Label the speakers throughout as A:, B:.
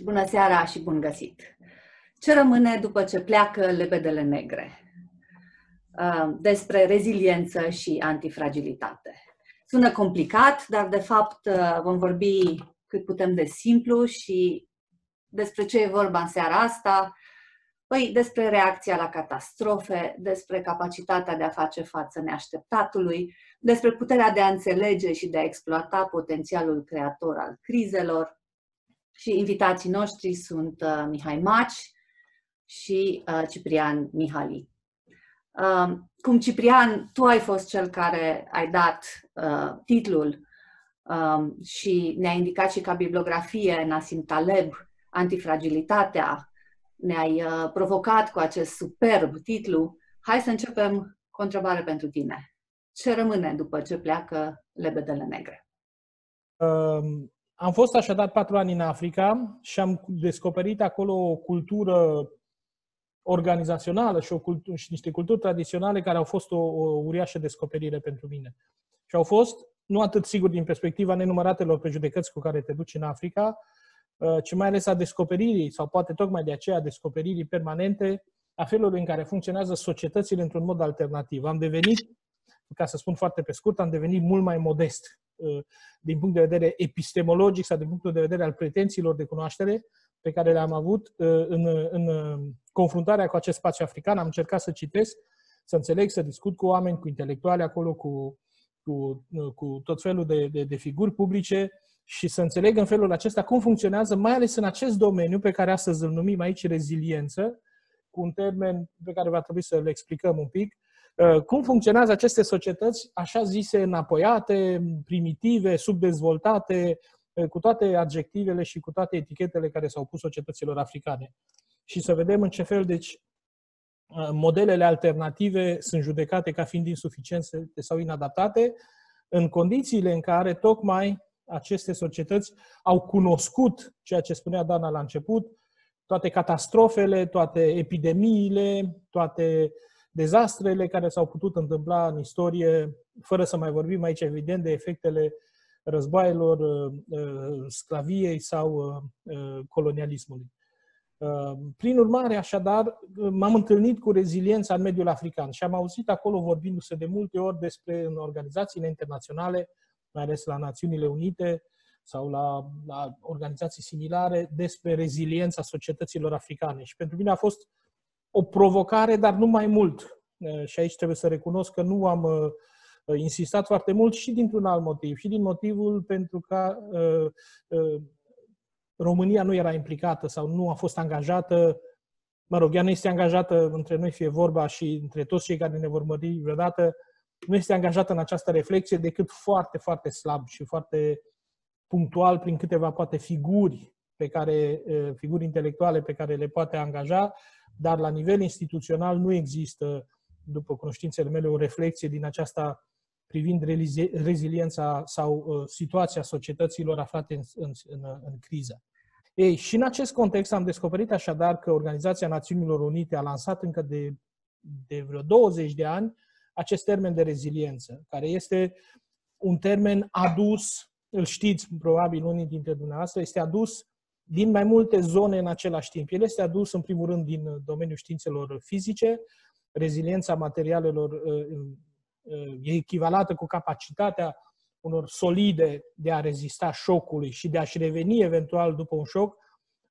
A: Bună seara și bun găsit! Ce rămâne după ce pleacă lebedele negre? Uh, despre reziliență și antifragilitate. Sună complicat, dar de fapt uh, vom vorbi cât putem de simplu și despre ce e vorba în seara asta. Păi despre reacția la catastrofe, despre capacitatea de a face față neașteptatului, despre puterea de a înțelege și de a exploata potențialul creator al crizelor, și invitații noștri sunt uh, Mihai Maci și uh, Ciprian Mihali. Uh, cum Ciprian, tu ai fost cel care ai dat uh, titlul uh, și ne-ai indicat și ca bibliografie Nassim Taleb, Antifragilitatea, ne-ai uh, provocat cu acest superb titlu. Hai să începem cu o întrebare pentru tine. Ce rămâne după ce pleacă lebedele negre?
B: Um, am fost așadar patru ani în Africa și am descoperit acolo o cultură organizațională și, o cultură, și niște culturi tradiționale care au fost o, o uriașă descoperire pentru mine. Și au fost, nu atât sigur din perspectiva nenumăratelor prejudecăți cu care te duci în Africa, uh, ci mai ales a descoperirii, sau poate tocmai de aceea descoperirii permanente a felului în care funcționează societățile într-un mod alternativ. Am devenit, ca să spun foarte pe scurt, am devenit mult mai modest Uh, din punct de vedere epistemologic sau din punctul de vedere al pretențiilor de cunoaștere pe care le-am avut uh, în, în uh, confruntarea cu acest spațiu african. Am încercat să citesc, să înțeleg, să discut cu oameni, cu intelectuali acolo, cu, cu, cu tot felul de, de, de figuri publice și să înțeleg în felul acesta cum funcționează, mai ales în acest domeniu pe care astăzi îl numim aici reziliență, cu un termen pe care va trebui să-l explicăm un pic, Uh, cum funcționează aceste societăți așa zise înapoiate, primitive, subdezvoltate, uh, cu toate adjectivele și cu toate etichetele care s-au pus societăților africane. Și să vedem în ce fel, deci, uh, modelele alternative sunt judecate ca fiind insuficiente sau inadaptate, în condițiile în care tocmai aceste societăți au cunoscut ceea ce spunea Dana la început, toate catastrofele, toate epidemiile, toate uh, dezastrele care s-au putut întâmpla în istorie, fără să mai vorbim aici, evident, de efectele războaielor, uh, uh, sclaviei sau uh, colonialismului. Prin urmare, așadar, m-am întâlnit cu reziliența în mediul african și am auzit acolo vorbindu-se de multe ori despre în organizațiile internaționale, mai ales la Națiunile Unite sau la, la organizații similare, despre reziliența societăților africane. Și pentru mine a fost o provocare, dar nu mai mult. Și aici trebuie să recunosc că nu am insistat foarte mult și dintr-un alt motiv, și din motivul pentru că România nu era implicată sau nu a fost angajată, mă rog, ea nu este angajată între noi, fie vorba și între toți cei care ne vor mări vreodată, nu este angajată în această reflexie decât foarte, foarte slab și foarte punctual prin câteva, poate, figuri pe care, figuri intelectuale pe care le poate angaja, dar la nivel instituțional nu există, după cunoștințele mele, o reflexie din aceasta privind reziliența sau uh, situația societăților aflate în, în, în, în criză. Ei, și în acest context am descoperit așadar că Organizația Națiunilor Unite a lansat încă de, de vreo 20 de ani acest termen de reziliență, care este un termen adus, îl știți probabil unii dintre dumneavoastră, este adus din mai multe zone în același timp. El este adus, în primul rând, din domeniul științelor fizice, reziliența materialelor uh, uh, e echivalată cu capacitatea unor solide de a rezista șocului și de a-și reveni eventual după un șoc.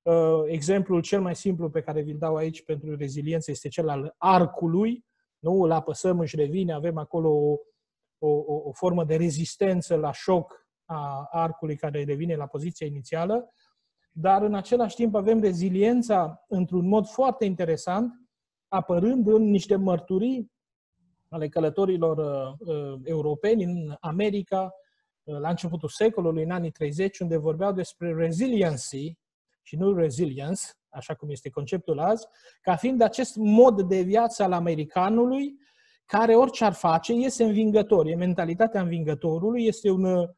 B: Uh, exemplul cel mai simplu pe care vi-l dau aici pentru reziliență este cel al arcului. Nu? Îl apăsăm, își revine, avem acolo o, o, o formă de rezistență la șoc a arcului care revine la poziția inițială dar în același timp avem reziliența într-un mod foarte interesant, apărând în niște mărturii ale călătorilor uh, uh, europeni în America, uh, la începutul secolului, în anii 30, unde vorbeau despre resiliency și nu resilience, așa cum este conceptul azi, ca fiind acest mod de viață al americanului care orice ar face este învingător. E mentalitatea învingătorului, este un Uh,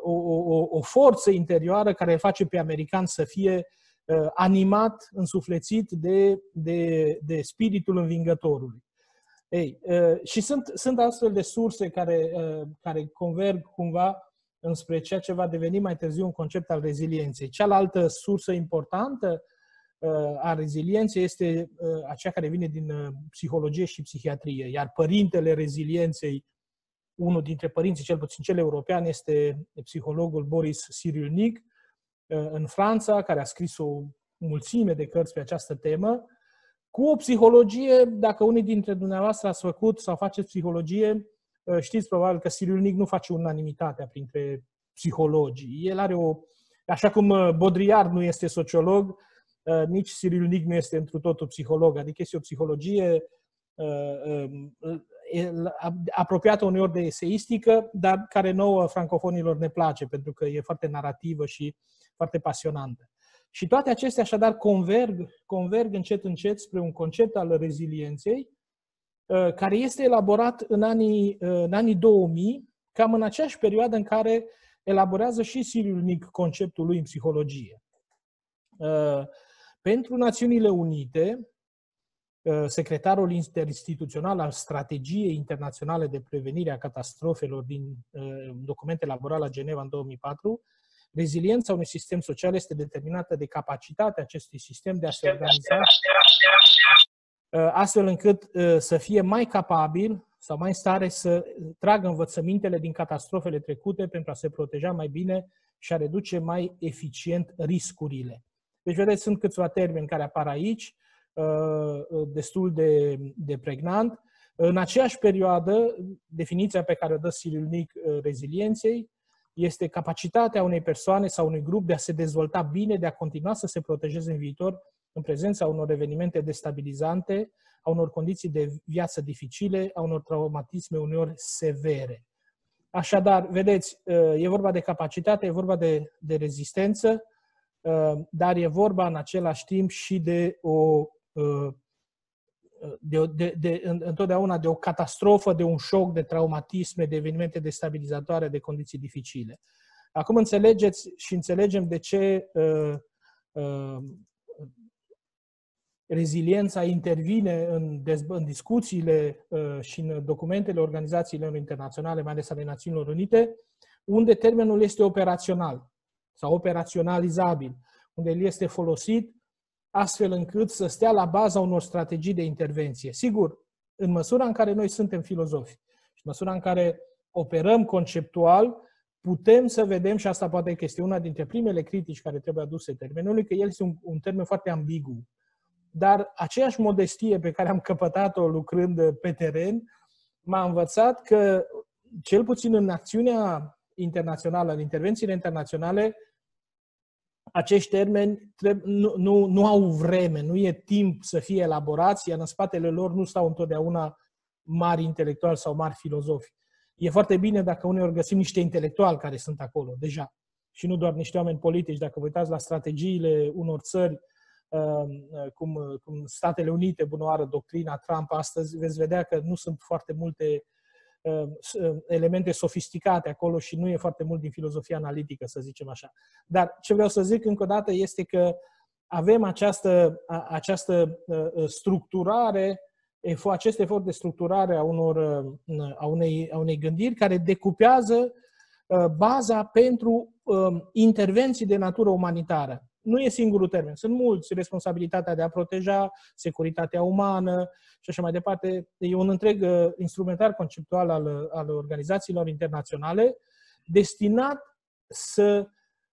B: o, o, o forță interioară care face pe american să fie uh, animat, însuflețit de, de, de spiritul învingătorului. Ei, uh, și sunt, sunt astfel de surse care, care converg cumva înspre ceea ce va deveni mai târziu un concept al rezilienței. Cealaltă sursă importantă uh, a rezilienței este uh, aceea care vine din uh, psihologie și psihiatrie, iar părintele rezilienței, unul dintre părinții, cel puțin cel european, este psihologul Boris Cyrulnik în Franța, care a scris o mulțime de cărți pe această temă, cu o psihologie, dacă unii dintre dumneavoastră ați făcut sau faceți psihologie, ă, știți probabil că Cyrulnik nu face unanimitatea printre psihologi. El are o... Așa cum ă, Baudrillard nu este sociolog, ă, nici Cyrulnik nu este întru totul psiholog. Adică este o psihologie apropiată uneori de eseistică, dar care nouă francofonilor ne place, pentru că e foarte narrativă și foarte pasionantă. Și toate acestea așadar converg, converg încet încet spre un concept al rezilienței, uh, care este elaborat în anii, uh, în anii 2000, cam în aceeași perioadă în care elaborează și Siriul Nic conceptul lui în psihologie. Uh, pentru Națiunile Unite, secretarul interinstituțional al Strategiei Internaționale de Prevenire a Catastrofelor din documente elaborat la Geneva în 2004, Reziliența unui sistem social este determinată de capacitatea acestui sistem de a se organiza uh, astfel încât uh, să fie mai capabil sau mai în stare să tragă învățămintele din catastrofele trecute pentru a se proteja mai bine și a reduce mai eficient riscurile. Deci, vedeți, sunt câțiva termeni care apar aici, uh, destul de, de pregnant. În aceeași perioadă, definiția pe care o dă Sirilnic rezilienței este capacitatea unei persoane sau unui grup de a se dezvolta bine, de a continua să se protejeze în viitor în prezența unor evenimente destabilizante, a unor condiții de viață dificile, a unor traumatisme uneori severe. Așadar, vedeți, e vorba de capacitate, e vorba de, de rezistență, dar e vorba în același timp și de o de, de, de, întotdeauna de o catastrofă, de un șoc, de traumatisme, de evenimente destabilizatoare, de condiții dificile. Acum înțelegeți și înțelegem de ce uh, uh, reziliența intervine în, dezb- în discuțiile uh, și în documentele organizațiilor internaționale, mai ales ale Națiunilor Unite, unde termenul este operațional sau operaționalizabil, unde el este folosit astfel încât să stea la baza unor strategii de intervenție. Sigur, în măsura în care noi suntem filozofi și în măsura în care operăm conceptual, putem să vedem, și asta poate că este una dintre primele critici care trebuie aduse termenului, că el este un, un termen foarte ambigu. Dar aceeași modestie pe care am căpătat-o lucrând pe teren, m-a învățat că, cel puțin în acțiunea internațională, în intervențiile internaționale, acești termeni nu, nu, nu au vreme, nu e timp să fie elaborați, iar în spatele lor nu stau întotdeauna mari intelectuali sau mari filozofi. E foarte bine dacă uneori găsim niște intelectuali care sunt acolo deja și nu doar niște oameni politici. Dacă vă uitați la strategiile unor țări, uh, cum, cum Statele Unite, bunoară doctrina Trump astăzi, veți vedea că nu sunt foarte multe Uh, uh, elemente sofisticate acolo și nu e foarte mult din filozofia analitică, să zicem așa. Dar ce vreau să zic încă o dată este că avem această, această uh, structurare, acest efort de structurare a, unor, a, unei, a unei gândiri care decupează baza pentru intervenții de natură umanitară nu e singurul termen. Sunt mulți. Responsabilitatea de a proteja, securitatea umană și așa mai departe. E un întreg uh, instrumentar conceptual al, al organizațiilor internaționale destinat să,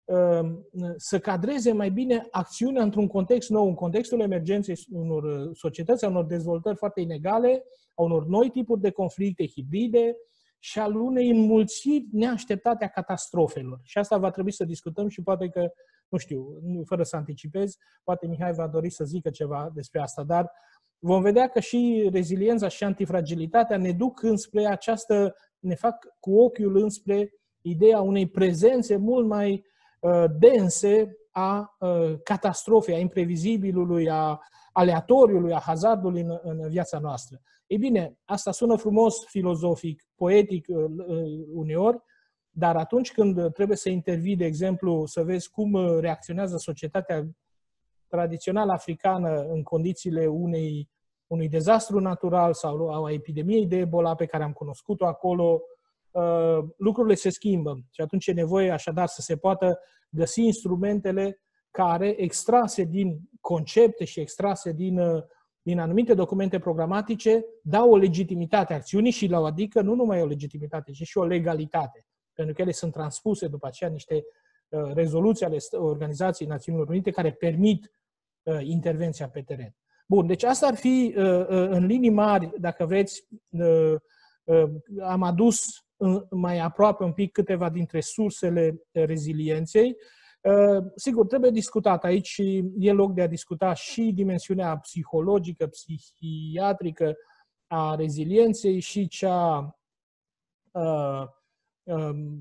B: um, să cadreze mai bine acțiunea într-un context nou, în contextul emergenței unor uh, societăți, a unor dezvoltări foarte inegale, a unor noi tipuri de conflicte hibride, și al unei înmulțiri neașteptate a catastrofelor. Și asta va trebui să discutăm și poate că nu știu, fără să anticipez, poate Mihai va dori să zică ceva despre asta, dar vom vedea că și reziliența și antifragilitatea ne duc înspre această, ne fac cu ochiul înspre ideea unei prezențe mult mai uh, dense a uh, catastrofei, a imprevizibilului, a aleatoriului, a hazardului în, în viața noastră. Ei bine, asta sună frumos, filozofic, poetic uh, uh uneori, dar atunci când trebuie să intervii, de exemplu, să vezi cum uh, reacționează societatea tradițională africană în condițiile unei, unui dezastru natural sau a epidemiei de Ebola pe care am cunoscut-o acolo, lucrurile se schimbă și atunci e nevoie așadar să se poată găsi instrumentele care, extrase din concepte și extrase din, din anumite documente programatice, dau o legitimitate acțiunii și la o adică nu numai o legitimitate, ci și o legalitate. Pentru că ele sunt transpuse după aceea niște rezoluții ale Organizației Națiunilor Unite care permit intervenția pe teren. Bun, deci asta ar fi în linii mari, dacă vreți, am adus mai aproape un pic câteva dintre sursele rezilienței. Sigur, trebuie discutat aici și e loc de a discuta și dimensiunea psihologică, psihiatrică a rezilienței și cea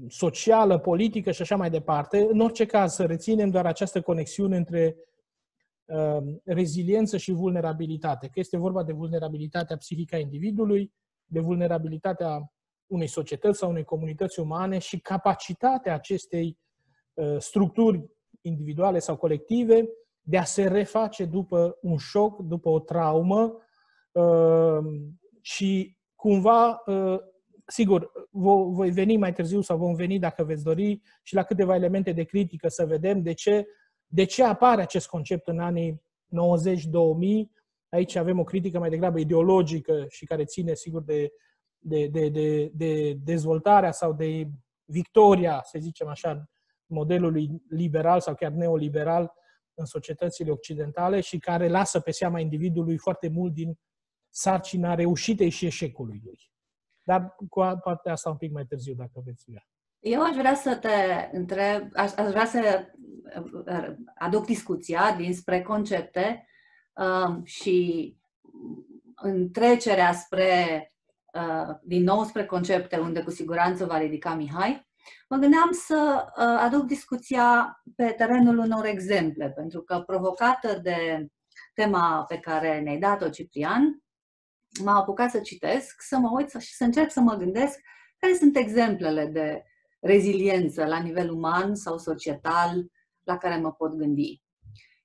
B: socială, politică și așa mai departe. În orice caz, să reținem doar această conexiune între reziliență și vulnerabilitate, că este vorba de vulnerabilitatea psihică a individului, de vulnerabilitatea unei societăți sau unei comunități umane și capacitatea acestei uh, structuri individuale sau colective de a se reface după un șoc, după o traumă uh, și cumva, uh, sigur, voi veni mai târziu sau vom veni, dacă veți dori, și la câteva elemente de critică să vedem de ce, de ce apare acest concept în anii 90-2000. Aici avem o critică mai degrabă ideologică și care ține, sigur, de de, de, de, de dezvoltarea sau de victoria, să zicem așa, modelului liberal sau chiar neoliberal în societățile occidentale și care lasă pe seama individului foarte mult din sarcina reușitei și eșecului lui. Dar cu partea asta un pic mai târziu, dacă veți vrea.
A: Eu aș vrea să te întreb, aș, aș vrea să uh, aduc discuția dinspre concepte um, și întrecerea spre Uh, din nou spre concepte unde cu siguranță va ridica Mihai, mă gândeam să uh, aduc discuția pe terenul unor exemple, pentru că provocată de tema pe care ne-ai dat-o, Ciprian, m-a apucat să citesc, să mă uit și să încerc să mă gândesc care sunt exemplele de reziliență la nivel uman sau societal la care mă pot gândi.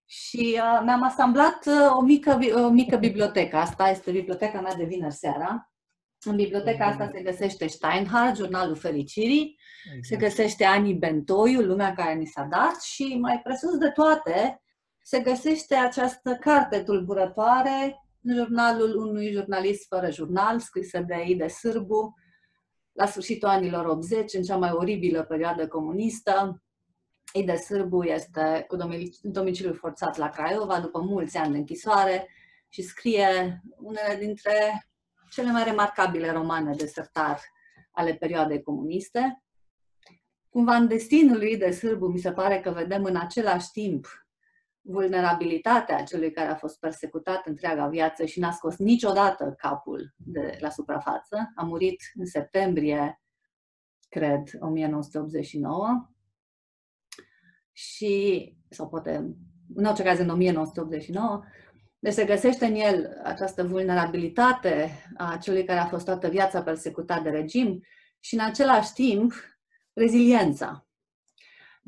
A: Și uh, mi-am asamblat uh, o, mică, o mică bibliotecă. Asta este biblioteca mea de vineri seara. În biblioteca asta se găsește Steinhardt, Jurnalul Fericirii, exact. se găsește Ani Bentoiu, Lumea care ni s-a dat și mai presus de toate se găsește această carte tulburătoare, jurnalul unui jurnalist fără jurnal, scrisă de Ide Sârbu, la sfârșitul anilor 80, în cea mai oribilă perioadă comunistă. Ide Sârbu este cu domiciliul forțat la Craiova după mulți ani de închisoare și scrie unele dintre cele mai remarcabile romane de sertar ale perioadei comuniste. Cumva în destinul lui de sârbu mi se pare că vedem în același timp vulnerabilitatea celui care a fost persecutat întreaga viață și n-a scos niciodată capul de la suprafață. A murit în septembrie, cred, 1989 și, sau poate, în orice caz în 1989, deci se găsește în el această vulnerabilitate a celui care a fost toată viața persecutat de regim și în același timp reziliența.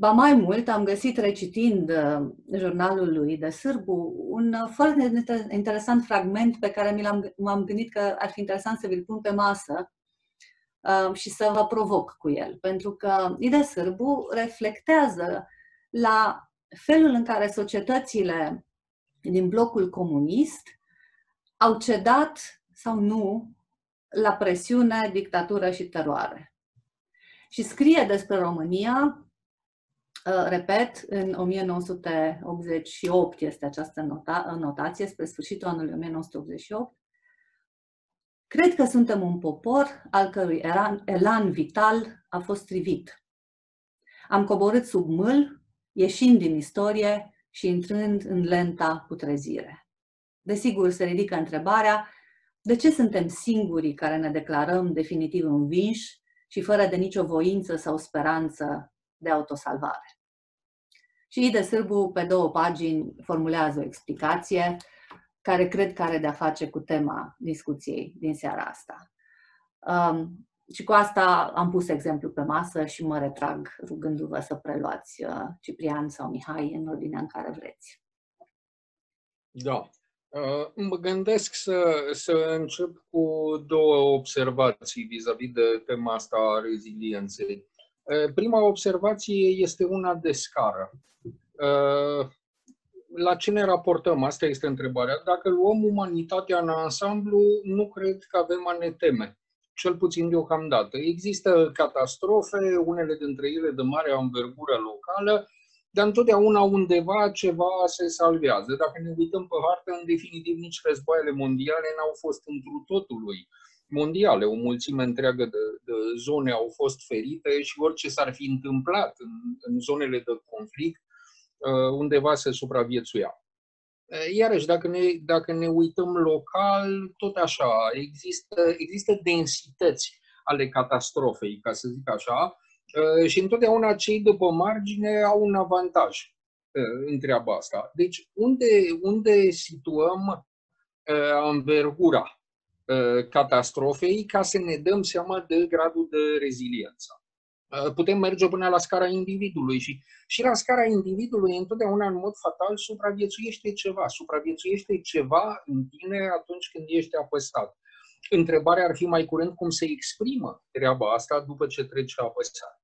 A: Ba mai mult, am găsit recitind uh, jurnalul lui de Sârbu un uh, foarte interesant fragment pe care mi l-am, m-am gândit că ar fi interesant să vi-l pun pe masă uh, și să vă provoc cu el. Pentru că Ide Sârbu reflectează la felul în care societățile din blocul comunist au cedat sau nu la presiune, dictatură și teroare. Și scrie despre România, uh, repet, în 1988 este această nota, notație, spre sfârșitul anului 1988, Cred că suntem un popor al cărui elan, elan vital a fost strivit. Am coborât sub mâl, ieșind din istorie și intrând în lenta putrezire. Desigur, se ridică întrebarea de ce suntem singurii care ne declarăm definitiv învinși și fără de nicio voință sau speranță de autosalvare. Și Ide Sârbu, pe două pagini, formulează o explicație care cred că are de-a face cu tema discuției din seara asta. Um, și cu asta am pus exemplu pe masă și mă retrag rugându-vă să preluați uh, Ciprian sau Mihai în ordinea în care vreți.
C: Da. Uh, mă gândesc să, să încep cu două observații vis-a-vis de tema asta a rezilienței. Uh, prima observație este una de scară. Uh, la ce ne raportăm? Asta este întrebarea. Dacă luăm umanitatea în ansamblu, nu cred că avem a ne teme, cel puțin deocamdată. Există catastrofe, unele dintre ele de mare anvergură locală, dar întotdeauna undeva ceva se salvează. Dacă ne uităm pe hartă, în definitiv nici războaiele mondiale n-au fost întru totului mondiale. O mulțime întreagă de, de zone au fost ferite și orice s-ar fi întâmplat în, în zonele de conflict, uh, undeva se supraviețuia. Uh, iarăși, dacă ne, dacă ne uităm local, tot așa, există, există densități ale catastrofei, ca să zic așa, Uh, și întotdeauna cei după margine au un avantaj uh, în treaba asta. Deci, unde, unde situăm uh, anvergura catastrofei ca să ne dăm seama de gradul de reziliență? Putem merge până la scara individului și, și la scara individului întotdeauna în mod fatal supraviețuiește ceva. Supraviețuiește ceva în tine atunci când ești apăsat. Întrebarea ar fi mai curând cum se exprimă treaba asta după ce trece apăsat.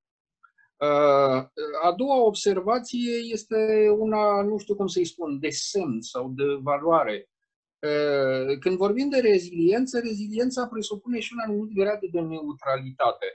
C: Uh, a doua observație este una, nu știu cum să-i spun, de semn sau de valoare. Uh, când vorbim de reziliență, reziliența presupune și un anumit grad de neutralitate.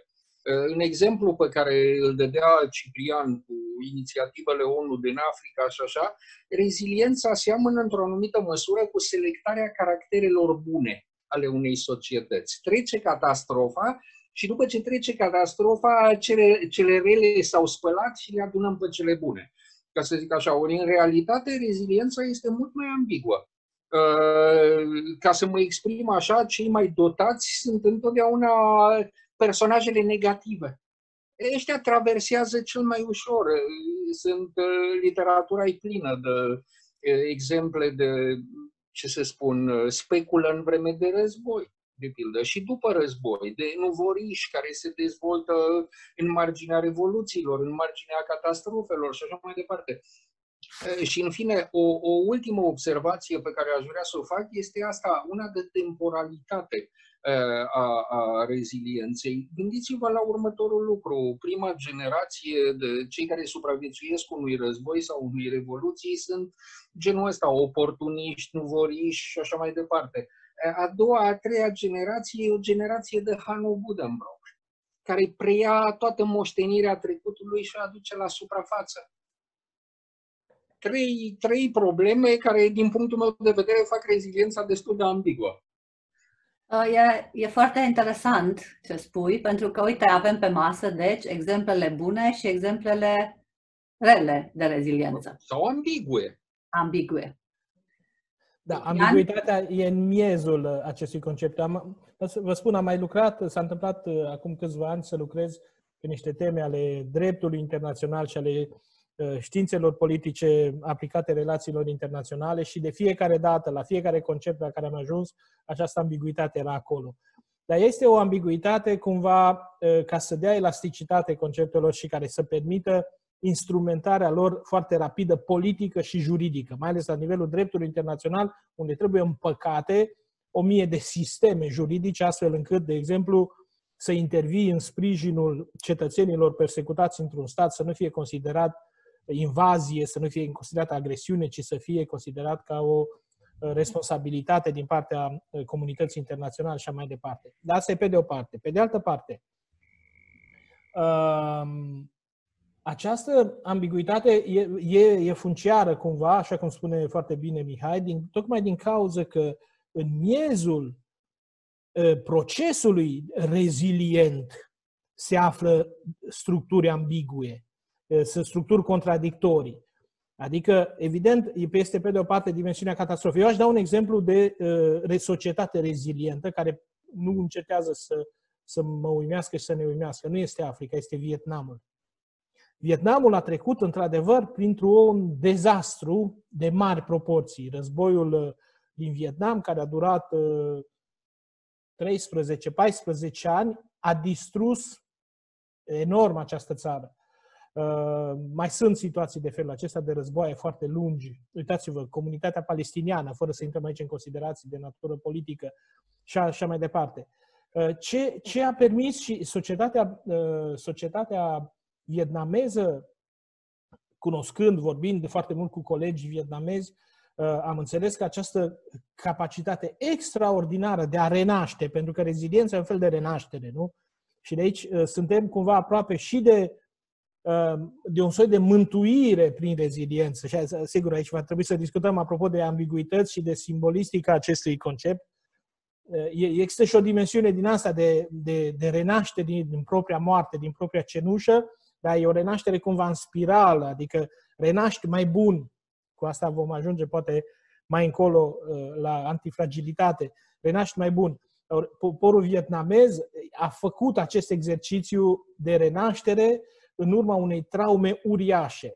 C: Uh, în exemplu pe care îl dădea Ciprian cu inițiativele ONU din Africa și așa, reziliența seamănă într-o anumită măsură cu selectarea caracterelor bune ale unei societăți. Trece catastrofa și după ce trece catastrofa, cele, cele rele s-au spălat și le adunăm pe cele bune. Ca să zic așa, ori în realitate reziliența este mult mai ambiguă. Uh, ca să mă exprim așa, cei mai dotați sunt întotdeauna personajele negative. Ăștia traversează cel mai ușor. Sunt, uh, literatura e plină de uh, exemple de, ce să spun, speculă în vreme de război de pildă, și după război, de nuvoriși care se dezvoltă în marginea revoluțiilor, în marginea catastrofelor și așa mai departe. Și, în fine, o, o ultimă observație pe care aș vrea să o fac este asta, una de temporalitate a, a rezilienței. Gândiți-vă la următorul lucru. Prima generație de cei care supraviețuiesc unui război sau unui revoluții sunt genul ăsta, oportuniști, nuvoriși și așa mai departe a doua, a treia generație e o generație de Hanno Budenbrock, care preia toată moștenirea trecutului și o aduce la suprafață. Trei, trei probleme care, din punctul meu de vedere, fac reziliența destul de ambiguă.
A: E, e foarte interesant ce spui, pentru că, uite, avem pe masă, deci, exemplele bune și exemplele rele de reziliență.
C: Sau ambigue.
A: Ambigue.
B: Da, ambiguitatea e în miezul uh, acestui concept. Am, vă spun, am mai lucrat, s-a întâmplat uh, acum câțiva ani să lucrez pe niște teme ale dreptului internațional și ale uh, științelor politice aplicate relațiilor internaționale și de fiecare dată, la fiecare concept la care am ajuns, această ambiguitate era acolo. Dar este o ambiguitate cumva ca să dea elasticitate conceptelor și care să permită instrumentarea lor foarte rapidă, politică și juridică, mai ales la nivelul dreptului internațional, unde trebuie împăcate o mie de sisteme juridice, astfel încât, de exemplu, să intervii în sprijinul cetățenilor persecutați într-un stat, să nu fie considerat invazie, să nu fie considerat agresiune, ci să fie considerat ca o uh, responsabilitate din partea uh, comunității internaționale și așa mai departe. Dar asta e pe de o parte. Pe de altă parte, um, această ambiguitate e, e, e funciară cumva, așa cum spune foarte bine Mihai, din, tocmai din cauza că în miezul procesului rezilient se află structuri ambigue, sunt structuri contradictorii. Adică, evident, este pe de o parte dimensiunea catastrofei. Eu aș da un exemplu de uh, societate rezilientă care nu încetează să, să mă uimească și să ne uimească. Nu este Africa, este Vietnamul. Vietnamul a trecut într-adevăr printr-un dezastru de mari proporții. Războiul uh, din Vietnam, care a durat 13-14 uh, ani, a distrus enorm această țară. Uh, mai sunt situații de felul acesta de războaie foarte lungi. Uitați-vă, comunitatea palestiniană, fără să intrăm aici în considerații de natură politică și așa mai departe. Uh, ce, ce a permis și societatea, uh, societatea vietnameză, cunoscând, vorbind de foarte mult cu colegi vietnamezi, am înțeles că această capacitate extraordinară de a renaște, pentru că reziliența e un fel de renaștere, nu? Și de aici suntem cumva aproape și de de un soi de mântuire prin reziliență. Și sigur, aici va trebui să discutăm apropo de ambiguități și de simbolistica acestui concept. Există și o dimensiune din asta de, de, de renaștere din, din propria moarte, din propria cenușă, dar e o renaștere cumva în spirală, adică renaști mai bun. Cu asta vom ajunge poate mai încolo la antifragilitate. Renaști mai bun. Poporul vietnamez a făcut acest exercițiu de renaștere în urma unei traume uriașe.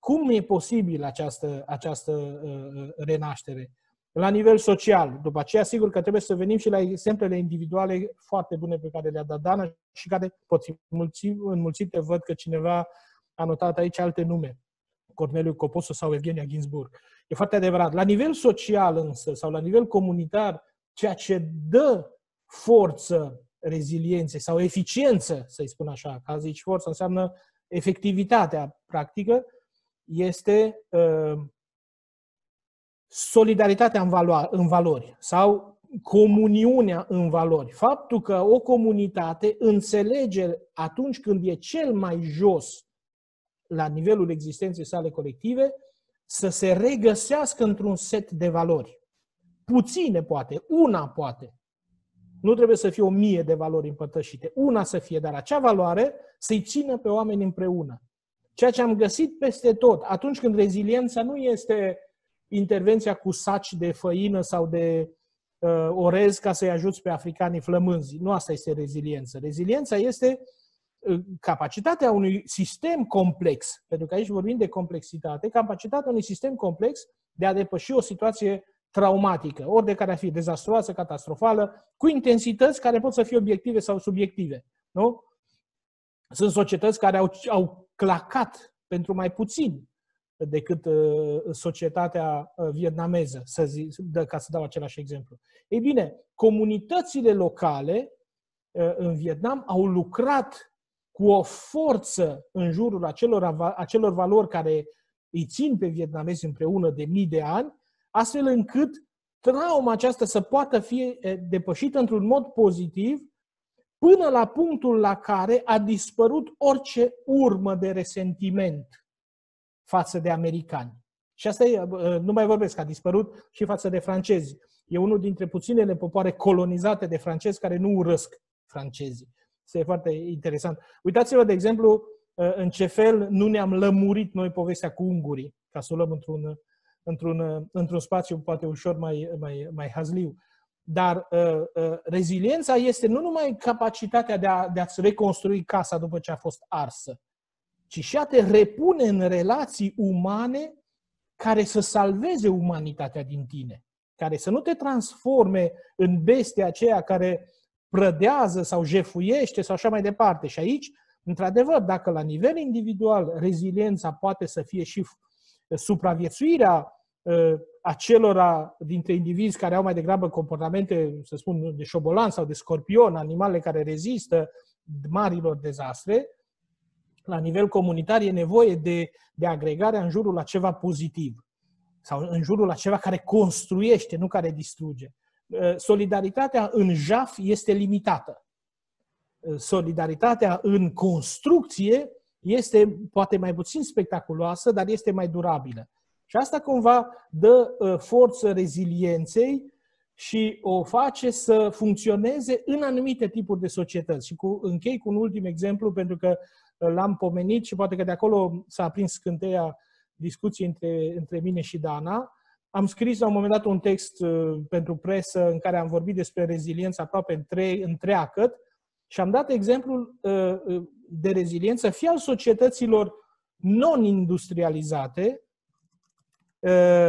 B: Cum e posibil această, această uh, uh, renaștere? La nivel social. După aceea, sigur că trebuie să venim și la exemplele individuale foarte bune pe care le-a dat Dana și care pot fi înmulțite. Văd că cineva a notat aici alte nume. Corneliu Coposu sau Evgenia Ginsburg. E foarte adevărat. La nivel social însă, sau la nivel comunitar, ceea ce dă forță rezilienței sau eficiență, să-i spun așa, ca zici forță înseamnă efectivitatea practică, este uh, solidaritatea în, valo- în valori sau comuniunea în valori. Faptul că o comunitate înțelege atunci când e cel mai jos la nivelul existenței sale colective, să se regăsească într-un set de valori. Puține poate, una poate, nu trebuie să fie o mie de valori împărtășite. Una să fie, dar acea valoare să-i țină pe oameni împreună. Ceea ce am găsit peste tot, atunci când reziliența nu este intervenția cu saci de făină sau de uh, orez ca să-i ajuți pe africanii flămânzi. Nu asta este reziliență. Reziliența este uh, capacitatea unui sistem complex, pentru că aici vorbim de complexitate, capacitatea unui sistem complex de a depăși o situație traumatică, ori de care ar fi dezastruoasă, catastrofală, cu intensități care pot să fie obiective sau subiective. Nu? Sunt societăți care au, au clacat pentru mai puțin decât uh, societatea uh, vietnameză, să zi, de, ca să dau același exemplu. Ei bine, comunitățile locale uh, în Vietnam au lucrat cu o forță în jurul acelor, acelor valori care îi țin pe vietnamezi împreună de mii de ani astfel încât trauma aceasta să poată fi depășită într-un mod pozitiv până la punctul la care a dispărut orice urmă de resentiment față de americani. Și asta e, nu mai vorbesc, a dispărut și față de francezi. E unul dintre puținele popoare colonizate de francezi care nu urăsc francezii. Este foarte interesant. Uitați-vă, de exemplu, în ce fel nu ne-am lămurit noi povestea cu ungurii, ca să o luăm într-un într-un, într-un spațiu poate ușor mai, mai, mai hazliu. Dar uh, uh, reziliența este nu numai capacitatea de, a, de a-ți reconstrui casa după ce a fost arsă, ci și a te repune în relații umane care să salveze umanitatea din tine, care să nu te transforme în bestia aceea care prădează sau jefuiește sau așa mai departe. Și aici, într-adevăr, dacă la nivel individual reziliența poate să fie și supraviețuirea Uh, acelora dintre indivizi care au mai degrabă comportamente, să spun, de șobolan sau de scorpion, animale care rezistă marilor dezastre, la nivel comunitar e nevoie de, de agregarea în jurul la ceva pozitiv sau în jurul la ceva care construiește, nu care distruge. Uh, solidaritatea în jaf este limitată. Uh, solidaritatea în construcție este poate mai puțin spectaculoasă, dar este mai durabilă. Și asta cumva dă uh, forță rezilienței și o face să funcționeze în anumite tipuri de societăți. Și cu, închei cu un ultim exemplu, pentru că uh, l-am pomenit și poate că de acolo s-a aprins scânteia discuției între, între mine și Dana. Am scris la un moment dat un text uh, pentru presă în care am vorbit despre reziliență aproape între, întreagăt și am dat exemplul de reziliență fie al societăților non-industrializate, Uh,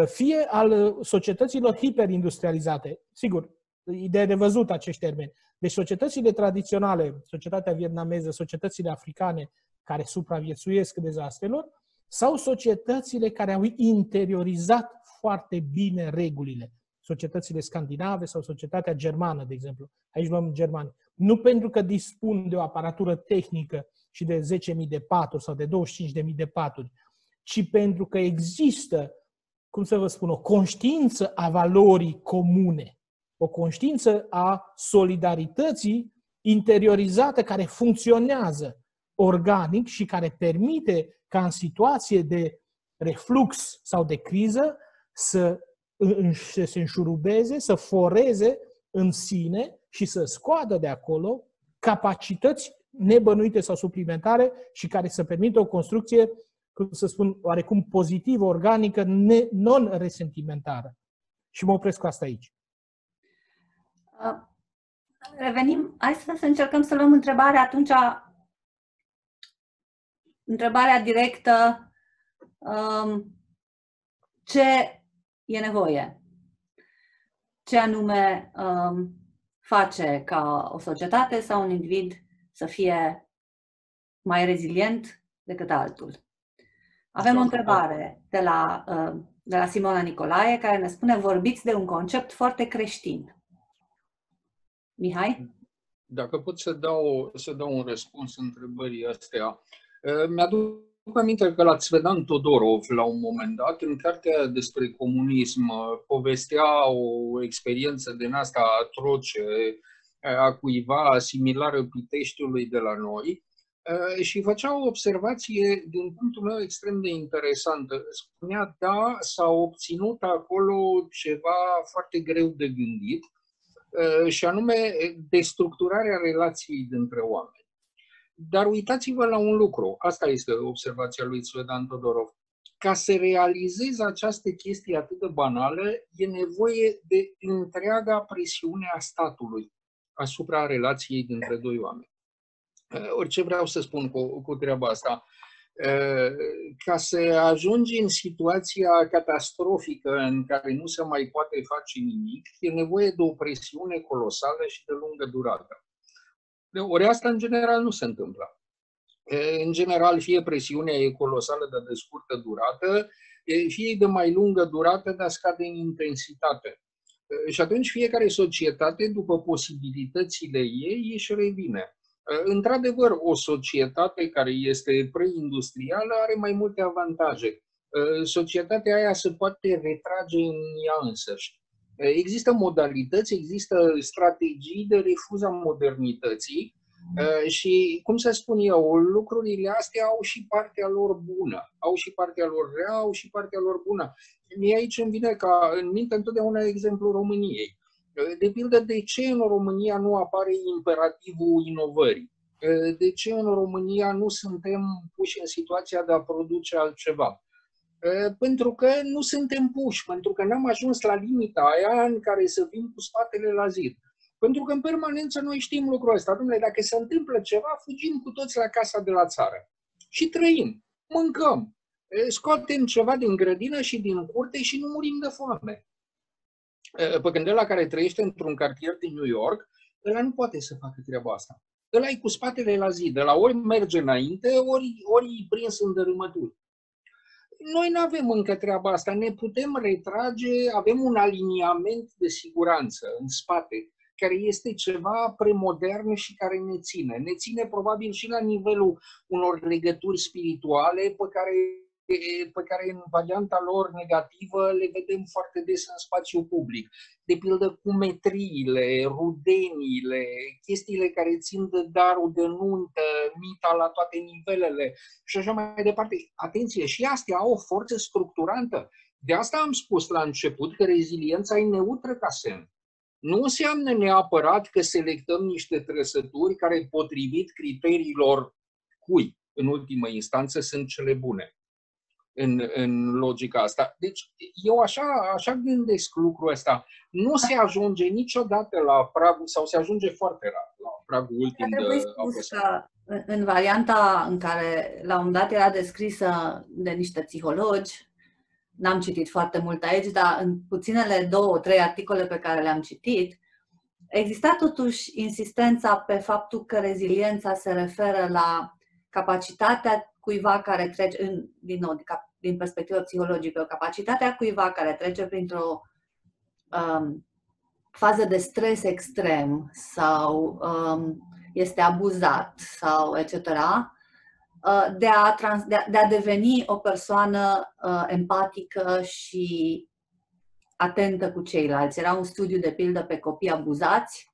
B: fie al societăților hiperindustrializate. Sigur, ideea de văzut acești termeni. Deci societățile tradiționale, societatea vietnameză, societățile africane, care supraviețuiesc dezastrelor, sau societățile care au interiorizat foarte bine regulile. Societățile scandinave sau societatea germană, de exemplu. Aici luăm germani. Nu pentru că dispun de o aparatură tehnică și de 10.000 de paturi sau de 25.000 de paturi, ci pentru că există, cum să vă spun, o conștiință a valorii comune, o conștiință a solidarității interiorizată care funcționează organic și care permite ca în situație de reflux sau de criză să se înșurubeze, să foreze în sine și să scoadă de acolo capacități nebănuite sau suplimentare și care să permită o construcție, cum să spun, oarecum pozitivă, organică, non-resentimentară. Și mă opresc cu asta aici.
A: Revenim, hai să, încercăm să luăm întrebarea atunci, întrebarea directă, um, ce e nevoie? Ce anume um, face ca o societate sau un individ să fie mai rezilient decât altul? Avem o întrebare de la, uh, de la Simona Nicolae care ne spune vorbiți de un concept foarte creștin. Mihai?
C: Dacă pot să dau, să dau un răspuns întrebării astea. Mi-aduc aminte că la Țvedan Todorov, la un moment dat, în cartea despre comunism, povestea o experiență din asta atroce a cuiva similară Piteștiului de la noi și făcea o observație, din punctul meu, extrem de interesantă. Spunea, da, s-a obținut acolo ceva foarte greu de gândit, Uh, și anume destructurarea relației dintre oameni. Dar uitați-vă la un lucru, asta este observația lui Svedan Todorov. Ca să realizezi această chestie atât de banală, e nevoie de întreaga presiune a statului asupra relației dintre doi oameni. Uh, orice vreau să spun cu, cu treaba asta, ca să ajungi în situația catastrofică în care nu se mai poate face nimic, e nevoie de o presiune colosală și de lungă durată. De ori asta, în general, nu se întâmplă. În general, fie presiunea e colosală, dar de scurtă durată, fie de mai lungă durată, dar scade în intensitate. Și atunci fiecare societate, după posibilitățile ei, își revine. Uh, într-adevăr, o societate care este preindustrială are mai multe avantaje. Uh, societatea aia se poate retrage în ea însăși. Uh, există modalități, există strategii de refuz a modernității și, cum să spun eu, lucrurile astea au și partea lor bună, au și partea lor rea, au și partea lor bună. Mie aici îmi vine ca în minte întotdeauna exemplul României. De pildă, de ce în România nu apare imperativul inovării? De ce în România nu suntem puși în situația de a produce altceva? Pentru că nu suntem puși, pentru că n-am ajuns la limita aia în care să vin cu spatele la zid. Pentru că în permanență noi știm lucrul ăsta. Domnule, dacă se întâmplă ceva, fugim cu toți la casa de la țară. Și trăim, mâncăm, scoatem ceva din grădină și din curte și nu murim de foame. Pe când ăla care trăiește într-un cartier din New York, ăla nu poate să facă treaba asta. Ăla e cu spatele la zi, de la ori merge înainte, ori, ori e prins în dărâmături. Noi nu avem încă treaba asta, ne putem retrage, avem un aliniament de siguranță în spate, care este ceva premodern și care ne ține. Ne ține probabil și la nivelul unor legături spirituale pe care pe care în varianta lor negativă le vedem foarte des în spațiu public. De pildă cumetriile, rudeniile, chestiile care țin de darul de nuntă, mita la toate nivelele și așa mai departe. Atenție, și astea au o forță structurantă. De asta am spus la început că reziliența e neutră ca semn. Nu înseamnă neapărat că selectăm niște trăsături care, potrivit criteriilor cui, în ultimă instanță, sunt cele bune în, în logica asta. Deci eu așa, așa gândesc lucrul ăsta. Nu se ajunge niciodată la pragul, sau se ajunge foarte rar la pragul ultim de spus că
A: în varianta în care la un dat era descrisă de niște psihologi, n-am citit foarte mult aici, dar în puținele două, trei articole pe care le-am citit, exista totuși insistența pe faptul că reziliența se referă la capacitatea cuiva care trece, în, din nou, din perspectivă psihologică, capacitatea cuiva care trece printr-o um, fază de stres extrem sau um, este abuzat sau etc., uh, de a, trans, de, a, de a deveni o persoană uh, empatică și atentă cu ceilalți. Era un studiu de pildă pe copii abuzați,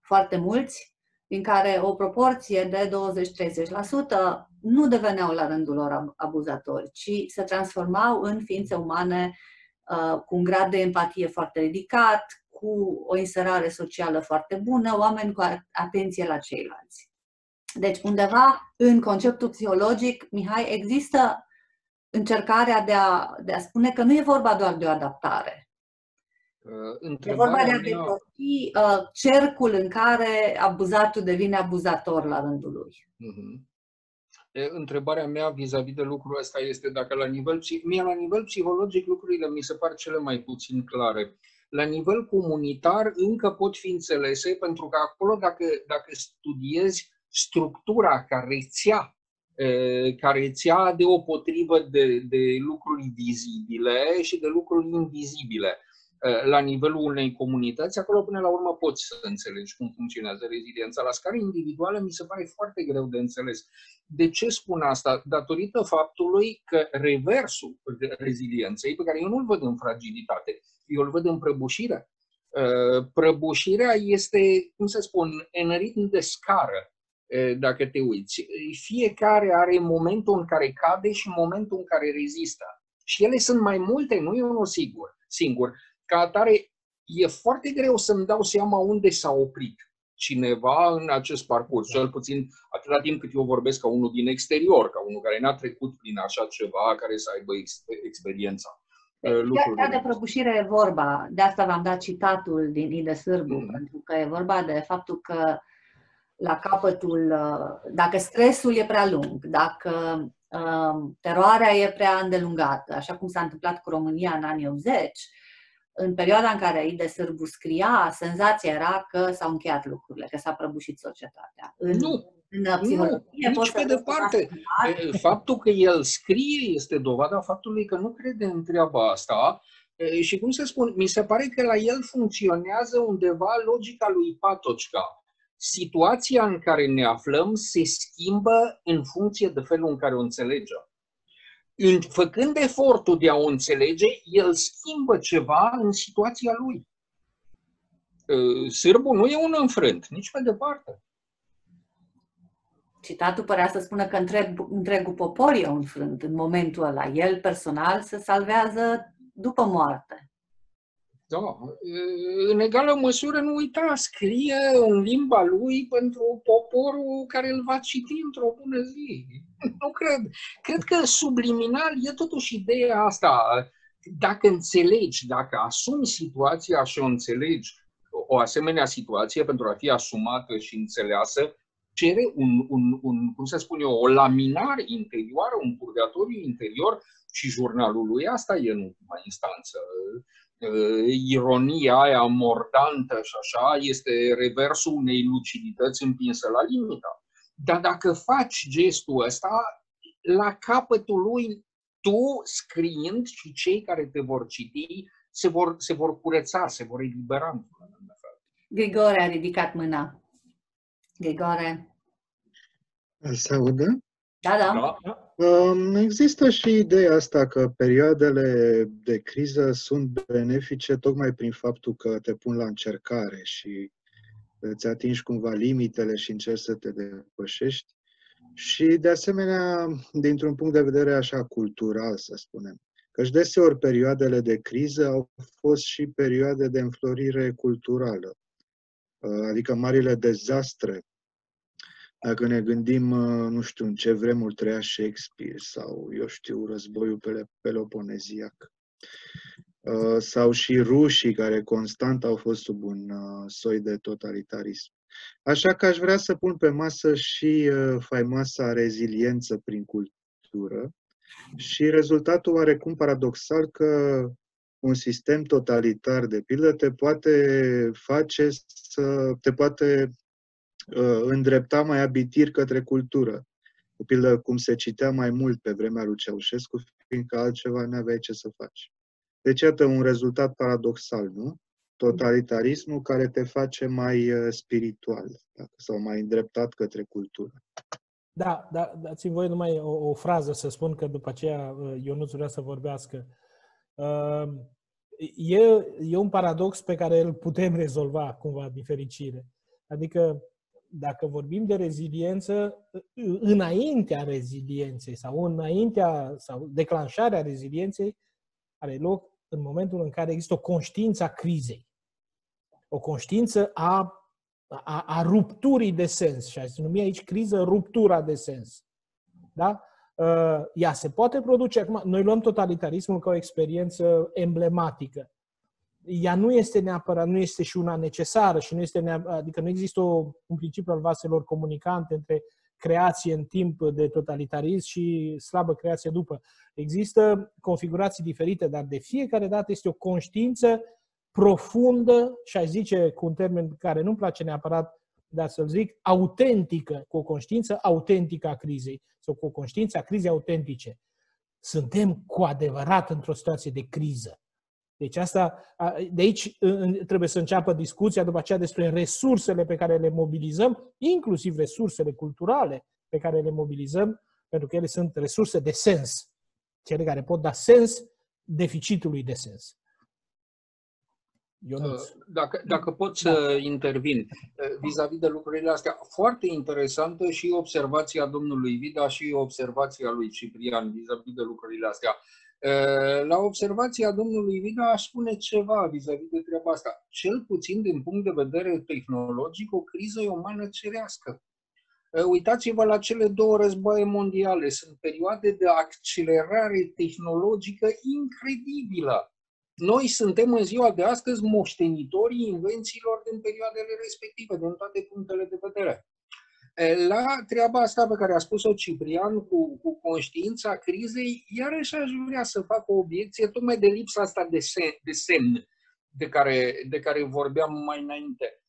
A: foarte mulți, din care o proporție de 20-30% nu deveneau la rândul lor abuzatori, ci se transformau în ființe umane uh, cu un grad de empatie foarte ridicat, cu o inserare socială foarte bună, oameni cu atenție la ceilalți. Deci, undeva în conceptul psihologic, Mihai, există încercarea de a, de a spune că nu e vorba doar de o adaptare. Uh, e vorba de a depăși uh, cercul în care abuzatul devine abuzator la rândul lui. Uh-huh.
C: Întrebarea mea vis-a-vis de lucrul ăsta este dacă la nivel, mie la nivel psihologic lucrurile mi se par cele mai puțin clare. La nivel comunitar încă pot fi înțelese, pentru că acolo, dacă, dacă studiezi structura care rețea, care rețea deopotrivă de, de lucruri vizibile și de lucruri invizibile la nivelul unei comunități, acolo până la urmă poți să înțelegi cum funcționează reziliența. La scară individuală mi se pare foarte greu de înțeles. De ce spun asta? Datorită faptului că reversul rezilienței, pe care eu nu-l văd în fragilitate, eu îl văd în prăbușire. Uh, prăbușirea este, cum să spun, în ritm de scară, uh, dacă te uiți. Fiecare are momentul în care cade și momentul în care rezistă. Și ele sunt mai multe, nu e unul sigur. singur. Ca atare, e foarte greu să-mi dau seama unde s-a oprit cineva în acest parcurs, cel puțin atâta timp cât eu vorbesc ca unul din exterior, ca unul care n-a trecut prin așa ceva, care să aibă ex- experiența.
A: Uh, lucrurile. de prăbușire e vorba, de asta v-am dat citatul din Ide Sârbu, mm. pentru că e vorba de faptul că la capătul, uh, dacă stresul e prea lung, dacă um, teroarea e prea îndelungată, așa cum s-a întâmplat cu România în anii 80, în perioada în care Ide Sârbu scria, senzația era că s-au încheiat lucrurile, că s-a prăbușit societatea.
C: În, nu, în psihologie, nu, nici pe departe. Faptul că el scrie este dovada faptului că nu crede în treaba asta și cum să spun, mi se pare că la el funcționează undeva logica lui Patocca. Situația în care ne aflăm se schimbă în funcție de felul în care o înțelegem făcând efortul de a o înțelege, el schimbă ceva în situația lui. Ă, sârbul nu e un înfrânt, nici pe departe.
A: Citatul părea să spună că întreg, întregul popor e un frânt în momentul ăla. El personal se salvează după moarte.
C: Da, în egală măsură nu uita, scrie în limba lui pentru poporul care îl va citi într-o bună zi. Nu cred. Cred că subliminal e totuși ideea asta. Dacă înțelegi, dacă asumi situația și o înțelegi, o asemenea situație pentru a fi asumată și înțeleasă, cere un, un, un cum să spun eu, o laminare interioară, un purgatoriu interior și jurnalul lui asta e în ultima instanță. Ironia aia mordantă și așa este reversul unei lucidități împinsă la limita. Dar dacă faci gestul ăsta, la capătul lui, tu scriind și cei care te vor citi se vor, se vor curăța, se vor elibera într-un fel.
A: Grigore a ridicat mâna. Grigore.
D: Se audă?
A: Da, da. da.
D: Um, există și ideea asta că perioadele de criză sunt benefice tocmai prin faptul că te pun la încercare și îți atingi cumva limitele și încerci să te depășești. Și, de asemenea, dintr-un punct de vedere așa cultural, să spunem, căci deseori perioadele de criză au fost și perioade de înflorire culturală, adică marile dezastre dacă ne gândim, nu știu, în ce vremuri trăia Shakespeare sau, eu știu, războiul peloponeziac. Sau și rușii care constant au fost sub un soi de totalitarism. Așa că aș vrea să pun pe masă și faimoasa reziliență prin cultură și rezultatul oarecum paradoxal că un sistem totalitar, de pildă, te poate face să te poate uh, îndrepta mai abitir către cultură. De pildă, cum se citea mai mult pe vremea lui Ceaușescu, fiindcă altceva nu aveai ce să faci. Deci, iată un rezultat paradoxal, nu? Totalitarismul care te face mai uh, spiritual sau mai îndreptat către cultură.
B: Da, da dați-mi voie numai o, o frază să spun că după aceea uh, nu vrea să vorbească. Uh, e, e un paradox pe care îl putem rezolva cumva din fericire. Adică dacă vorbim de reziliență, înaintea rezilienței sau înaintea sau declanșarea rezilienței are loc în momentul în care există o conștiință a crizei. O conștiință a, a, a rupturii de sens. Și se numi aici criză ruptura de sens. Da? Uh, ea se poate produce acum. Noi luăm totalitarismul ca o experiență emblematică ea nu este neapărat, nu este și una necesară și nu este neapărat, adică nu există o, un principiu al vaselor comunicante între creație în timp de totalitarism și slabă creație după. Există configurații diferite, dar de fiecare dată este o conștiință profundă și aș zice cu un termen care nu-mi place neapărat, dar să-l zic, autentică, cu o conștiință autentică a crizei sau cu o conștiință a crizei autentice. Suntem cu adevărat într-o situație de criză. Deci asta, de aici trebuie să înceapă discuția după aceea despre resursele pe care le mobilizăm, inclusiv resursele culturale pe care le mobilizăm, pentru că ele sunt resurse de sens, cele care pot da sens deficitului de sens.
C: Ionuț. Uh, dacă, dacă pot să da. intervin uh, vis-a-vis de lucrurile astea, foarte interesantă și observația domnului Vida și observația lui Ciprian vis-a-vis de lucrurile astea. La observația domnului Vida aș spune ceva vis-a-vis de treaba asta. Cel puțin din punct de vedere tehnologic, o criză e o mană cerească. Uitați-vă la cele două războaie mondiale. Sunt perioade de accelerare tehnologică incredibilă. Noi suntem în ziua de astăzi moștenitorii invențiilor din perioadele respective, din toate punctele de vedere. La treaba asta pe care a spus-o Ciprian cu, cu conștiința crizei, iarăși aș vrea să fac o obiecție tocmai de lipsa asta de, semn, de semn de care, de care vorbeam mai înainte.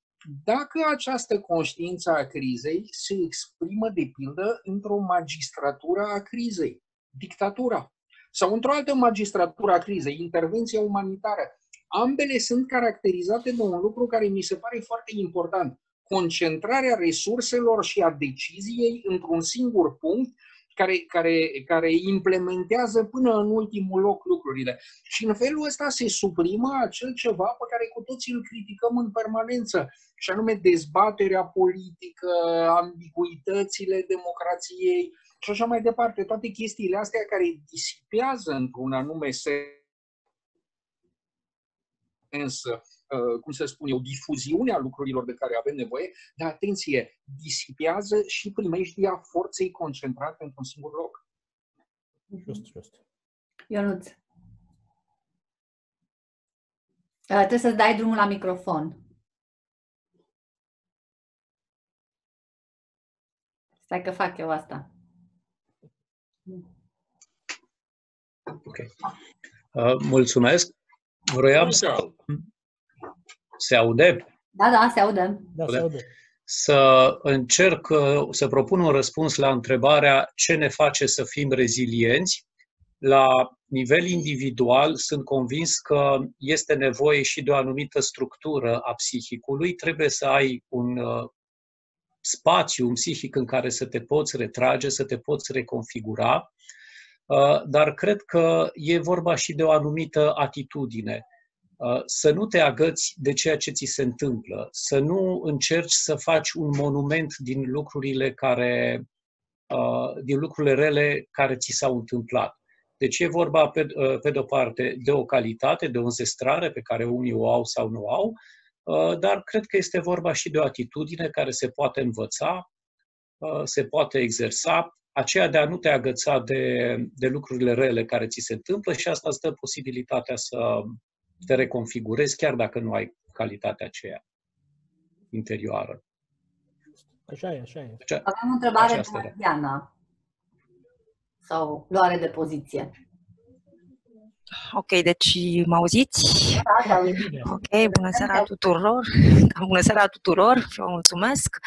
C: Dacă această conștiință a crizei se exprimă, de pildă, într-o magistratură a crizei, dictatura, sau într-o altă magistratură a crizei, intervenția umanitară, ambele sunt caracterizate de un lucru care mi se pare foarte important concentrarea resurselor și a deciziei într-un singur punct care, care, care implementează până în ultimul loc lucrurile. Și în felul ăsta se suprimă acel ceva pe care cu toții îl criticăm în permanență, și anume dezbaterea politică, ambiguitățile democrației și așa mai departe. Toate chestiile astea care disipează într-un anume sens Uh, cum să spun eu, difuziune a lucrurilor de care avem nevoie, dar atenție, disipează și primejdia forței concentrate într-un singur loc.
B: Just, just.
A: Ionuț. Uh, trebuie să dai drumul la microfon. Stai că fac eu asta.
E: Ok. Uh, mulțumesc. Vroiam să, se aude?
A: Da, da, se aude.
B: Da, se aude.
E: Să încerc să propun un răspuns la întrebarea ce ne face să fim rezilienți. La nivel individual, sunt convins că este nevoie și de o anumită structură a psihicului. Trebuie să ai un uh, spațiu, un psihic în care să te poți retrage, să te poți reconfigura, uh, dar cred că e vorba și de o anumită atitudine Uh, să nu te agăți de ceea ce ți se întâmplă, să nu încerci să faci un monument din lucrurile care, uh, din lucrurile rele care ți s-au întâmplat. Deci e vorba, pe, uh, pe de-o parte, de o calitate, de o înzestrare pe care unii o au sau nu au, dar cred că este vorba și de o atitudine care se poate învăța, se poate exersa, aceea de a nu te agăța de, de lucrurile rele care ți se întâmplă și asta îți dă posibilitatea să, te reconfigurezi chiar dacă nu ai calitatea aceea interioară.
B: Așa e, așa e.
A: Deci, Avem o întrebare de la Diana. Sau luare de poziție.
F: Ok, deci mă auziți?
A: Da, da,
F: ok, bună seara tuturor. Bună seara tuturor, vă mulțumesc.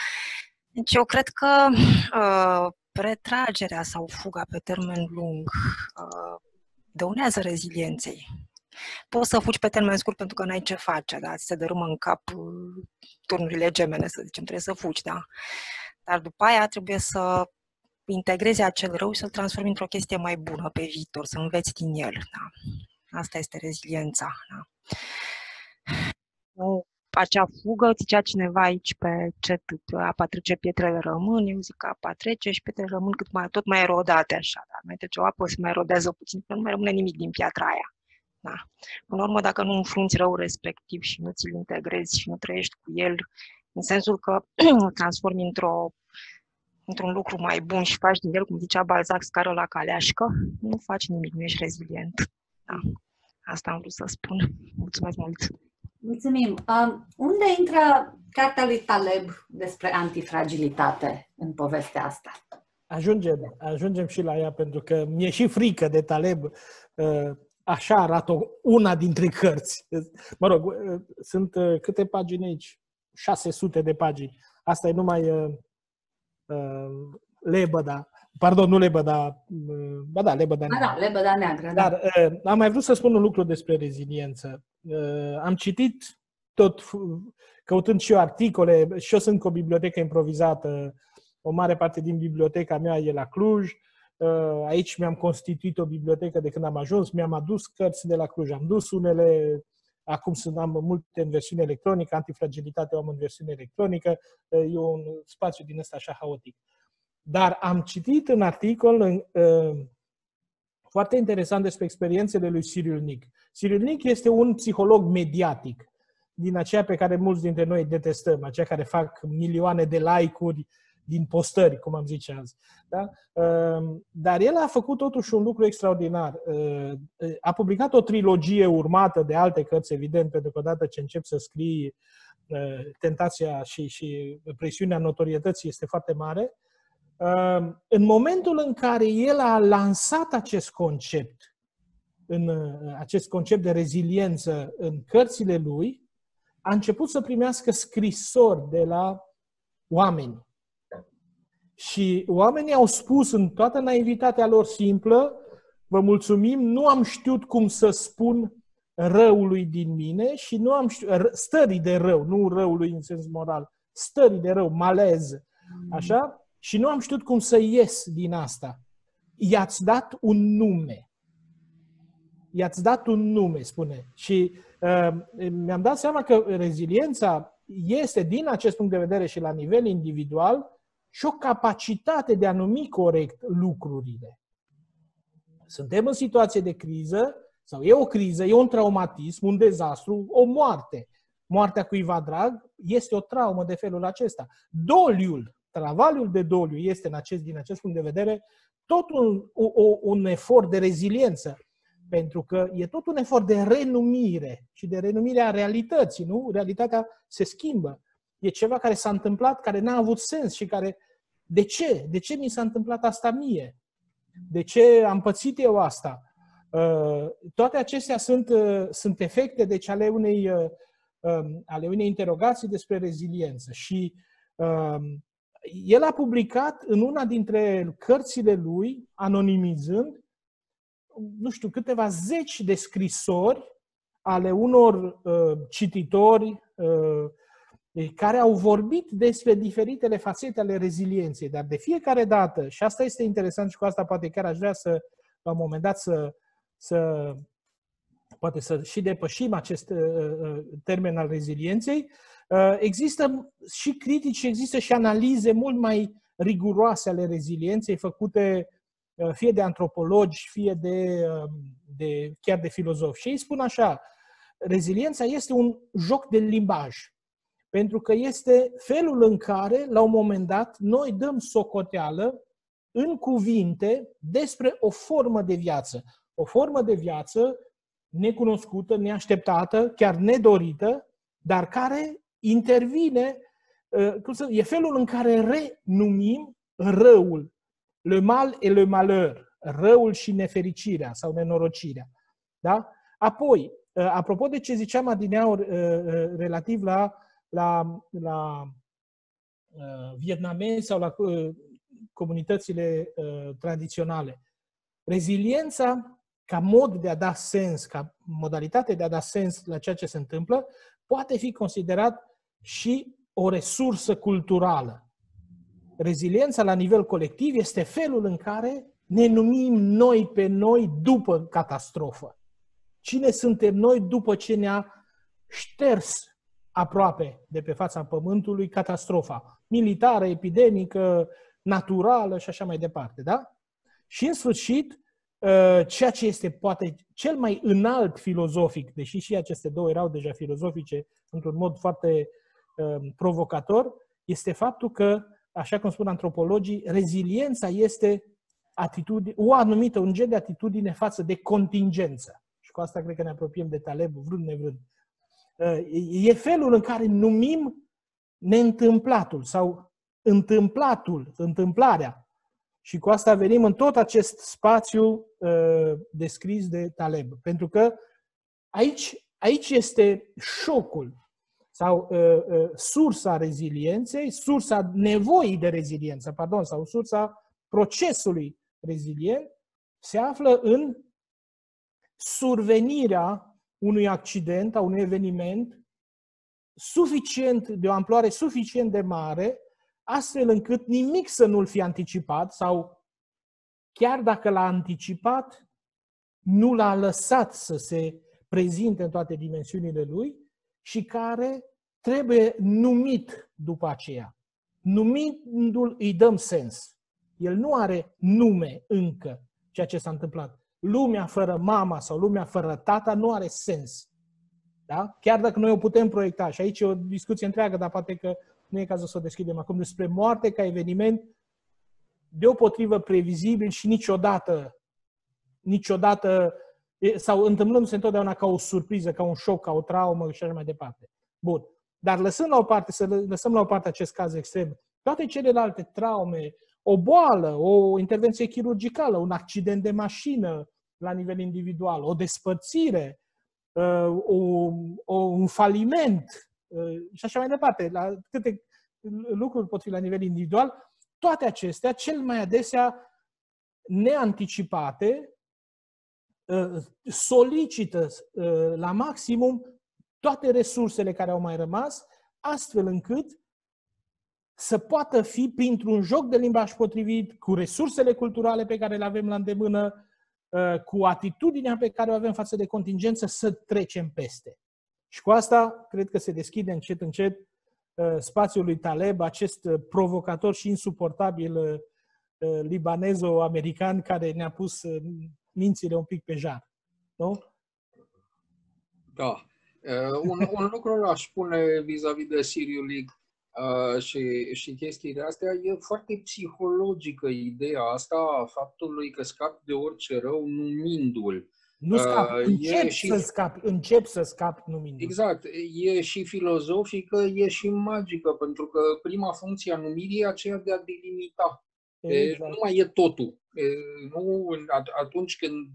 F: Deci eu cred că uh, retragerea sau fuga pe termen lung uh, dăunează rezilienței. Poți să fugi pe termen scurt pentru că n-ai ce face, da? Ți se dărâmă în cap uh, turnurile gemene, să zicem, trebuie să fugi, da? Dar după aia trebuie să integrezi acel rău și să-l transformi într-o chestie mai bună pe viitor, să înveți din el, da? Asta este reziliența, da? Nu acea fugă, zicea cineva aici pe ce apa trece, pietrele rămân, eu zic că apa trece și pietrele rămân cât mai, tot mai erodate așa, da? mai trece o apă, se mai erodează puțin, nu mai rămâne nimic din piatra aia. Da. În urmă, dacă nu înfrunți rău respectiv și nu ți-l integrezi și nu trăiești cu el, în sensul că îl transformi într-o, într-un lucru mai bun și faci din el, cum zicea Balzac, scară la caleașcă, nu faci nimic, nu ești rezilient. Da. Asta am vrut să spun. Mulțumesc mult!
A: Mulțumim. Uh, unde intră cartea lui Taleb despre antifragilitate în povestea asta?
B: Ajungem, ajungem și la ea, pentru că mi-e și frică de Taleb. Uh, așa arată una dintre cărți. Mă rog, uh, sunt uh, câte pagini aici? 600 de pagini. Asta e numai uh, uh, lebăda. Pardon, nu lebăda. Uh, ba da, lebăda
A: neagră. Da, lebăda neagră. Da.
B: Dar uh, am mai vrut să spun un lucru despre reziliență. Uh, am citit tot, căutând și eu articole, și eu sunt cu o bibliotecă improvizată, o mare parte din biblioteca mea e la Cluj, uh, aici mi-am constituit o bibliotecă de când am ajuns, mi-am adus cărți de la Cluj, am dus unele, acum sunt, am multe în versiune electronică, antifragilitate am în versiune electronică, uh, e un spațiu din ăsta așa haotic. Dar am citit un articol foarte interesant despre experiențele lui Cyril Nick. Cyril Nick este un psiholog mediatic, din aceea pe care mulți dintre noi detestăm, aceia care fac milioane de like-uri din postări, cum am zice azi. Da? Ehm, dar el a făcut totuși un lucru extraordinar. Ehm, a publicat o trilogie urmată de alte cărți, evident, pentru că odată ce încep să scrii, ehm, tentația și, și presiunea notorietății este foarte mare. În momentul în care el a lansat acest concept, în acest concept de reziliență în cărțile lui, a început să primească scrisori de la oameni. Și oamenii au spus în toată naivitatea lor simplă, vă mulțumim, nu am știut cum să spun răului din mine și nu am știut, stării de rău, nu răului în sens moral, stării de rău, malez, așa? Și nu am știut cum să ies din asta. I-ați dat un nume. I-ați dat un nume, spune. Și uh, mi-am dat seama că reziliența este, din acest punct de vedere și la nivel individual, și o capacitate de a numi corect lucrurile. Suntem în situație de criză, sau e o criză, e un traumatism, un dezastru, o moarte. Moartea cuiva drag este o traumă de felul acesta. Doliul, travaliul de doliu este, în acest, din acest punct de vedere, tot un, o, un efort de reziliență pentru că e tot un efort de renumire și de renumire a realității, nu? Realitatea se schimbă. E ceva care s-a întâmplat, care n-a avut sens și care... De ce? De ce mi s-a întâmplat asta mie? De ce am pățit eu asta? Uh, toate acestea sunt, uh, sunt efecte deci, ale, unei, uh, um, ale unei interogații despre reziliență. Și um, el a publicat în una dintre cărțile lui, anonimizând, nu știu, câteva zeci de scrisori ale unor uh, cititori uh, care au vorbit despre diferitele fațete ale rezilienței, dar de fiecare dată, și asta este interesant și cu asta poate chiar aș vrea să, la un moment dat, să, să poate să și depășim acest uh, uh termen al rezilienței, uh, există și critici, există și analize mult mai riguroase ale rezilienței făcute Uh, fie de antropologi, fie de, um, de chiar de filozofi. Și ei spun așa, reziliența este un joc de limbaj. Pentru că este felul în care, la un moment dat, noi dăm socoteală în cuvinte despre o formă de viață. O formă de viață necunoscută, neașteptată, chiar nedorită, dar care intervine, uh, cum să, e felul în care renumim răul Le mal et le malheur, răul și nefericirea sau nenorocirea. Da? Apoi, uh, apropo de ce ziceam adineauri uh, uh, relativ la, la, la vietnamezi sau la comunitățile uh, tradiționale. Reziliența, ca mod de a da sens, ca modalitate de a da sens la ceea ce se întâmplă, poate fi considerat și o resursă culturală. Reziliența la nivel colectiv este felul în care ne numim noi pe noi după catastrofă. Cine suntem noi după ce ne-a șters aproape de pe fața pământului catastrofa militară, epidemică, naturală și așa mai departe, da? Și în sfârșit, uh, ceea ce este poate cel mai înalt filozofic, deși și aceste două erau deja filozofice într-un mod foarte um, provocator, este faptul că, așa cum spun antropologii, reziliența este atitudine, o anumită, un gen de atitudine față de contingență. Și cu asta cred că ne apropiem de Taleb, vrând nevrând. Uh, e felul în care numim neîntâmplatul sau întâmplatul, întâmplarea. Și cu asta venim în tot acest spațiu uh, descris de Taleb. Pentru că aici, aici este șocul sau uh, uh, sursa rezilienței, sursa nevoii de reziliență, pardon, sau sursa procesului rezilient, se află în survenirea unui accident, a unui eveniment suficient, de o amploare suficient de mare, astfel încât nimic să nu-l fi anticipat sau chiar dacă l-a anticipat, nu l-a lăsat să se prezinte în toate dimensiunile lui și care trebuie numit după aceea. Numindu-l îi dăm sens. El nu are nume încă ceea ce s-a întâmplat lumea fără mama sau lumea fără tata nu are sens. Da? Chiar dacă noi o putem proiecta, și aici e o discuție întreagă, dar poate că nu e cazul să o deschidem acum, despre moarte ca eveniment deopotrivă previzibil și niciodată, niciodată, sau întâmplându-se întotdeauna ca o surpriză, ca un șoc, ca o traumă și așa mai departe. Bun. Dar lăsând la o parte, să lăsăm la o parte acest caz extrem, toate celelalte traume, o boală, o intervenție chirurgicală, un accident de mașină la nivel individual, o despărțire, uh, o, o, un faliment uh, și așa mai departe. La câte lucruri pot fi la nivel individual, toate acestea, cel mai adesea neanticipate, uh, solicită la maximum toate resursele care au mai rămas, astfel încât să poată fi printr-un joc de limbaj potrivit, cu resursele culturale pe care le avem la îndemână, uh, cu atitudinea pe care o avem față de contingență, să trecem peste. Și cu asta, cred că se deschide încet, încet uh, spațiul lui Taleb, acest uh, provocator și insuportabil libanezo-american care ne-a pus mințile un pic pe jar. Nu?
C: Da. Un, un lucru l-aș spune vis-a-vis de Siriu League Uh, și, și chestiile astea, e foarte psihologică ideea asta a faptului că scapi de orice rău numindu-l.
B: Nu scap, uh, încep și... să scapi, încep să scapi numindu-l.
C: Exact, e și filozofică, e și magică, pentru că prima funcție a numirii e aceea de a delimita. Exact. Nu mai e totul. Nu, atunci când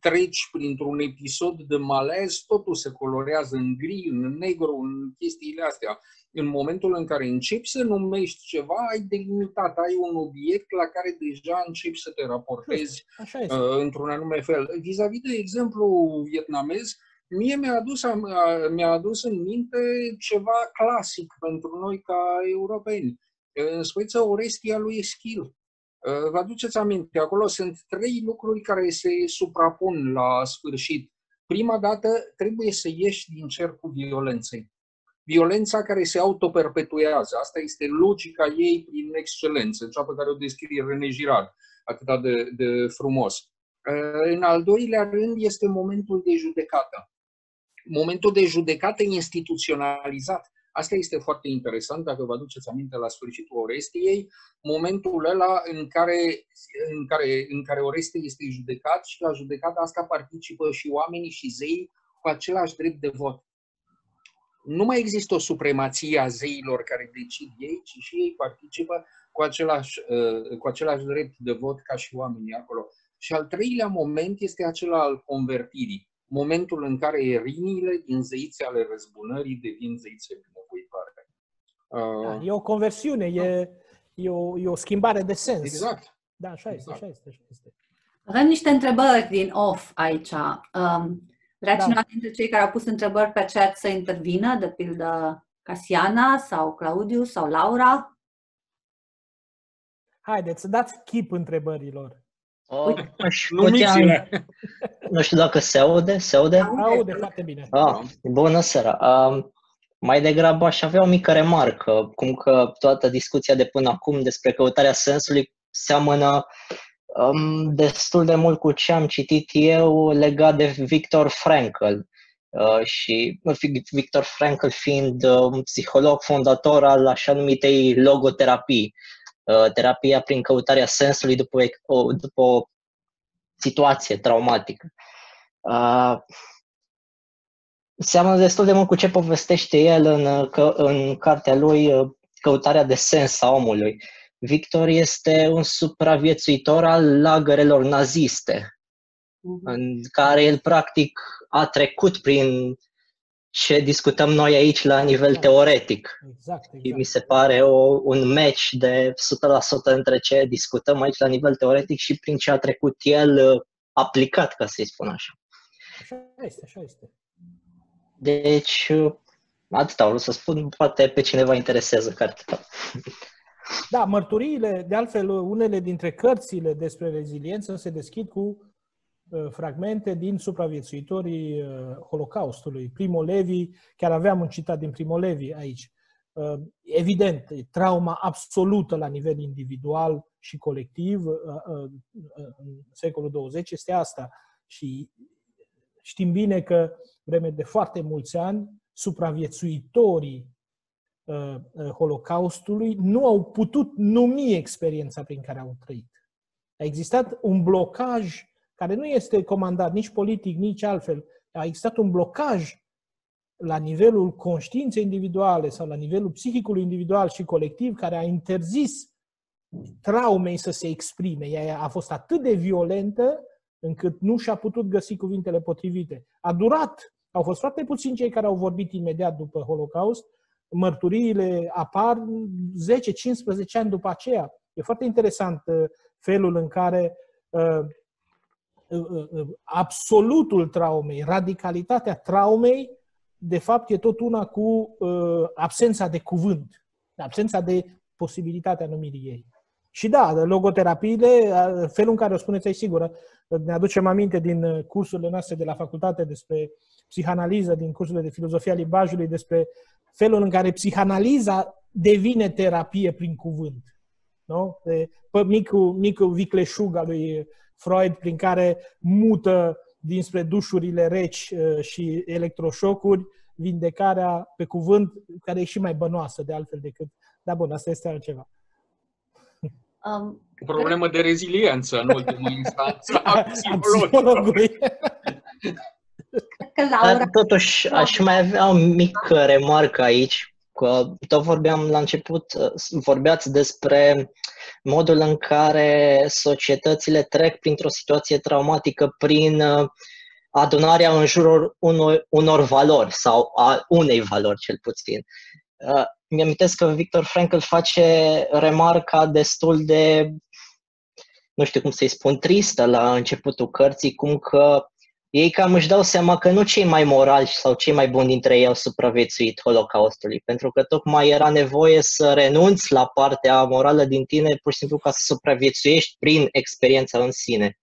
C: treci printr-un episod de malez, totul se colorează în gri, în negru, în chestiile astea în momentul în care începi să numești ceva, ai delimitat, ai un obiect la care deja începi să te raportezi uh, într-un anume fel. Vis-a-vis de exemplu vietnamez, mie mi-a adus, mi-a adus în minte ceva clasic pentru noi ca europeni. În speță Orestia lui Eschil. Uh, vă aduceți aminte, acolo sunt trei lucruri care se suprapun la sfârșit. Prima dată trebuie să ieși din cercul violenței violența care se autoperpetuează. Asta este logica ei prin excelență, cea pe care o descrie René Girard atât de, de frumos. Uh, în al doilea rând este momentul de judecată. Momentul de judecată instituționalizat. Asta este foarte interesant, dacă vă aduceți aminte la sfârșitul Orestiei, momentul ăla în care, în care, în care Oreste este judecat și la judecata asta participă și oamenii și zeii cu același drept de vot nu mai există o supremație a zeilor care decid ei, ci și ei participă cu același, uh, cu același drept de vot ca și oamenii acolo. Și al treilea moment este acela al convertirii. Momentul în care erinile din zeițe ale răzbunării devin zeițe binevoitoare.
B: Uh, da, e o conversiune, e, E o, e o schimbare de sens.
C: Exact.
B: Da, așa este,
C: Exact.
B: așa este, așa este.
A: Avem niște întrebări din off aici. Um, vrea
B: Da.
A: cineva dintre cei care au pus întrebări pe chat să intervină, de pildă Casiana sau Claudiu sau Laura?
B: Haideți să dați chip întrebărilor.
G: O, aș putea,
C: Numiți-le!
G: nu știu dacă se aude, se aude?
B: Aude foarte bine.
G: Ah, bună seara. Um, mai degrabă aș avea o mică remarcă, cum că toată discuția de până acum despre căutarea sensului seamănă um, destul de mult cu ce am citit eu legat de Viktor Frankl. Uh, și Viktor Frankl fiind uh, un psiholog fondator al așa numitei logoterapii, uh, terapia prin căutarea sensului după o, după o situație traumatică. Uh, seamănă destul de mult cu ce povestește el în, că, în cartea lui uh, Căutarea de sens a omului. Victor este un supraviețuitor al lagărelor naziste,
A: Mhm.
G: în care el practic a trecut prin ce discutăm noi aici la nivel teoretic.
B: Exact,
G: Și
B: exact.
G: mi se pare o, un match de 100% între ce discutăm aici la nivel teoretic și prin ce a trecut el uh, aplicat, ca să-i spun așa.
B: Așa este, așa este.
G: Deci, uh, atât am vrut să spun, poate pe cineva interesează cartea.
B: Da, mărturiile, de altfel, unele dintre cărțile despre reziliență se deschid cu uh, fragmente din supraviețuitorii uh, Holocaustului. Primo Levi, chiar aveam un citat din Primo Levi aici. Uh, evident, trauma absolută la nivel individual și colectiv uh, uh, în secolul 20 este asta. Și știm bine că vreme de foarte mulți ani, supraviețuitorii uh, uh, Holocaustului nu au putut numi experiența prin care au trăit. A existat un blocaj care nu este comandat nici politic, nici altfel. A existat un blocaj la nivelul conștiinței individuale sau la nivelul psihicului individual și colectiv care a interzis traumei să se exprime. Ea a fost atât de violentă încât nu și-a putut găsi cuvintele potrivite. A durat, au fost foarte puțini cei care au vorbit imediat după Holocaust, mărturiile apar 10-15 ani după aceea. E foarte interesant uh, felul în care uh, uh, uh, absolutul traumei, radicalitatea traumei, de fapt e tot una cu uh, absența de cuvânt, absența de posibilitatea numirii ei. Și da, logoterapiile, uh, felul în care o spuneți aici, sigur, ne aducem aminte din uh, cursurile noastre de la facultate despre psihanaliză, din cursurile de filozofia limbajului, despre felul în care psihanaliza devine terapie prin cuvânt. Nu? De, pe micul, micul vicleșug al lui Freud, prin care mută dinspre dușurile reci uh, și electroșocuri, vindecarea pe cuvânt, care e și mai bănoasă de altfel decât... Dar bun, asta este altceva.
A: Um,
C: O problemă de reziliență, în ultimă instanță, a
B: A
C: psihologilor.
B: psihologului.
A: cred că Laura...
G: Dar totuși aș mai avea o mică remarcă aici, că tot vorbeam la început, uh, vorbeați despre modul în care societățile trec printr-o situație traumatică prin uh, adunarea în jurul unor, unor valori sau a unei valori cel puțin. Uh, Mi-amintesc că Victor Frankl face remarca destul de, nu știu cum să-i spun, tristă la începutul cărții, cum că ei cam își dau seama că nu cei mai morali sau cei mai buni dintre ei au supraviețuit Holocaustului, pentru că tocmai era nevoie să renunți la partea morală din tine pur și simplu ca să supraviețuiești prin experiența în sine.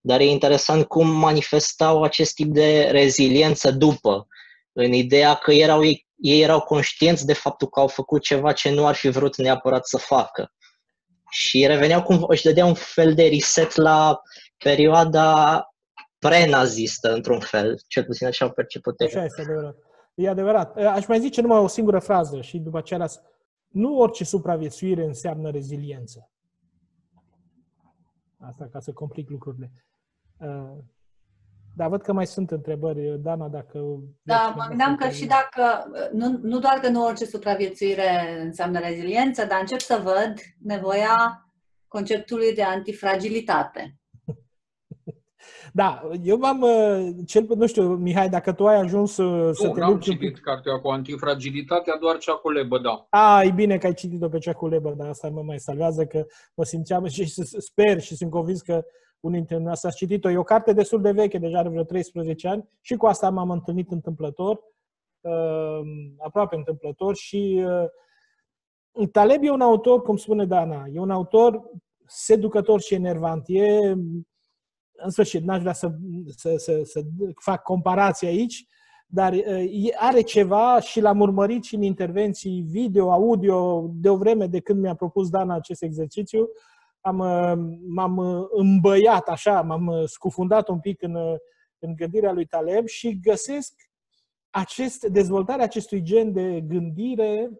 G: Dar e interesant cum manifestau acest tip de reziliență după, în ideea că erau, ei, ei erau conștienți de faptul că au făcut ceva ce nu ar fi vrut neapărat să facă. Și reveneau cum își dădeau un fel de reset la perioada pre-nazistă, într-un fel. Cel puțin așa au perceput ei.
B: Așa este adevărat. E adevărat. Aș mai zice numai o singură frază și după aceea las. Nu orice supraviețuire înseamnă reziliență. Asta ca să complic lucrurile. Uh, Dar văd că mai sunt întrebări. Dana, dacă...
A: Da, mă gândeam că și dacă, nu, nu doar că nu orice supraviețuire înseamnă reziliență, dar încep să văd nevoia conceptului de antifragilitate.
B: Da, eu m-am, uh, cel, nu știu, Mihai, dacă tu ai ajuns uh,
C: nu,
B: să te
C: n-am
B: lupți...
C: citit cartea cu antifragilitatea, doar cea cu lebă, da.
B: A, e bine că ai citit-o pe cea cu Leber, dar asta mă mai salvează că mă simțeam și sper și sunt convins că unii dintre noastre ați citit-o. E o carte destul de veche, deja are vreo 13 ani și cu asta m-am întâlnit întâmplător, uh, aproape întâmplător și Taleb e un autor, cum spune Dana, e un autor seducător și enervant. E, în sfârșit, n-aș vrea să, să, să, să fac comparații aici, dar are ceva și l-am urmărit și în intervenții video, audio, de o vreme de când mi-a propus Dana acest exercițiu, am, m-am îmbăiat așa, m-am scufundat un pic în, în gândirea lui Taleb și găsesc acest, dezvoltarea acestui gen de gândire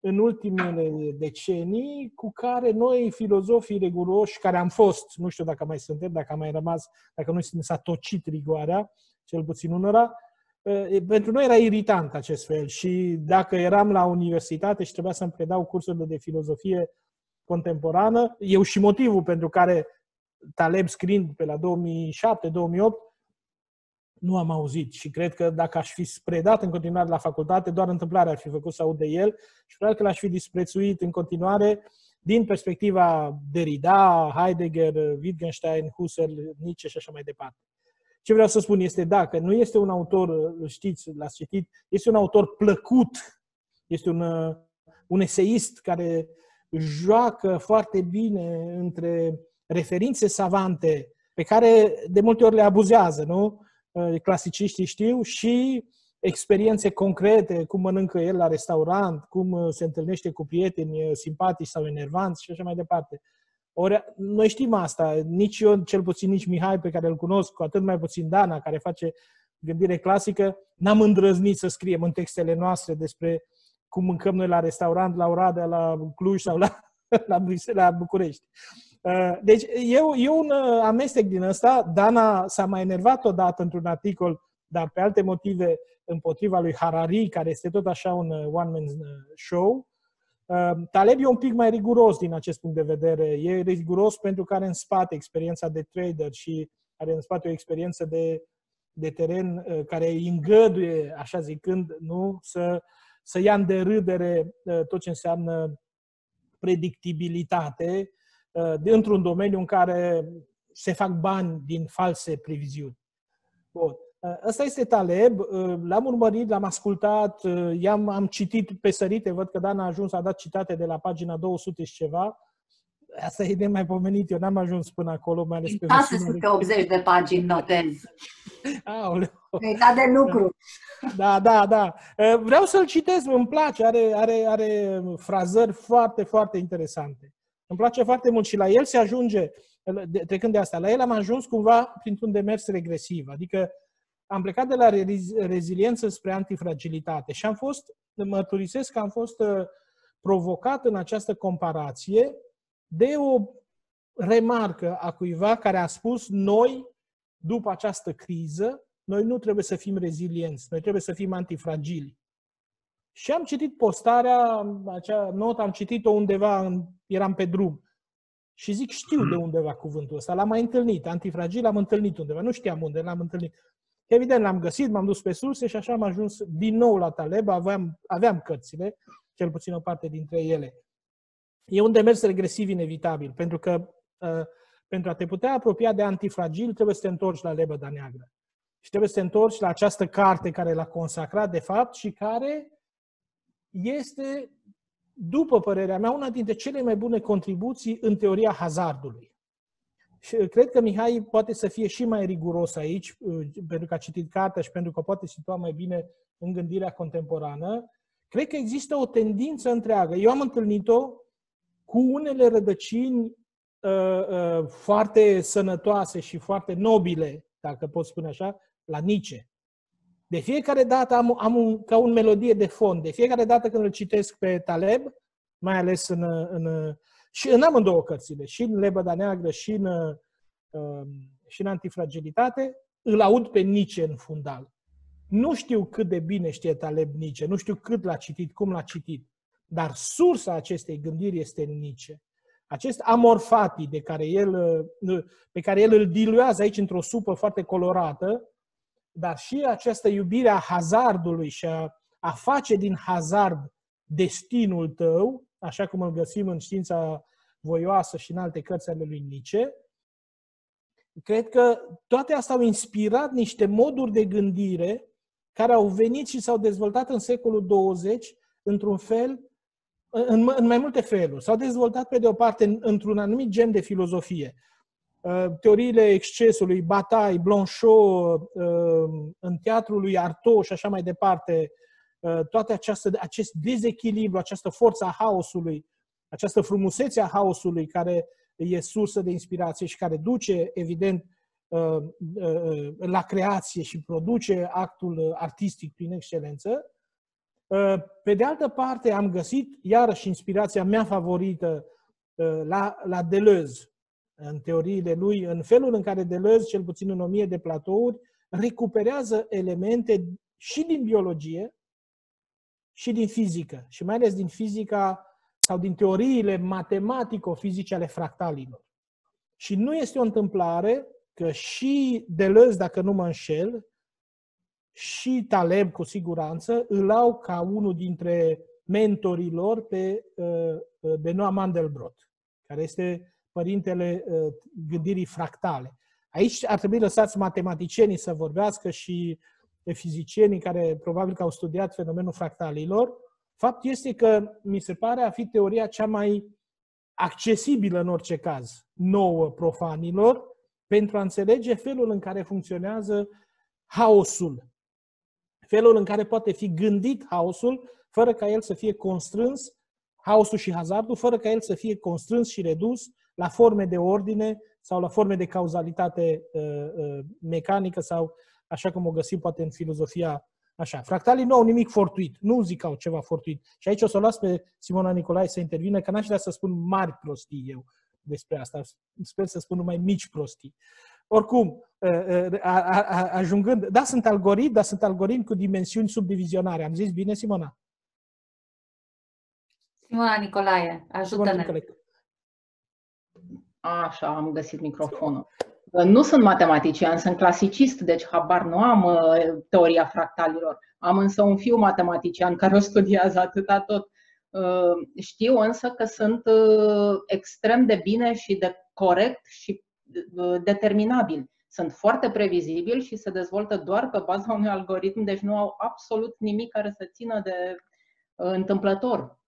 B: în ultimele decenii cu care noi, filozofii riguroși, care am fost, nu știu dacă mai suntem, dacă am mai rămas, dacă nu s-a tocit rigoarea, cel puțin unora, pentru noi era iritant acest fel și dacă eram la universitate și trebuia să-mi predau cursurile de filozofie contemporană, eu și motivul pentru care Taleb scriind pe la 2007-2008 nu am auzit și cred că dacă aș fi predat în continuare la facultate, doar întâmplarea ar fi făcut să aud de el și probabil că l-aș fi disprețuit în continuare din perspectiva Derrida, Heidegger, Wittgenstein, Husserl, Nietzsche și așa mai departe. Ce vreau să spun este, da, că nu este un autor, știți, l-ați citit, este un autor plăcut, este un, un eseist care joacă foarte bine între referințe savante pe care de multe ori le abuzează, nu? Uh, clasiciștii știu, și experiențe concrete, cum mănâncă el la restaurant, cum uh, se întâlnește cu prieteni uh, simpatici sau enervanți și așa mai departe. Ori noi știm asta, nici eu, cel puțin nici Mihai, pe care îl cunosc, cu atât mai puțin Dana, care face gândire clasică, n-am îndrăznit să scriem în textele noastre despre cum mâncăm noi la restaurant, la Oradea, la Cluj sau la, la, la București. Uh, deci eu, e un uh, amestec din ăsta. Dana s-a mai enervat odată într-un articol, dar pe alte motive împotriva lui Harari, care este tot așa un uh, one-man show. Taleb e un pic mai riguros din acest punct de vedere. E riguros pentru că are în spate experiența de trader și are în spate o experiență de, de teren care îi îngăduie, așa zicând, nu, să, să ia în derâdere tot ce înseamnă predictibilitate Uh, într-un domeniu în care se fac bani din false previziuni. Bun. Uh, ăsta este Taleb, uh, l-am urmărit, l-am ascultat, i-am, am citit pe sărite, văd că Dan a ajuns, a dat citate de la pagina 200 și ceva. Asta e de pomenit, eu n-am ajuns până acolo, mai ales pe
A: 680 de pagini notez. Aoleu. dat de lucru.
B: Da, da, da. Vreau să-l citesc, îmi place, are, are, are frazări foarte, foarte interesante. Îmi place foarte mult și la el se ajunge, trecând de asta, la el am ajuns cumva printr-un demers regresiv. Adică am plecat de la reziliență spre antifragilitate și am fost, mărturisesc că am fost uh, provocat în această comparație de o remarcă a cuiva care a spus noi, după această criză, noi nu trebuie să fim rezilienți, noi trebuie să fim antifragili. Și am citit postarea, acea notă, am citit-o undeva, eram pe drum. Și zic, știu de undeva cuvântul ăsta, l-am mai întâlnit, antifragil l-am întâlnit undeva, nu știam unde, l-am întâlnit. Evident, l-am găsit, m-am dus pe surse și așa am ajuns din nou la Taleb, aveam, aveam cărțile, cel puțin o parte dintre ele. E un demers regresiv inevitabil, pentru că uh, pentru a te putea apropia de antifragil, trebuie să te întorci la lebăda neagră. Și trebuie să te întorci la această carte care l-a consacrat, de fapt, și care este, după părerea mea, una dintre cele mai bune contribuții în teoria hazardului. Și cred că Mihai poate să fie și mai riguros aici, uh, pentru că a citit cartea și pentru că poate situa mai bine în gândirea contemporană. Cred că există o tendință întreagă. Eu am întâlnit-o cu unele rădăcini uh, uh, foarte sănătoase și foarte nobile, dacă pot spune așa, la Nietzsche. De fiecare dată am, am un, ca un melodie de fond. De fiecare dată când îl citesc pe Taleb, mai ales în, în și în amândouă cărțile, și în Lebăda Neagră, și în, um, și în Antifragilitate, îl aud pe Nietzsche în fundal. Nu știu cât de bine știe Taleb Nietzsche, nu știu cât l-a citit, cum l-a citit, dar sursa acestei gândiri este în Nietzsche. acest amorfati de care el, pe care el îl diluează aici într-o supă foarte colorată, dar și această iubire a hazardului și a, a face din hazard destinul tău, așa cum îl găsim în știința voioasă și în alte cărți ale lui Nietzsche, cred că toate astea au inspirat niște moduri de gândire care au venit și s-au dezvoltat în secolul 20 într-un fel, în, în mai multe feluri. S-au dezvoltat, pe de o parte, într-un anumit gen de filozofie. Uh, teoriile excesului, Bataille, Blanchot, uh, în teatrul lui Artaud și așa mai departe, uh, toate această, acest dezechilibru, această forță a haosului, această frumusețe a haosului care e sursă de inspirație și care duce, evident, la creație și produce actul artistic prin excelență. Pe de altă parte, am găsit, iarăși, inspirația mea favorită la, la Deleuze, în teoriile lui, în felul în care Deleuze, cel puțin în o mie de platouri, recuperează elemente și din biologie și din fizică, și mai ales din fizica sau din teoriile matematico-fizice ale fractalilor. Și nu este o întâmplare că și Deleuze, dacă nu mă înșel, și Taleb, cu siguranță, îl au ca unul dintre mentorii lor pe uh, Benoît Mandelbrot, care este părintele uh, gândirii fractale. Aici ar trebui lăsați matematicienii să vorbească și fizicienii care probabil că au studiat fenomenul fractalilor. Fapt este că mi se pare a fi teoria cea mai accesibilă în orice caz nouă profanilor pentru a înțelege felul în care funcționează haosul. Felul în care poate fi gândit haosul fără ca el să fie constrâns, haosul și hazardul, fără ca el să fie constrâns și redus la forme de ordine sau la forme de cauzalitate uh, uh, mecanică sau așa cum o găsim poate în filozofia așa. Fractalii nu au nimic fortuit, nu zic că au ceva fortuit. Și aici o să o las pe Simona Nicolae să intervină, că n-aș vrea să spun mari prostii eu despre asta. Sper să spun numai mici prostii. Oricum, uh, uh, ajungând, da, sunt algoritmi, dar sunt algoritmi cu dimensiuni subdivizionare. Am zis bine, Simona?
A: Simona Nicolae, ajută-ne. Simona Nicolae.
H: Așa, am găsit microfonul. Nu sunt matematician, sunt clasicist, deci habar nu am uh, teoria fractalilor. Am însă un fiu matematician care o studiază atâta tot. Uh, știu însă că sunt uh, extrem de bine și de corect și determinabil. Sunt foarte previzibili și se dezvoltă doar pe baza unui algoritm, deci nu au absolut nimic care să țină de întâmplător.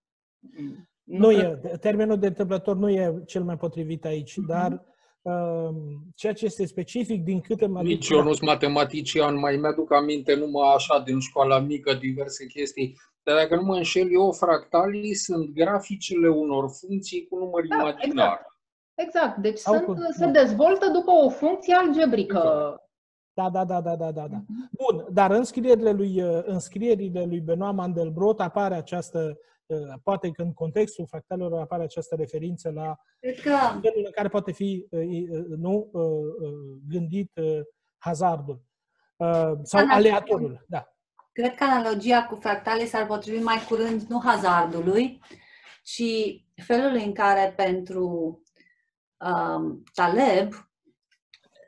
B: Nu e, termenul de întâmplător nu e cel mai potrivit aici, mm-hmm. dar uh, ceea ce este specific din câte mă
C: Nici eu nu sunt matematician, mai mi-aduc aminte numai așa din școala mică diverse chestii. Dar dacă nu mă înșel eu, fractalii sunt graficele unor funcții cu număr da, imaginar.
H: Exact. Exact. Deci sunt, cu... se dezvoltă după o funcție algebrică. Exact.
B: Da, da, da, da, da, da, da. Bun, dar în scrierile lui, în scrierile lui Benoît Mandelbrot apare această Uh, poate că în contextul fractalelor apare această referință la că... felul în care poate fi uh, uh, nu, gândit hazardul sau Anal- aleatorul. Da.
A: Cred că analogia cu fractale s-ar potrivi mai curând nu hazardului, ci felul în care pentru um, Taleb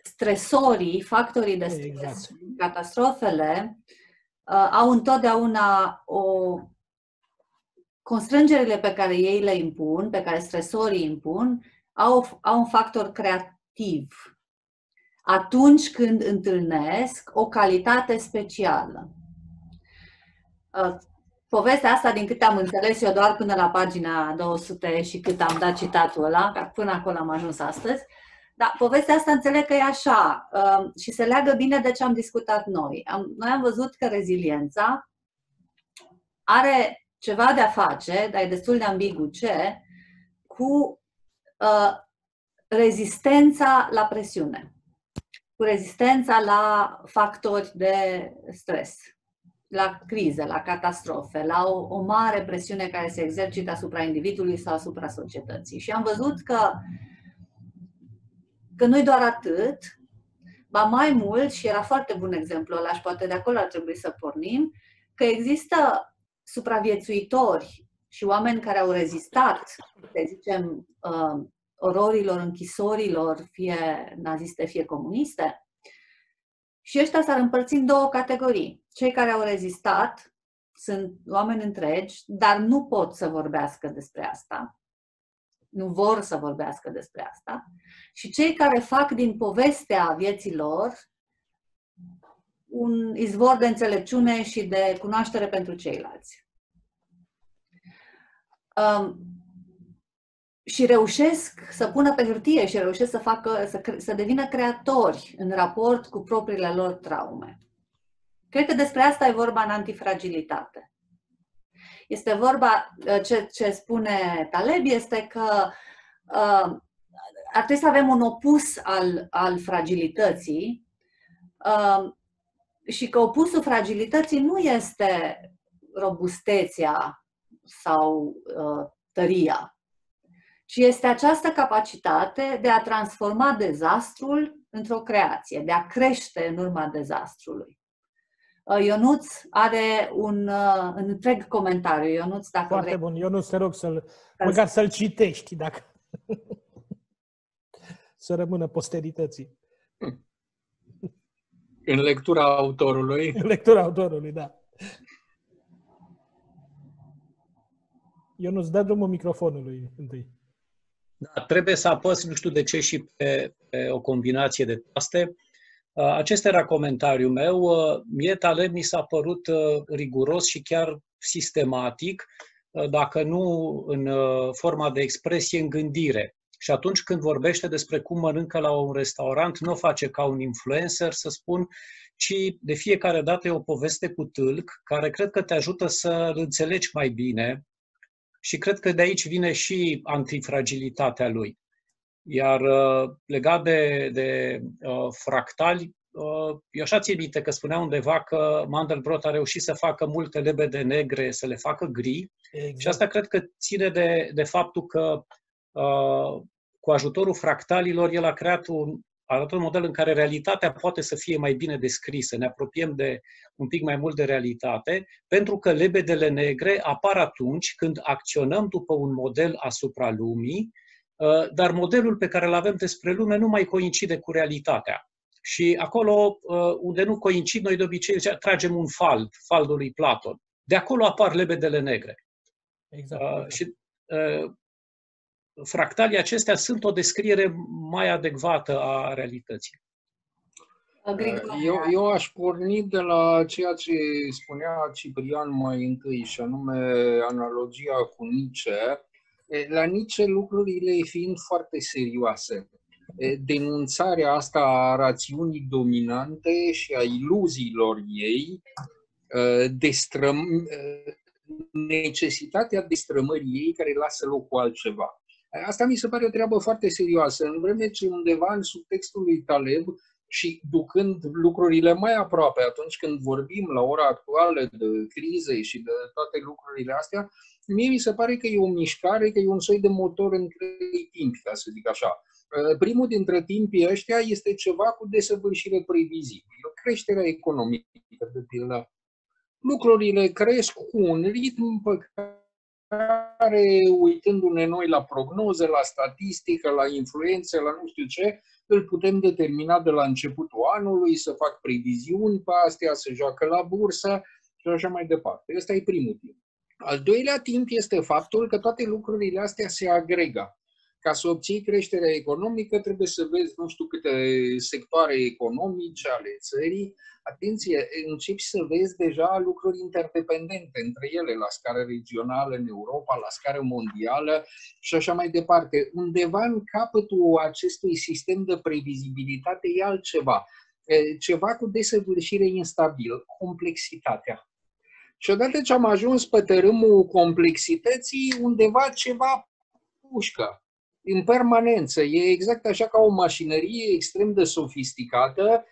A: stresorii, factorii de stres, exact. catastrofele, uh, au întotdeauna o constrângerile pe care ei le impun, pe care stresorii impun, au, au un factor creativ. Atunci când întâlnesc o calitate specială. Uh, povestea asta, din câte am înțeles eu, doar până la pagina 200 și cât am dat citatul ăla, că până acolo am ajuns astăzi, dar povestea asta înțeleg că e așa uh, și se leagă bine de ce am discutat noi. Noi am văzut că reziliența are ceva de a face, dar e destul de ambigu ce, cu uh, rezistența la presiune, cu rezistența la factori de stres, la crize, la catastrofe, la o, o mare presiune care se exercită asupra individului sau asupra societății. Și am văzut că, că nu-i doar atât, ba mai mult, și era foarte bun exemplu ăla și poate de acolo ar trebui să pornim, că există supraviețuitori și oameni care au rezistat, să zicem, uh, ororilor închisorilor, fie naziste, fie comuniste. Și ăștia s-ar împărți în două categorii. Cei care au rezistat sunt oameni întregi, dar nu pot să vorbească despre asta. Nu vor să vorbească despre asta. Și cei care fac din povestea vieții lor un izvor de înțelepciune și de cunoaștere pentru ceilalți. Um, și reușesc să pună pe hârtie și reușesc să, facă, să, să devină creatori în raport cu propriile lor traume. Cred că despre asta e vorba în antifragilitate. Este vorba, uh, ce, ce spune Taleb este că uh, ar trebui să avem un opus al, al fragilității uh, și că opusul fragilității nu este robustețea sau uh, tăria, ci este această capacitate de a transforma dezastrul într-o creație, de a crește în urma dezastrului. Uh, Ionuț are un uh, întreg comentariu. Ionuț, dacă
B: Foarte
A: vrei.
B: bun. Ionuț, te rog să-l, măcar să-l citești, dacă... să rămână posterității.
C: În lectura autorului.
B: În lectura autorului, da. Ionuț, dă drumul microfonului întâi.
E: Da, trebuie să apăs, nu știu de ce, și pe, pe o combinație de taste. Acesta era comentariul meu. Mie Taleb mi s-a părut riguros și chiar sistematic, dacă nu în forma de expresie, în gândire. Și atunci când vorbește despre cum mănâncă la un restaurant, nu o face ca un influencer, să spun, ci de fiecare dată e o poveste cu tâlc, care cred că te ajută să-l înțelegi mai bine și cred că de aici vine și antifragilitatea lui. Iar uh, legat de, de uh, fractali, uh, eu așa țin minte că spunea undeva că Mandelbrot a reușit să facă multe lebede negre, să le facă gri exact. și asta cred că ține de, de faptul că uh, cu ajutorul fractalilor el a creat un, arată un model în care realitatea poate să fie mai bine descrisă, ne apropiem de un pic mai mult de realitate, pentru că lebedele negre apar atunci când acționăm după un model asupra lumii, uh, dar modelul pe care îl avem despre lume nu mai coincide cu realitatea. Și acolo uh, unde nu coincid, noi de obicei tragem un fald, faldul lui Platon. De acolo apar lebedele negre.
B: Exact.
E: Uh, și fractalii acestea sunt o descriere mai adecvată a realității.
C: Eu, eu aș porni de la ceea ce spunea Ciprian mai întâi, și anume analogia cu Nietzsche. La Nietzsche lucrurile fiind foarte serioase. Denunțarea asta a rațiunii dominante și a iluziilor ei, destrăm, necesitatea destrămării ei care lasă loc cu altceva. Asta mi se pare o treabă foarte serioasă. În vreme ce undeva în subtextul lui Taleb și ducând lucrurile mai aproape atunci când vorbim la ora actuală de crize și de toate lucrurile astea, mie mi se pare că e o mișcare, că e un soi de motor în trei timpi, ca să zic așa. Primul dintre timpii ăștia este ceva cu desăvârșire previzibilă, creșterea economică, de pildă. Lucrurile cresc cu un ritm pe care care, uitându-ne noi la prognoze, la statistică, la influențe, la nu știu ce, îl putem determina de la începutul anului, să fac previziuni pe astea, să joacă la bursă și așa mai departe. Ăsta e primul timp. Al doilea timp este faptul că toate lucrurile astea se agregă. Ca să obții creșterea economică, trebuie să vezi nu știu câte sectoare economice ale țării. Atenție, începi să vezi deja lucruri interdependente între ele, la scară regională în Europa, la scară mondială și așa mai departe. Undeva în capătul acestui sistem de previzibilitate e altceva. Ceva cu desăvârșire instabil, complexitatea. Și odată ce am ajuns pe tărâmul complexității, undeva ceva pușcă în permanență. E exact așa ca o mașinărie extrem de sofisticată,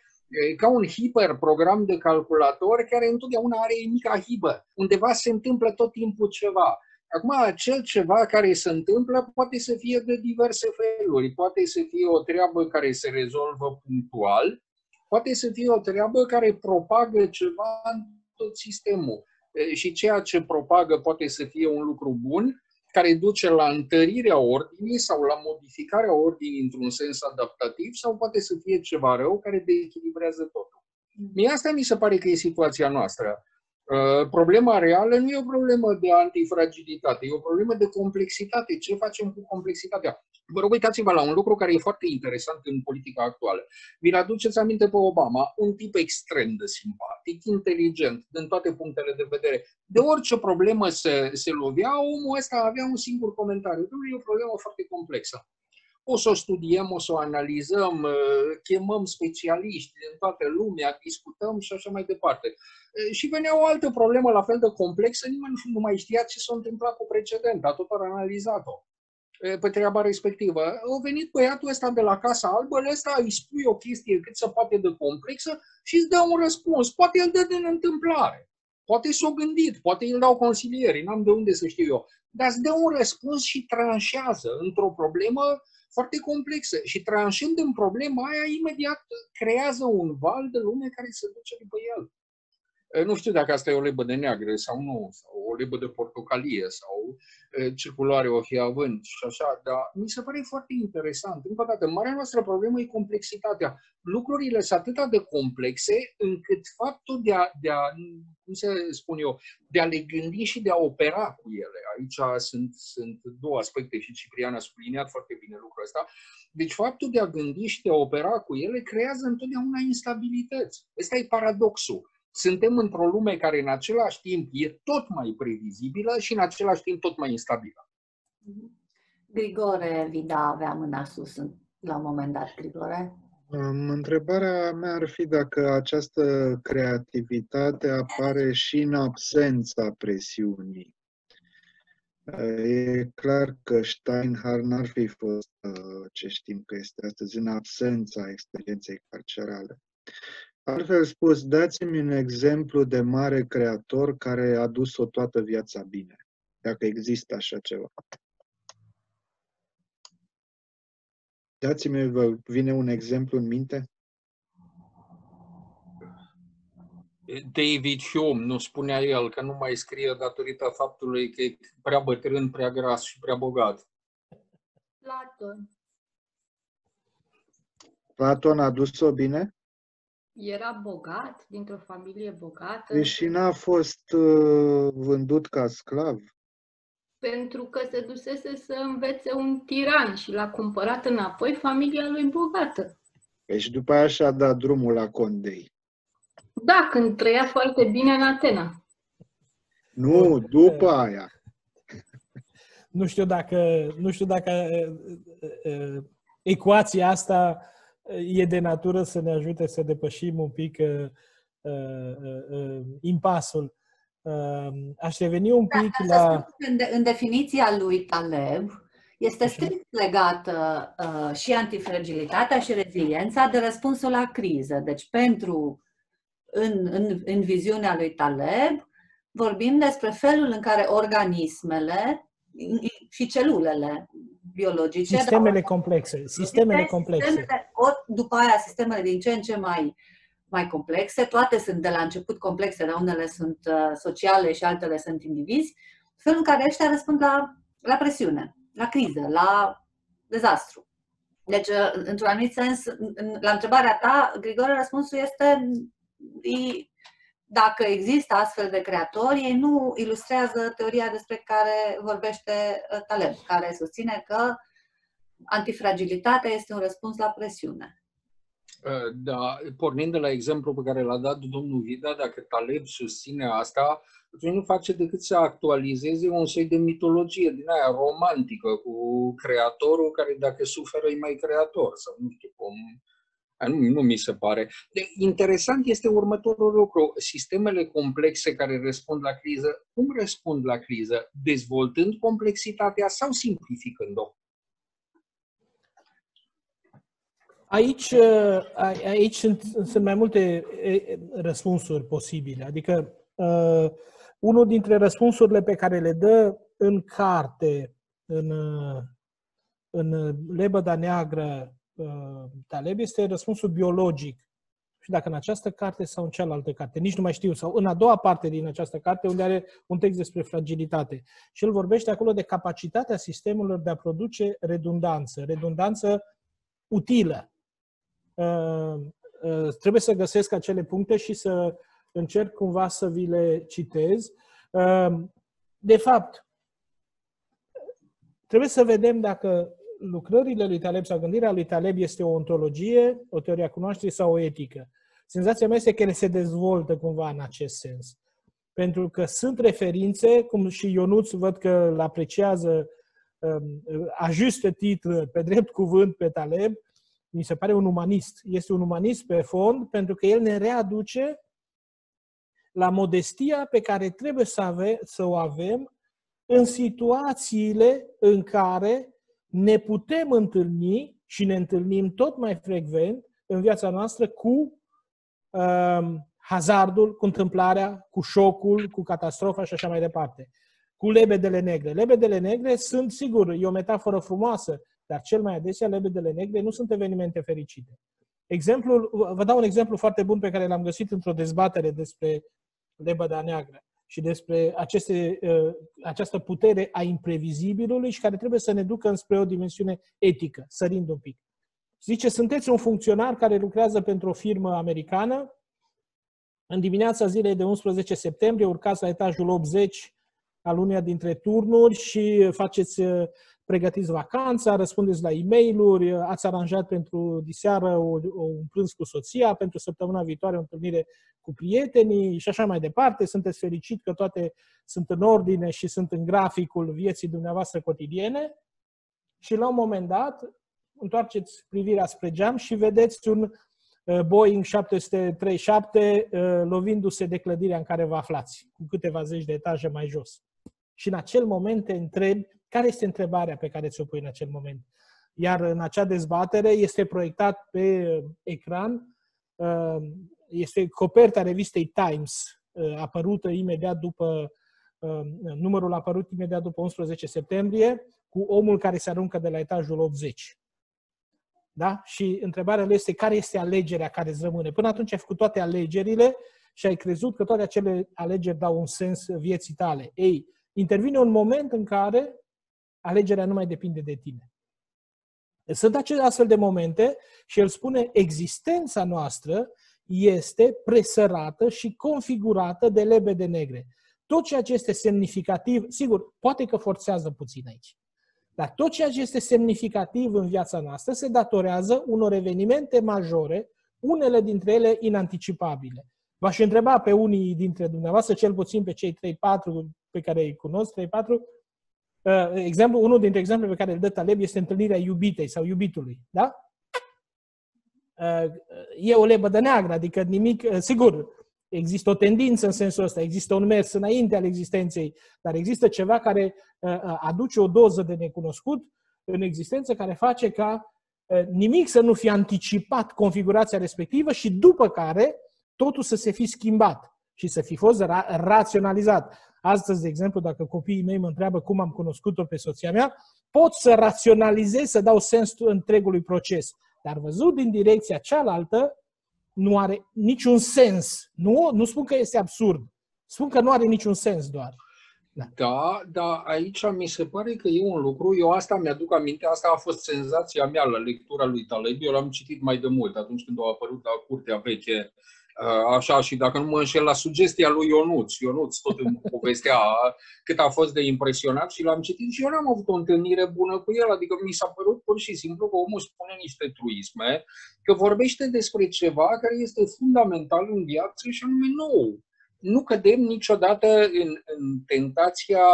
C: ca un hiperprogram de calculator care întotdeauna are mica hibă. Undeva se întâmplă tot timpul ceva. Acum, acel ceva care se întâmplă poate să fie de diverse feluri. Poate să fie o treabă care se rezolvă punctual, poate să fie o treabă care propagă ceva în tot sistemul. și ceea ce propagă poate să fie un lucru bun, care duce la întărirea ordinii sau la modificarea ordinii într-un sens adaptativ sau poate să fie ceva rău care deechilibrează totul. Mie asta mi se pare că e situația noastră. Uh, problema reală nu e o problemă de antifragilitate, e o problemă de complexitate. Ce facem cu complexitatea? Vă rog, uitați-vă la un lucru care e foarte interesant în politica actuală. Vi-l aduceți aminte pe Obama, un tip extrem de simpatic, inteligent, din toate punctele de vedere. De orice problemă se, se lovea, omul ăsta avea un singur comentariu. Nu e o problemă foarte complexă o să o studiem, o să o analizăm, uh, chemăm specialiști din toată lumea, discutăm și așa mai departe. Uh, și venea o altă problemă la fel de complexă, nimeni nu mai știa ce s-a întâmplat cu precedenta, tot au analizat-o uh, pe treaba respectivă. A venit băiatul ăsta de la Casa Albă, ăsta îi spui o chestie cât se poate de complexă și îți dă un răspuns. Poate el dă din întâmplare. Poate s-o gândit, poate îl dau consilieri, n-am de unde să știu eu. Dar îți dă un răspuns și tranșează într-o problemă foarte complexă și tranșând în problema aia, imediat creează un val de lume care se duce după el. Nu știu dacă asta e o lebă de neagră sau nu, sau o lebă de portocalie sau ce culoare o fi având și așa, dar mi se pare foarte interesant. Încă o dată, marea noastră problemă e complexitatea. Lucrurile sunt atât de complexe încât faptul de a, de a, cum să spun eu, de a le gândi și de a opera cu ele. Aici sunt, sunt două aspecte și Ciprian a subliniat foarte bine lucrul ăsta. Deci faptul de a gândi și de a opera cu ele creează întotdeauna instabilități. Ăsta e paradoxul suntem într-o lume care în același timp e tot mai previzibilă și în același timp tot mai instabilă.
A: Grigore Vida avea mâna sus la un moment dat, Grigore.
D: Întrebarea mea ar fi dacă această creativitate apare și în absența presiunii. E clar că Steinhardt n-ar fi fost uh, ce știm că este astăzi în absența experienței carcerale. Altfel spus, dați-mi un exemplu de mare creator care a dus-o toată viața bine, dacă există așa ceva. Dați-mi, vă vine un exemplu în minte?
C: David Hume, nu spunea el că nu mai scrie datorită faptului că e prea bătrân, prea gras și prea bogat.
A: Platon.
D: Platon a dus-o bine?
I: Era bogat, dintr-o familie bogată.
D: Deși n-a fost uh, vândut ca sclav.
I: Pentru că se dusese să învețe un tiran și l-a cumpărat înapoi familia lui bogată.
D: Deci după aia și-a dat drumul la Condei.
I: Da, când trăia foarte bine în Atena.
D: Nu, după aia.
B: Nu știu dacă, nu știu dacă uh, uh, ecuația asta e de natură să ne ajute să depășim un pic uh, uh, uh, impasul. Uh, aș reveni un pic da, la...
A: În, de, în definiția lui Taleb, este strict legată uh, și antifragilitatea și reziliența de răspunsul la criză. Deci, pentru, în, în, în viziunea lui Taleb, vorbim despre felul în care organismele și celulele biologice.
B: Sistemele dar, complexe. Sistemele complexe. Sistemele,
A: ori după aia sistemele din ce în ce mai, mai complexe, toate sunt de la început complexe, dar unele sunt uh, sociale și altele sunt indivizi, felul în care ăștia răspund la, la presiune, la criză, la dezastru. Deci, uh, într-un anumit sens, la întrebarea ta, Grigore, răspunsul este dacă există astfel de creatori, ei nu ilustrează teoria despre care vorbește uh, Taleb, care susține că antifragilitatea este un răspuns la presiune.
C: Uh, da, pornind de la exemplu pe care l-a dat domnul Vida, dacă Taleb susține asta, atunci nu face decât să actualizeze un soi de mitologie din aia romantică cu creatorul care dacă suferă e mai creator sau nu știu cum nu, nu mi se pare. De, interesant este următorul lucru. Sistemele complexe care răspund la criză, cum răspund la criză? Dezvoltând complexitatea sau simplificând-o?
B: Aici, aici sunt, sunt mai multe răspunsuri posibile. Adică, uh, unul dintre răspunsurile pe care le dă în carte, în, în Lebăda Neagră, Uh, Taleb este răspunsul biologic. și dacă în această carte sau în cealaltă carte, nici nu mai știu, sau în a doua parte din această carte, unde are un text despre fragilitate. Și el vorbește acolo de capacitatea sistemelor de a produce redundanță, redundanță utilă. Uh, uh, trebuie să găsesc acele puncte și să încerc cumva să vi le citez. Uh, de fapt, trebuie să vedem dacă lucrările lui Taleb sau gândirea lui Taleb este o ontologie, o teorie a cunoașterii sau o etică. Senzația mea este că ele se dezvoltă cumva în acest sens. Pentru că sunt referințe, cum și Ionuț văd că îl apreciază, um, ajustă titlu pe drept cuvânt pe Taleb, mi se pare un umanist. Este un umanist pe fond pentru că el ne readuce la modestia pe care trebuie să, ave, să o avem în situațiile în care ne putem întâlni și ne întâlnim tot mai frecvent în viața noastră cu um, hazardul, cu întâmplarea, cu șocul, cu catastrofa și așa mai departe. Cu lebedele negre. Lebedele negre sunt, sigur, e o metaforă frumoasă, dar cel mai adesea lebedele negre nu sunt evenimente fericite. Exemplul, vă dau un exemplu foarte bun pe care l-am găsit într-o dezbatere despre lebeda neagră și despre aceste, uh, această putere a imprevizibilului și care trebuie să ne ducă înspre o dimensiune etică, sărind un pic. Zice, sunteți un funcționar care lucrează pentru o firmă americană, în dimineața zilei de 11 septembrie urcați la etajul 80 al uneia dintre turnuri și faceți uh, pregătiți vacanța, răspundeți la e mail ați aranjat pentru diseară o, o, un prânz cu soția, pentru săptămâna viitoare o întâlnire cu prietenii și așa mai departe. Sunteți fericit că toate sunt în ordine și sunt în graficul vieții dumneavoastră cotidiene și la un moment dat întoarceți privirea spre geam și vedeți un uh, Boeing 737 uh, lovindu-se de clădirea în care vă aflați, cu câteva zeci de etaje mai jos. Și în acel moment te întrebi care este întrebarea pe care ți-o pui în acel moment? Iar în acea dezbatere este proiectat pe uh, ecran, uh, este coperta revistei Times, uh, apărută imediat după, numărul apărut imediat după 11 septembrie, cu omul care se aruncă de la etajul 80. Da? Și întrebarea lui este care este alegerea care îți rămâne. Până atunci ai făcut toate alegerile și ai crezut că toate acele alegeri dau un sens vieții tale. Ei, intervine un moment în care alegerea nu mai depinde de tine. Sunt acele astfel de momente și el spune existența noastră este presărată și configurată de lebede negre. Tot ceea ce este semnificativ, sigur, poate că forțează puțin aici, dar tot ceea ce este semnificativ în viața noastră se datorează unor evenimente majore, unele dintre ele inanticipabile. V-aș întreba pe unii dintre dumneavoastră, cel puțin pe cei 3-4 pe care îi cunosc, 3-4, Uh, exemplu, unul dintre exemple pe care îl dă Taleb este întâlnirea iubitei sau iubitului. Da? Uh, e o lebădă neagră, adică nimic, uh, sigur, există o tendință în sensul ăsta, există un mers înainte al existenței, dar există ceva care aduce o doză de necunoscut în existență care face ca nimic să nu fie anticipat configurația respectivă și după care totul să se fi schimbat și să fi fost ra- raționalizat. Astăzi, de exemplu, dacă copiii mei mă întreabă cum am cunoscut-o pe soția mea, pot să raționalizez, să dau sens întregului proces. Dar văzut din direcția cealaltă, nu are niciun sens. Nu, nu spun că este absurd. Spun că nu are niciun sens doar.
C: Da. da, dar aici mi se pare că e un lucru, eu asta mi-aduc aminte, asta a fost senzația mea la lectura lui Taleb, eu l-am citit mai de mult atunci când a apărut la Curtea Veche Uh, așa, și dacă nu mă înșel la sugestia lui Ionuț, Ionuț tot îmi povestea cât a fost de impresionat și l-am citit și eu n-am avut o întâlnire bună cu el, adică mi s-a părut pur și simplu că omul spune niște truisme, că vorbește despre ceva care este fundamental în viață și anume nou. Nu cădem niciodată în, în tentația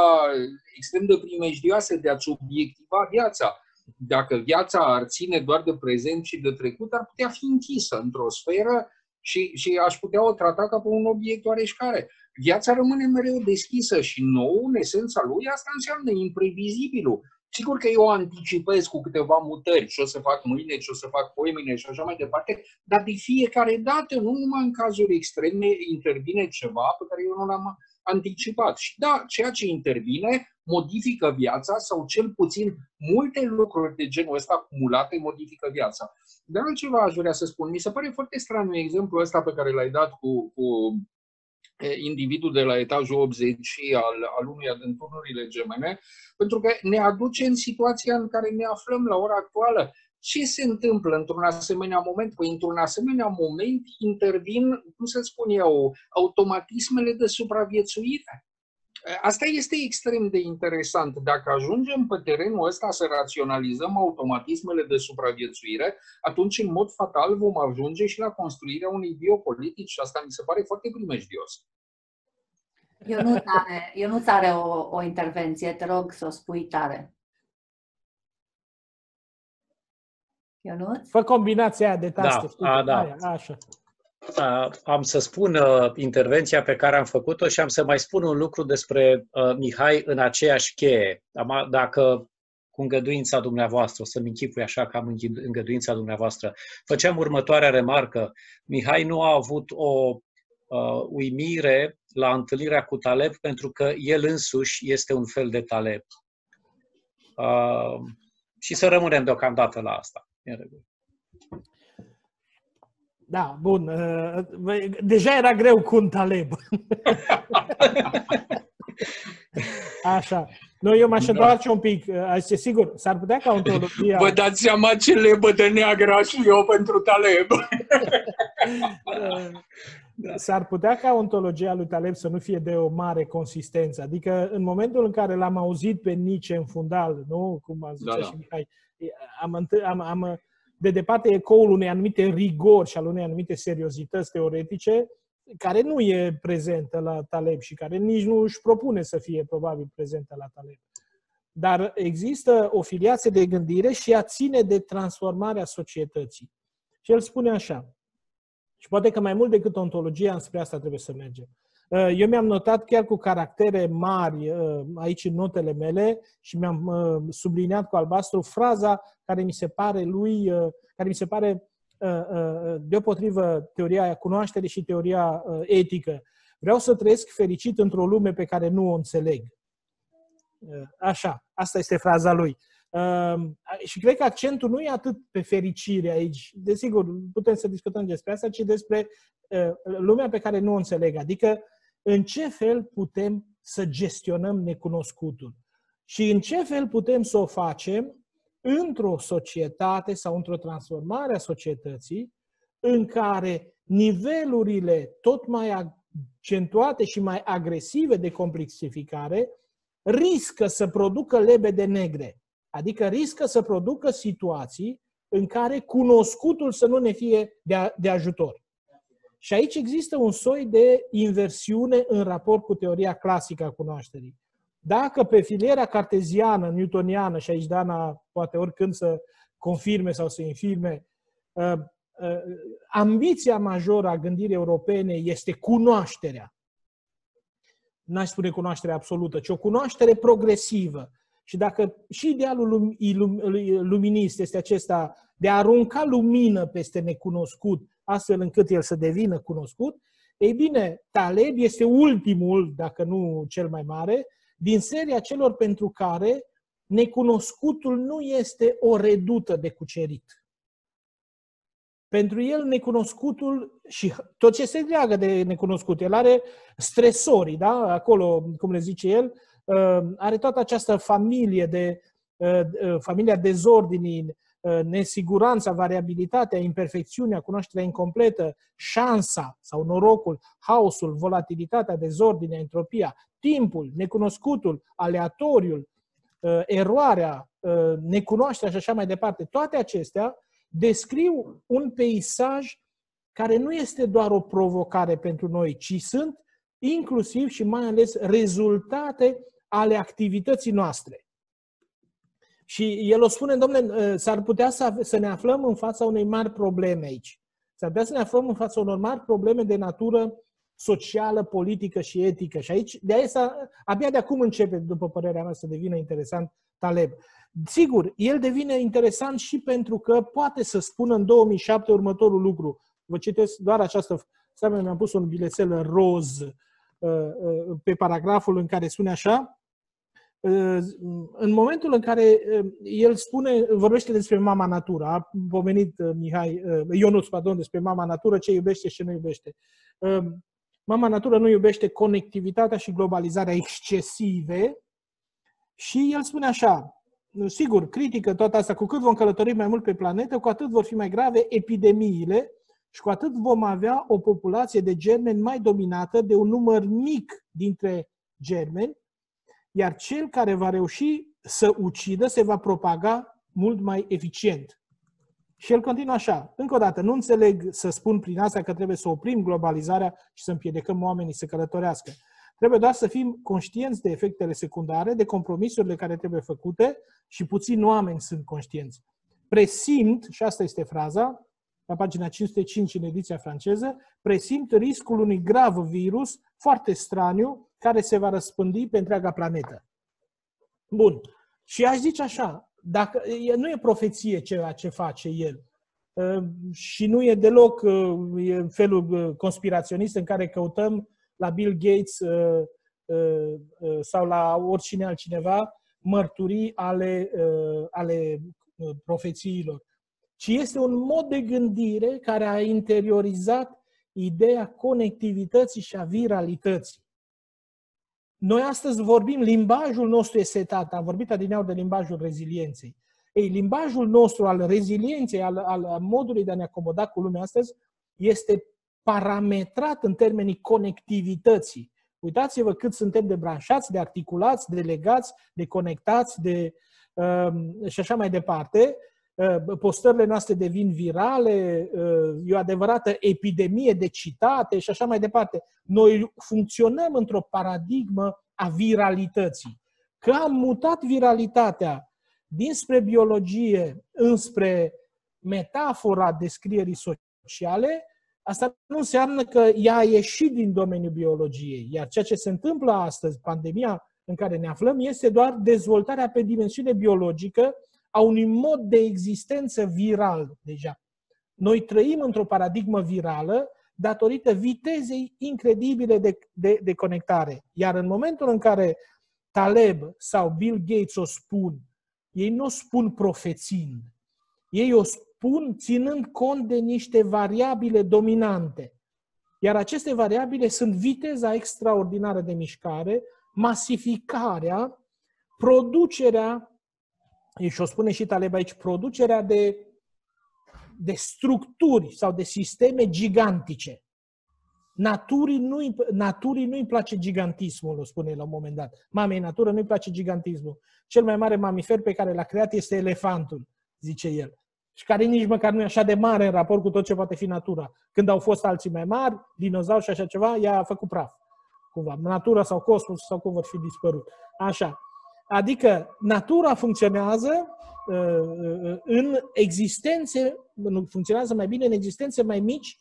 C: extrem de primejdioasă de a-ți obiectiva viața. Dacă viața ar ține doar de prezent și de trecut, ar putea fi închisă într-o sferă și, și aș putea o trata ca pe un obiect oareșcare. Viața rămâne mereu deschisă și nou, în esența lui, asta înseamnă imprevizibilul. Sigur că eu anticipez cu câteva mutări ce o să fac mâine, ce o să fac poimine și așa mai departe, dar de fiecare dată, nu numai în cazuri extreme, intervine ceva pe care eu nu l-am anticipat. Și da, ceea ce intervine modifică viața sau cel puțin multe lucruri de genul ăsta acumulate modifică viața. Dar altceva aș vrea să spun. Mi se pare foarte straniu exemplul ăsta pe care l-ai dat cu, cu individul de la etajul 80 și al, al unuia din turnurile gemene, pentru că ne aduce în situația în care ne aflăm la ora actuală. Ce se întâmplă într-un asemenea moment? Păi într-un asemenea moment intervin, cum să spun eu, automatismele de supraviețuire. Asta este extrem de interesant. Dacă ajungem pe terenul ăsta să raționalizăm automatismele de supraviețuire, atunci în mod fatal vom ajunge și la construirea unei biopolitici și asta mi se pare foarte primejdios.
A: Eu nu are, eu nu are o, o intervenție, te rog să o spui tare. Ionuț?
B: Fă combinația aia de taste.
E: Da, a, da.
B: Aia, așa
E: am să spun uh, intervenția pe care am făcut-o și am să mai spun un lucru despre uh, Mihai în aceeași cheie. Dacă cu îngăduința dumneavoastră, o să-mi închipui așa că am îngăduința dumneavoastră, făceam următoarea remarcă. Mihai nu a avut o uh, uimire la întâlnirea cu Taleb pentru că el însuși este un fel de Taleb. Uh, și să rămânem deocamdată la asta.
B: Da, bun. Uh, deja era greu cu un Taleb. Așa. Nu, eu m-aș da. întoarce un pic. Uh, Aș sigur, s-ar putea ca ontologia...
C: Vă dați seama ce lebă de neagră și eu pentru Taleb.
B: Uh, s-ar putea ca ontologia lui Taleb să nu fie de o mare consistență. Adică în momentul în care l-am auzit pe Nietzsche în fundal, nu? Cum a zis da, da. și Mihai, am, am, am, de departe ecoul unei anumite rigori și al unei anumite seriozități teoretice, care nu e prezentă la Taleb și care nici nu își propune să fie probabil prezentă la Taleb. Dar există o filiație de gândire și a ține de transformarea societății. Și el spune așa, și poate că mai mult decât ontologia, înspre asta trebuie să mergem. Uh, eu mi-am notat chiar cu caractere mari uh, aici în notele mele și mi-am uh, subliniat cu albastru fraza care mi se pare lui, care mi se pare deopotrivă teoria cunoașterii și teoria etică. Vreau să trăiesc fericit într-o lume pe care nu o înțeleg. Așa, asta este fraza lui. Și cred că accentul nu e atât pe fericire aici, desigur, putem să discutăm despre asta, ci despre lumea pe care nu o înțeleg. Adică în ce fel putem să gestionăm necunoscutul și în ce fel putem să o facem într-o societate sau într-o transformare a societății în care nivelurile tot mai accentuate și mai agresive de complexificare riscă să producă lebede negre, adică riscă să producă situații în care cunoscutul să nu ne fie de, de ajutor. Și aici există un soi de inversiune în raport cu teoria clasică a cunoașterii. Dacă pe filiera carteziană, newtoniană, și aici Dana poate oricând să confirme sau să infirme, uh, uh, ambiția majoră a gândirii europene este cunoașterea. N-aș spune cunoaștere absolută, ci o cunoaștere progresivă. Și dacă și idealul luminist este acesta de a arunca lumină peste necunoscut, astfel încât el să devină cunoscut, ei bine, Taleb este ultimul, dacă nu cel mai mare, din seria celor pentru care necunoscutul nu este o redută de cucerit. Pentru el, necunoscutul și tot ce se leagă de necunoscut, el are stresorii, da? acolo, cum le zice el, uh, are toată această familie de uh, uh, familia dezordinii, Uh, nesiguranța, variabilitatea, imperfecțiunea, cunoașterea incompletă, șansa sau norocul, haosul, volatilitatea, dezordinea, entropia, timpul, necunoscutul, aleatoriul, uh, eroarea, uh, necunoașterea și așa mai departe, toate acestea descriu un peisaj care nu este doar o provocare pentru noi, ci sunt inclusiv și mai ales rezultate ale activității noastre. Și el o spune, domnule, ă, s-ar putea să, să ne aflăm în fața unei mari probleme aici. S-ar putea să ne aflăm în fața unor mari probleme de natură socială, politică și etică. Și aici, de aia, abia de acum începe, după părerea mea, să devină interesant Taleb. Sigur, el devine interesant și pentru că poate să spună în 2007 următorul lucru. Vă citesc doar această... Seamnă, mi-am pus un bilețel roz pe paragraful în care spune așa, în momentul în care el spune, vorbește despre mama natură, a pomenit Mihai, Ionuț, pardon, despre mama natură, ce iubește și ce nu iubește. Mama natură nu iubește conectivitatea și globalizarea excesive și el spune așa, sigur, critică toată asta, cu cât vom călători mai mult pe planetă, cu atât vor fi mai grave epidemiile și cu atât vom avea o populație de germeni mai dominată de un număr mic dintre germeni, iar cel care va reuși să ucidă se va propaga mult mai eficient. Și el continuă așa. Încă o dată, nu înțeleg să spun prin asta că trebuie să oprim globalizarea și să împiedicăm oamenii să călătorească. Trebuie doar să fim conștienți de efectele secundare, de compromisurile care trebuie făcute și puțini oameni sunt conștienți. Presimt, și asta este fraza, la pagina 505 în ediția franceză, presimt riscul unui grav virus foarte straniu care se va răspândi pe întreaga planetă. Bun. Și aș zice așa, dacă, nu e profeție ceea ce face el ă, și nu e deloc ă, e felul ă, conspiraționist în care căutăm la Bill Gates sau la oricine altcineva mărturii ale, ale profețiilor, ci este un mod de gândire care a interiorizat ideea conectivității și a viralității. Noi astăzi vorbim, limbajul nostru este setat, am vorbit adineauri de limbajul rezilienței. Ei, limbajul nostru al rezilienței, al, al modului de a ne acomoda cu lumea astăzi, este parametrat în termenii conectivității. Uitați-vă cât suntem de branșați, de articulați, de legați, de conectați, de, uh, și așa mai departe. Uh, postările noastre devin virale, uh, e o adevărată epidemie de citate și așa mai departe. Noi funcționăm într-o paradigmă a viralității. Că am mutat viralitatea dinspre biologie înspre metafora descrierii sociale, asta nu înseamnă că ea a ieșit din domeniul biologiei. Iar ceea ce se întâmplă astăzi, pandemia în care ne aflăm, este doar dezvoltarea pe dimensiune biologică a unui mod de existență viral deja. Noi trăim într-o paradigmă virală datorită vitezei incredibile de, de, de conectare. Iar în momentul în care Taleb sau Bill Gates o spun, ei nu o spun profețind, ei o spun ținând cont de niște variabile dominante. Iar aceste variabile sunt viteza extraordinară de mișcare, masificarea, producerea și o spune și Taleb aici, producerea de, de structuri sau de sisteme gigantice. Naturii nu-i, naturii nu-i place gigantismul, o spune la un moment dat. Mamei natură nu-i place gigantismul. Cel mai mare mamifer pe care l-a creat este elefantul, zice el. Și care nici măcar nu e așa de mare în raport cu tot ce poate fi natura. Când au fost alții mai mari, dinozauri și așa ceva, ea a făcut praf. Cumva. Natura sau cosmos sau cum vor fi dispărut. Așa. Adică natura funcționează uh, uh, în existențe, funcționează mai bine în existențe mai mici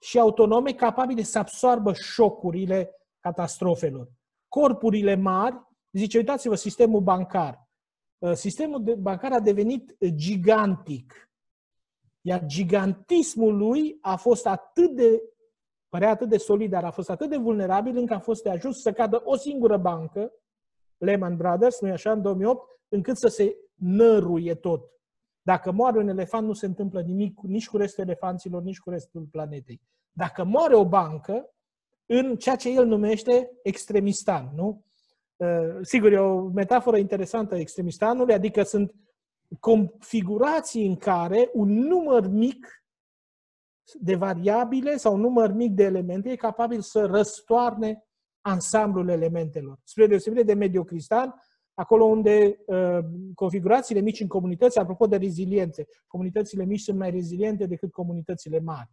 B: și autonome, capabile să absoarbă șocurile catastrofelor. Corpurile mari, zice, uitați-vă, sistemul bancar. Uh, sistemul bancar a devenit gigantic. Iar gigantismul lui a fost atât de, părea atât de solid, dar a fost atât de vulnerabil încât a fost de ajuns să cadă o singură bancă Lehman Brothers, nu-i așa, în 2008, încât să se năruie tot. Dacă moare un elefant, nu se întâmplă nimic nici cu restul elefanților, nici cu restul planetei. Dacă moare o bancă, în ceea ce el numește extremistan, nu? Uh, sigur, e o metaforă interesantă extremistanului, adică sunt configurații în care un număr mic de variabile sau un număr mic de elemente e capabil să răstoarne ansamblul elementelor. Spre deosebire de mediocristan, acolo unde uh, configurațiile mici în comunități, apropo de reziliențe, comunitățile mici sunt mai reziliente decât comunitățile mari.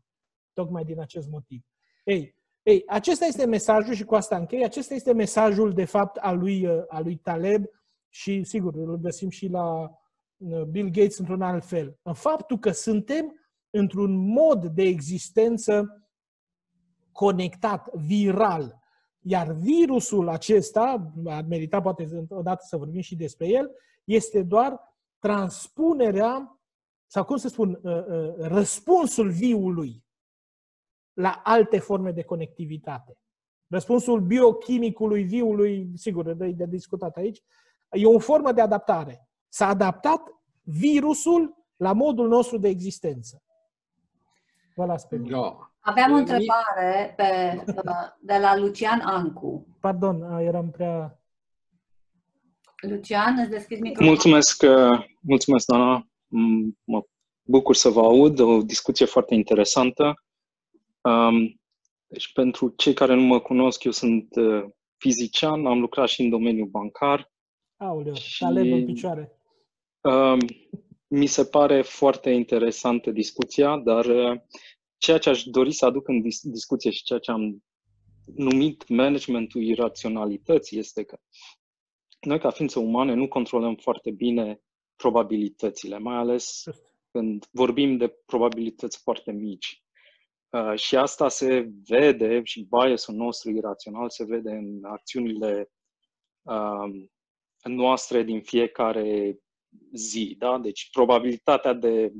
B: Tocmai din acest motiv. Ei, ei, acesta este mesajul și cu asta închei. Acesta este mesajul, de fapt, al lui, uh, al lui Taleb și, sigur, îl găsim și la uh, Bill Gates într-un alt fel. În faptul că suntem într-un mod de existență conectat, viral, iar virusul acesta, ar merita poate odată să vorbim și despre el, este doar transpunerea, sau cum să spun, uh, uh, răspunsul viului la alte forme de conectivitate. Răspunsul biochimicului viului, sigur, de, de discutat aici, e o formă de adaptare. S-a adaptat virusul la modul nostru de existență. Vă las pe mine.
C: Da.
A: Aveam o întrebare pe, de la Lucian Ancu.
B: Pardon, eram prea...
A: Lucian, îți deschizi microfonul.
J: Mulțumesc, uh, mulțumesc, Dana. Mă bucur să vă aud, o discuție foarte interesantă. Um, deci, pentru cei care nu mă cunosc, eu sunt uh, fizician, am lucrat și în domeniul bancar.
B: Aoleu, și, talent în picioare.
J: Um, mi se pare foarte interesantă discuția, dar uh, ceea ce aș dori să aduc în dis- discuție și ceea ce am numit managementul iraționalității este că noi, ca ființe umane, nu controlăm foarte bine probabilitățile, mai ales când vorbim de probabilități foarte mici. Uh, și asta se vede, și biasul nostru irațional se vede în acțiunile uh, noastre din fiecare zi. Da? Deci probabilitatea de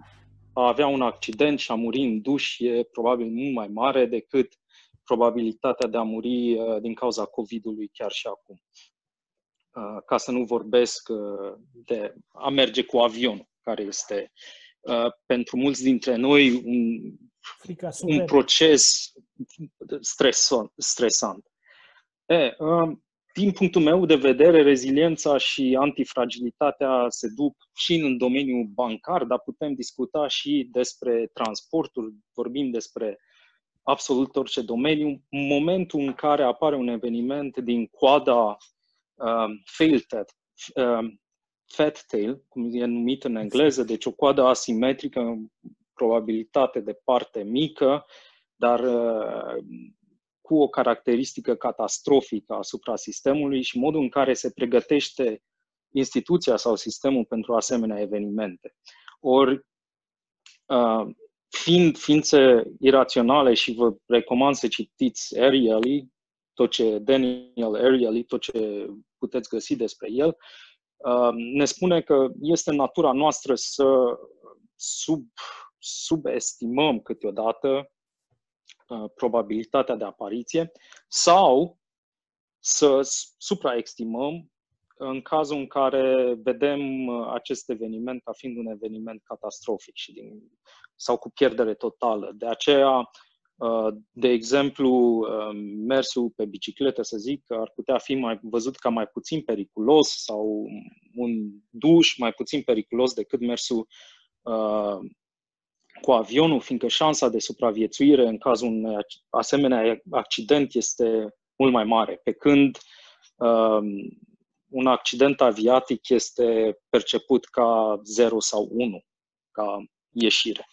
J: a avea un accident și a muri în duș e probabil mult mai mare decât probabilitatea de a muri uh, din cauza COVID-ului chiar și acum. Uh, ca să nu vorbesc uh, de a merge cu avionul, care este uh, pentru mulți dintre noi un, un proces stresant. stresant. E, din punctul meu de vedere, reziliența și antifragilitatea se duc și în domeniul bancar, dar putem discuta și despre transporturi, vorbim despre absolut orice domeniu. În momentul în care apare un eveniment din coada um, fail tat, um, fat tail, cum e numit în engleză, deci o coadă asimetrică, probabilitate de parte mică, dar uh, cu o caracteristică catastrofică asupra sistemului și modul în care se pregătește instituția sau sistemul pentru asemenea evenimente. Ori, uh, fiind ființe iraționale și vă recomand să citiți Ariely, tot ce Daniel Ariely, tot ce puteți găsi despre el, uh, ne spune că este natura noastră să sub, subestimăm câteodată uh, probabilitatea de apariție sau să supraestimăm în cazul în care vedem uh, acest eveniment ca fiind un eveniment catastrofic și din, sau cu pierdere totală. De aceea, Uh, de exemplu, uh, mersul pe bicicletă, să zic, ar putea fi mai văzut ca mai puțin periculos sau un duș mai puțin periculos decât mersul uh, cu avionul, fiindcă șansa de supraviețuire în cazul unui asemenea accident este mult mai mare, pe când un accident aviatic este perceput ca 0 sau 1, ca ieșire.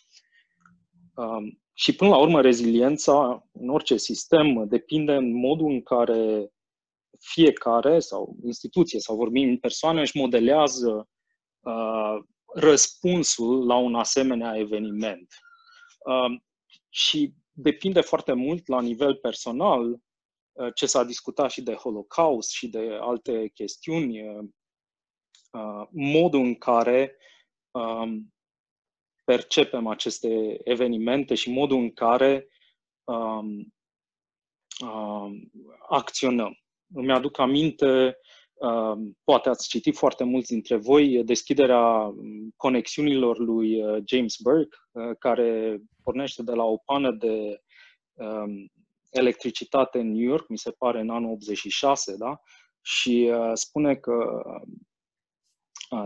J: Um, și până la urmă, reziliența în orice sistem depinde în modul în care fiecare sau instituție sau vorbim în persoană își modelează uh, răspunsul la un asemenea eveniment. Uh, și depinde foarte mult la nivel personal uh, ce s-a discutat și de Holocaust și de alte chestiuni, uh, uh modul în care um, percepem aceste evenimente și modul în care um, um, acționăm. Îmi aduc aminte, um, poate ați citit foarte mulți dintre voi, deschiderea conexiunilor lui uh, James Burke, uh, care pornește de la o pană de um, electricitate în New York, mi se pare în anul 86, da? și uh, spune că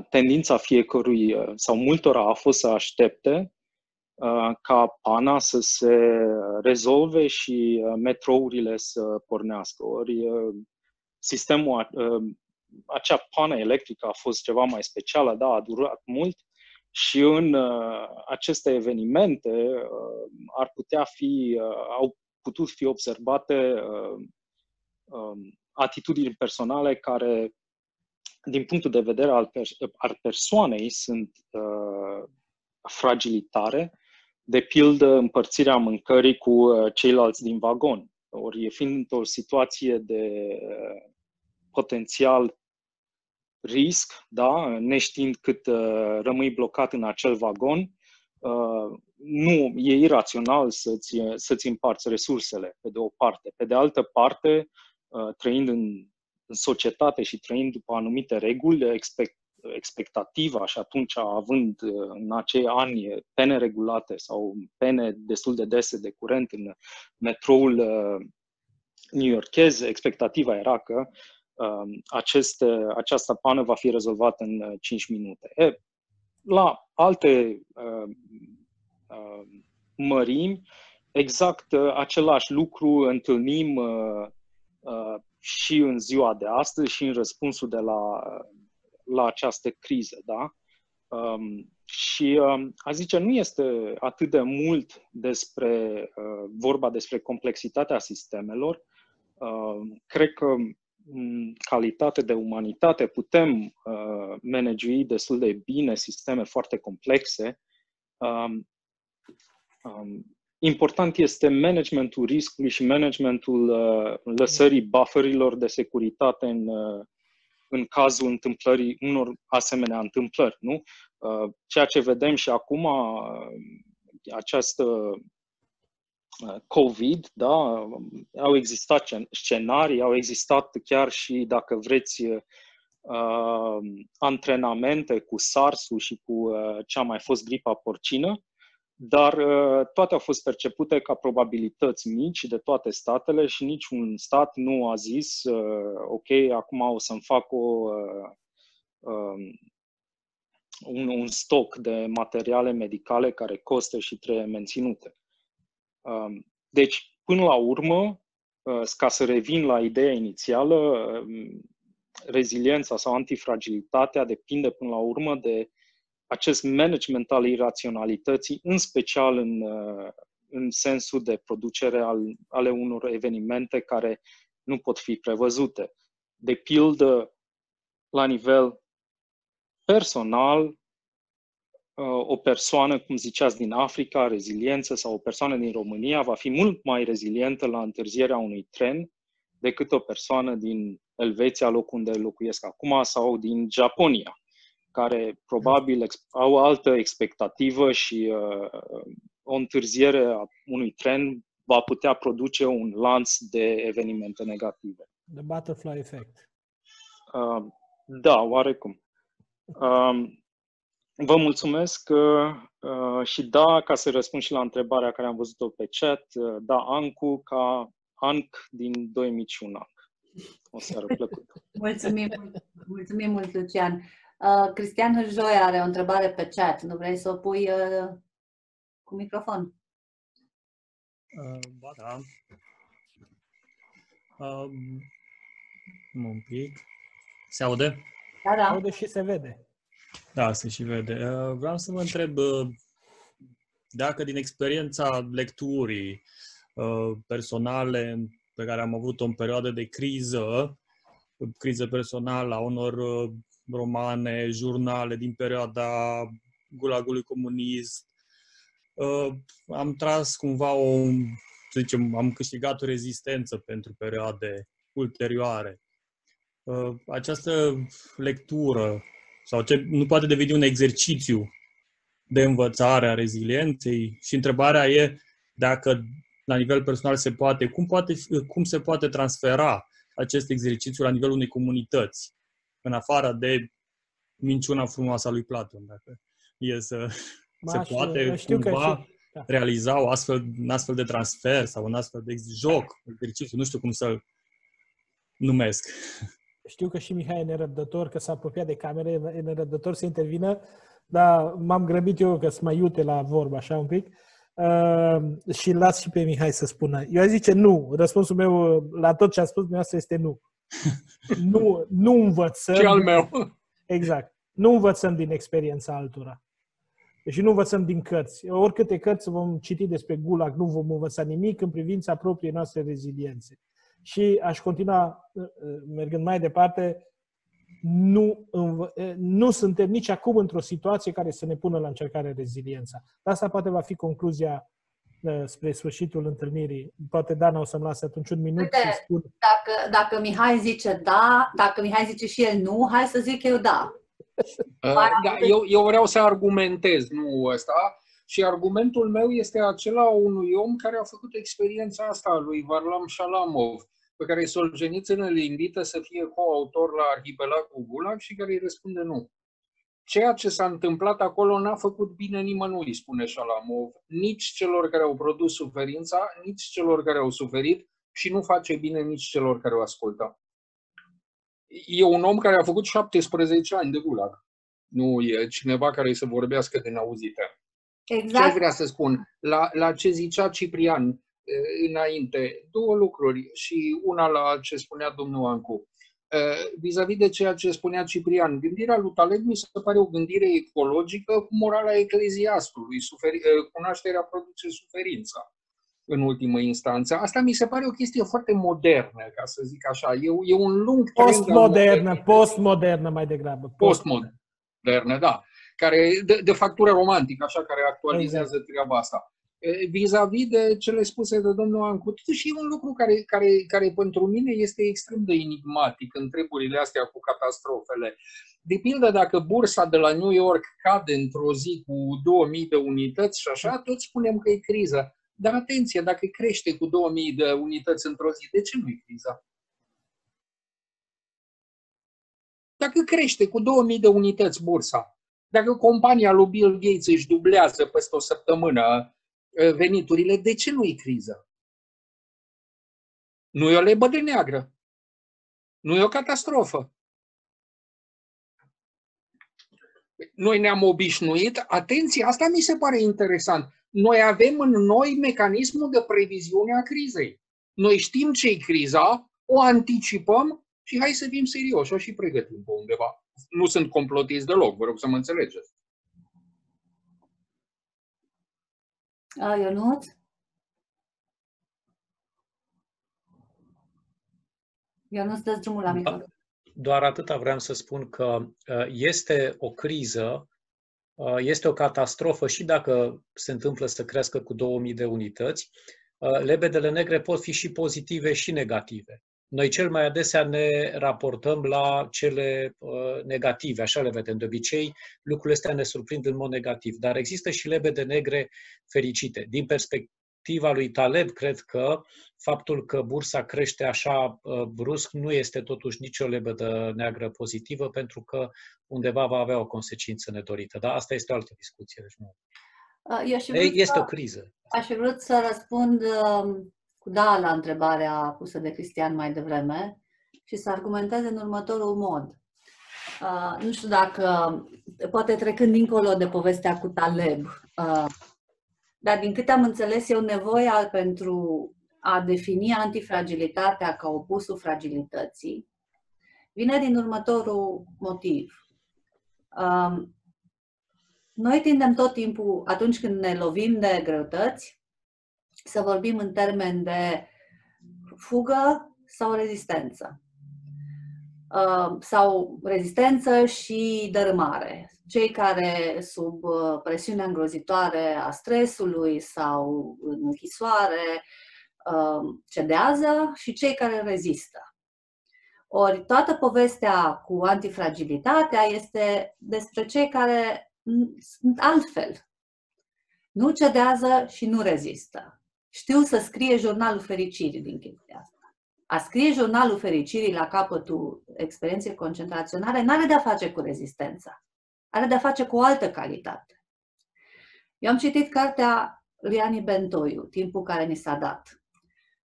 J: tendința fiecărui sau multora a fost să aștepte ca pana să se rezolve și metrourile să pornească. Ori sistemul, acea pană electrică a fost ceva mai specială, da, a durat mult și în aceste evenimente ar putea fi, au putut fi observate atitudini personale care din punctul de vedere al, pers- al persoanei, sunt uh, fragilitare, de pildă împărțirea mâncării cu uh, ceilalți din vagon. Ori fiind o situație de uh, potențial risc, da, neștiind cât uh, rămâi blocat în acel vagon, uh, nu e irațional să-ți, să-ți împarți resursele, pe de o parte. Pe de altă parte, uh, trăind în, în societate și trăind după anumite reguli, expect, expectativa și atunci având uh, în acei ani pene regulate sau pene destul de dese de curent în metroul uh, new yorkez, expectativa era că uh, aceste, această pană va fi rezolvată în 5 minute. E, la alte uh, uh, mărimi, exact uh, același lucru întâlnim uh, uh, și în ziua de astăzi și în răspunsul de la la această criză. Da? Um, și um, a zice, nu este atât de mult despre uh, vorba despre complexitatea sistemelor. Uh, cred că în calitate de umanitate putem uh, managui destul de bine sisteme foarte complexe. Um, um, important este managementul riscului și managementul uh, lăsării bufferilor de securitate în, uh, în cazul întâmplării unor asemenea întâmplări. Nu? Uh, ceea ce vedem și acum, uh, această uh, COVID, da, au existat scenarii, au existat chiar și, dacă vreți, antrenamente cu SARS-ul și cu ce a mai fost gripa porcină, dar uh, toate au fost percepute ca probabilități mici de toate statele și niciun stat nu a zis, uh, ok, acum o să-mi fac o, uh, um, un, un stoc de materiale medicale care costă și trebuie menținute. Um, deci, până la urmă, ca să revin la ideea inițială, um, reziliența sau antifragilitatea depinde până la urmă de acest management al iraționalității, în special în, uh, în sensul de producere al, ale unor evenimente care nu pot fi prevăzute. De pildă, la nivel personal, uh, o persoană, cum ziceați, din Africa, reziliență, sau o persoană din România va fi mult mai rezilientă la întârzierea unui tren decât o persoană din Elveția, locul unde locuiesc acum, sau din Japonia care probabil au altă expectativă și uh, o întârziere a unui tren va putea produce un lanț de evenimente negative.
B: The butterfly effect.
J: Uh, da, oarecum. Uh, vă mulțumesc uh, uh, și da, ca să răspund și la întrebarea care am văzut-o pe chat, uh, da, Ancu ca Anc din 2001. O seară plăcută.
A: mulțumim, mulțumim mult, Lucian. Uh, Cristian Hârjoi are o întrebare pe chat. Nu vrei să o pui uh, cu microfon?
K: Uh, ba da. Uh, un pic. Se aude?
A: Da, da.
B: Aude și se vede.
K: Da, se și vede. Uh, vreau să vă întreb uh, dacă din experiența lecturii uh, personale pe care am avut-o în perioadă de criză, criză personală a unor uh, romane, jurnale din perioada gulagului comunist. Uh, am tras cumva o, să zicem, am câștigat o rezistență pentru perioade ulterioare. Uh, această lectură sau ce nu poate deveni un exercițiu de învățare a rezilienței și întrebarea e dacă la nivel personal se poate, cum, poate, cum se poate transfera acest exercițiu la nivelul unei comunități în afară de minciuna frumoasă a lui Platon, dacă e să ba, se poate știu cumva că și, da. realiza o astfel, un astfel de transfer sau un astfel de joc, exercițiu, nu știu cum să-l numesc.
B: Știu că și Mihai e nerăbdător, că s-a apropiat de cameră, e nerăbdător să intervină, dar m-am grăbit eu că să mai iute la vorbă așa un pic. Uh, și las și pe Mihai să spună. Eu zice nu. Răspunsul meu la tot ce a spus dumneavoastră este nu. nu, nu învățăm.
C: Și al meu.
B: Exact. Nu învățăm din experiența altora. Deci nu învățăm din cărți. Oricâte cărți vom citi despre Gulag, nu vom învăța nimic în privința propriei noastre reziliențe. Și aș continua, uh, uh, mergând mai departe, nu, uh, nu suntem nici acum într-o situație care să ne pună la încercare reziliența. Asta poate va fi concluzia spre sfârșitul întâlnirii. Poate Dana o să-mi lase atunci un minut
A: Uite,
B: să spun.
A: Dacă, dacă Mihai zice da, dacă Mihai zice și el nu, hai să zic eu da.
C: Uh, da eu, eu vreau să argumentez nu ăsta Și argumentul meu este acela unui om care a făcut experiența asta, lui Varlam Shalamov, pe care Solzhenitsyn îl invită să fie coautor la Arhipelagul Gulag și care îi răspunde nu. Ceea ce s-a întâmplat acolo n-a făcut bine nimănui, spune Shalamov, nici celor care au produs suferința, nici celor care au suferit și nu face bine nici celor care o ascultă. E un om care a făcut 17 ani de gulag. Nu e cineva care să vorbească din auzite.
A: Exact.
C: Ce aș vrea să spun? La, la ce zicea Ciprian înainte, două lucruri și una la ce spunea domnul Ancu. Vis-a-vis de ceea ce spunea Ciprian, gândirea lui Taleb mi se pare o gândire ecologică cu morala ecleziastului. Suferi, cunoașterea produce suferința în ultimă instanță. Asta mi se pare o chestie foarte modernă, ca să zic așa. E, e un lung
B: Postmodernă, postmodernă mai degrabă.
C: Postmodernă, da. Care, de, de factură romantică, așa, care actualizează exact. treaba asta vis-a-vis de cele spuse de domnul Ancu, și e un lucru care, care, care pentru mine este extrem de enigmatic în treburile astea cu catastrofele. De pildă, dacă bursa de la New York cade într-o zi cu 2000 de unități și așa, toți spunem că e criză. Dar atenție, dacă crește cu 2000 de unități într-o zi, de ce nu e criza? Dacă crește cu 2000 de unități bursa, dacă compania lui Bill Gates își dublează peste o săptămână Eh, veniturile, de ce nu e criză? Nu e o lebă de neagră. Nu e o catastrofă. Noi ne-am obișnuit, atenție, asta mi se pare interesant. Noi avem în noi mecanismul de previziune a crizei. Noi știm ce e criza, o anticipăm și hai să fim serioși, o și pregătim pe undeva. Nu sunt complotiți deloc, vă rog să mă înțelegeți.
A: A, Ionuț? Ionuț, dă drumul la microfon.
E: Doar atâta vreau să spun că uh, este o criză, uh, este o catastrofă și dacă se întâmplă să crească cu 2000 de unități, uh, lebedele negre pot fi și pozitive și negative. Noi cel mai adesea ne raportăm la cele uh, negative, așa le vedem de obicei, lucrurile astea ne surprind în mod negativ, dar există și lebede negre fericite. Din perspectiva lui Taleb, cred că faptul că bursa crește așa uh, brusc nu este totuși nicio lebedă neagră pozitivă, pentru că undeva va avea o consecință nedorită. Dar asta este o altă discuție. Deci nu.
A: Eu Ei,
E: este să, o criză.
A: Aș fi vrut să răspund um, cu da la întrebarea pusă de Cristian mai devreme și să argumenteze în următorul mod. Uh, nu știu dacă, poate trecând dincolo de povestea cu Taleb, uh, dar din câte am înțeles eu, nevoia pentru a defini antifragilitatea ca opusul fragilității vine din următorul motiv. Uh, noi tindem tot timpul, atunci când ne lovim de greutăți, să vorbim în termen de fugă sau rezistență. Uh, sau rezistență și dărâmare. Cei care sub uh, presiunea îngrozitoare a stresului sau în închisoare uh, cedează și cei care rezistă. Ori toată povestea cu antifragilitatea este despre cei care sunt altfel. Nu cedează și nu rezistă știu să scrie jurnalul fericirii din chestia asta. A scrie jurnalul fericirii la capătul experienței concentraționale nu are de-a face cu rezistența. Are de-a face cu o altă calitate. Eu am citit cartea lui Ani Bentoiu, Timpul care ni s-a dat.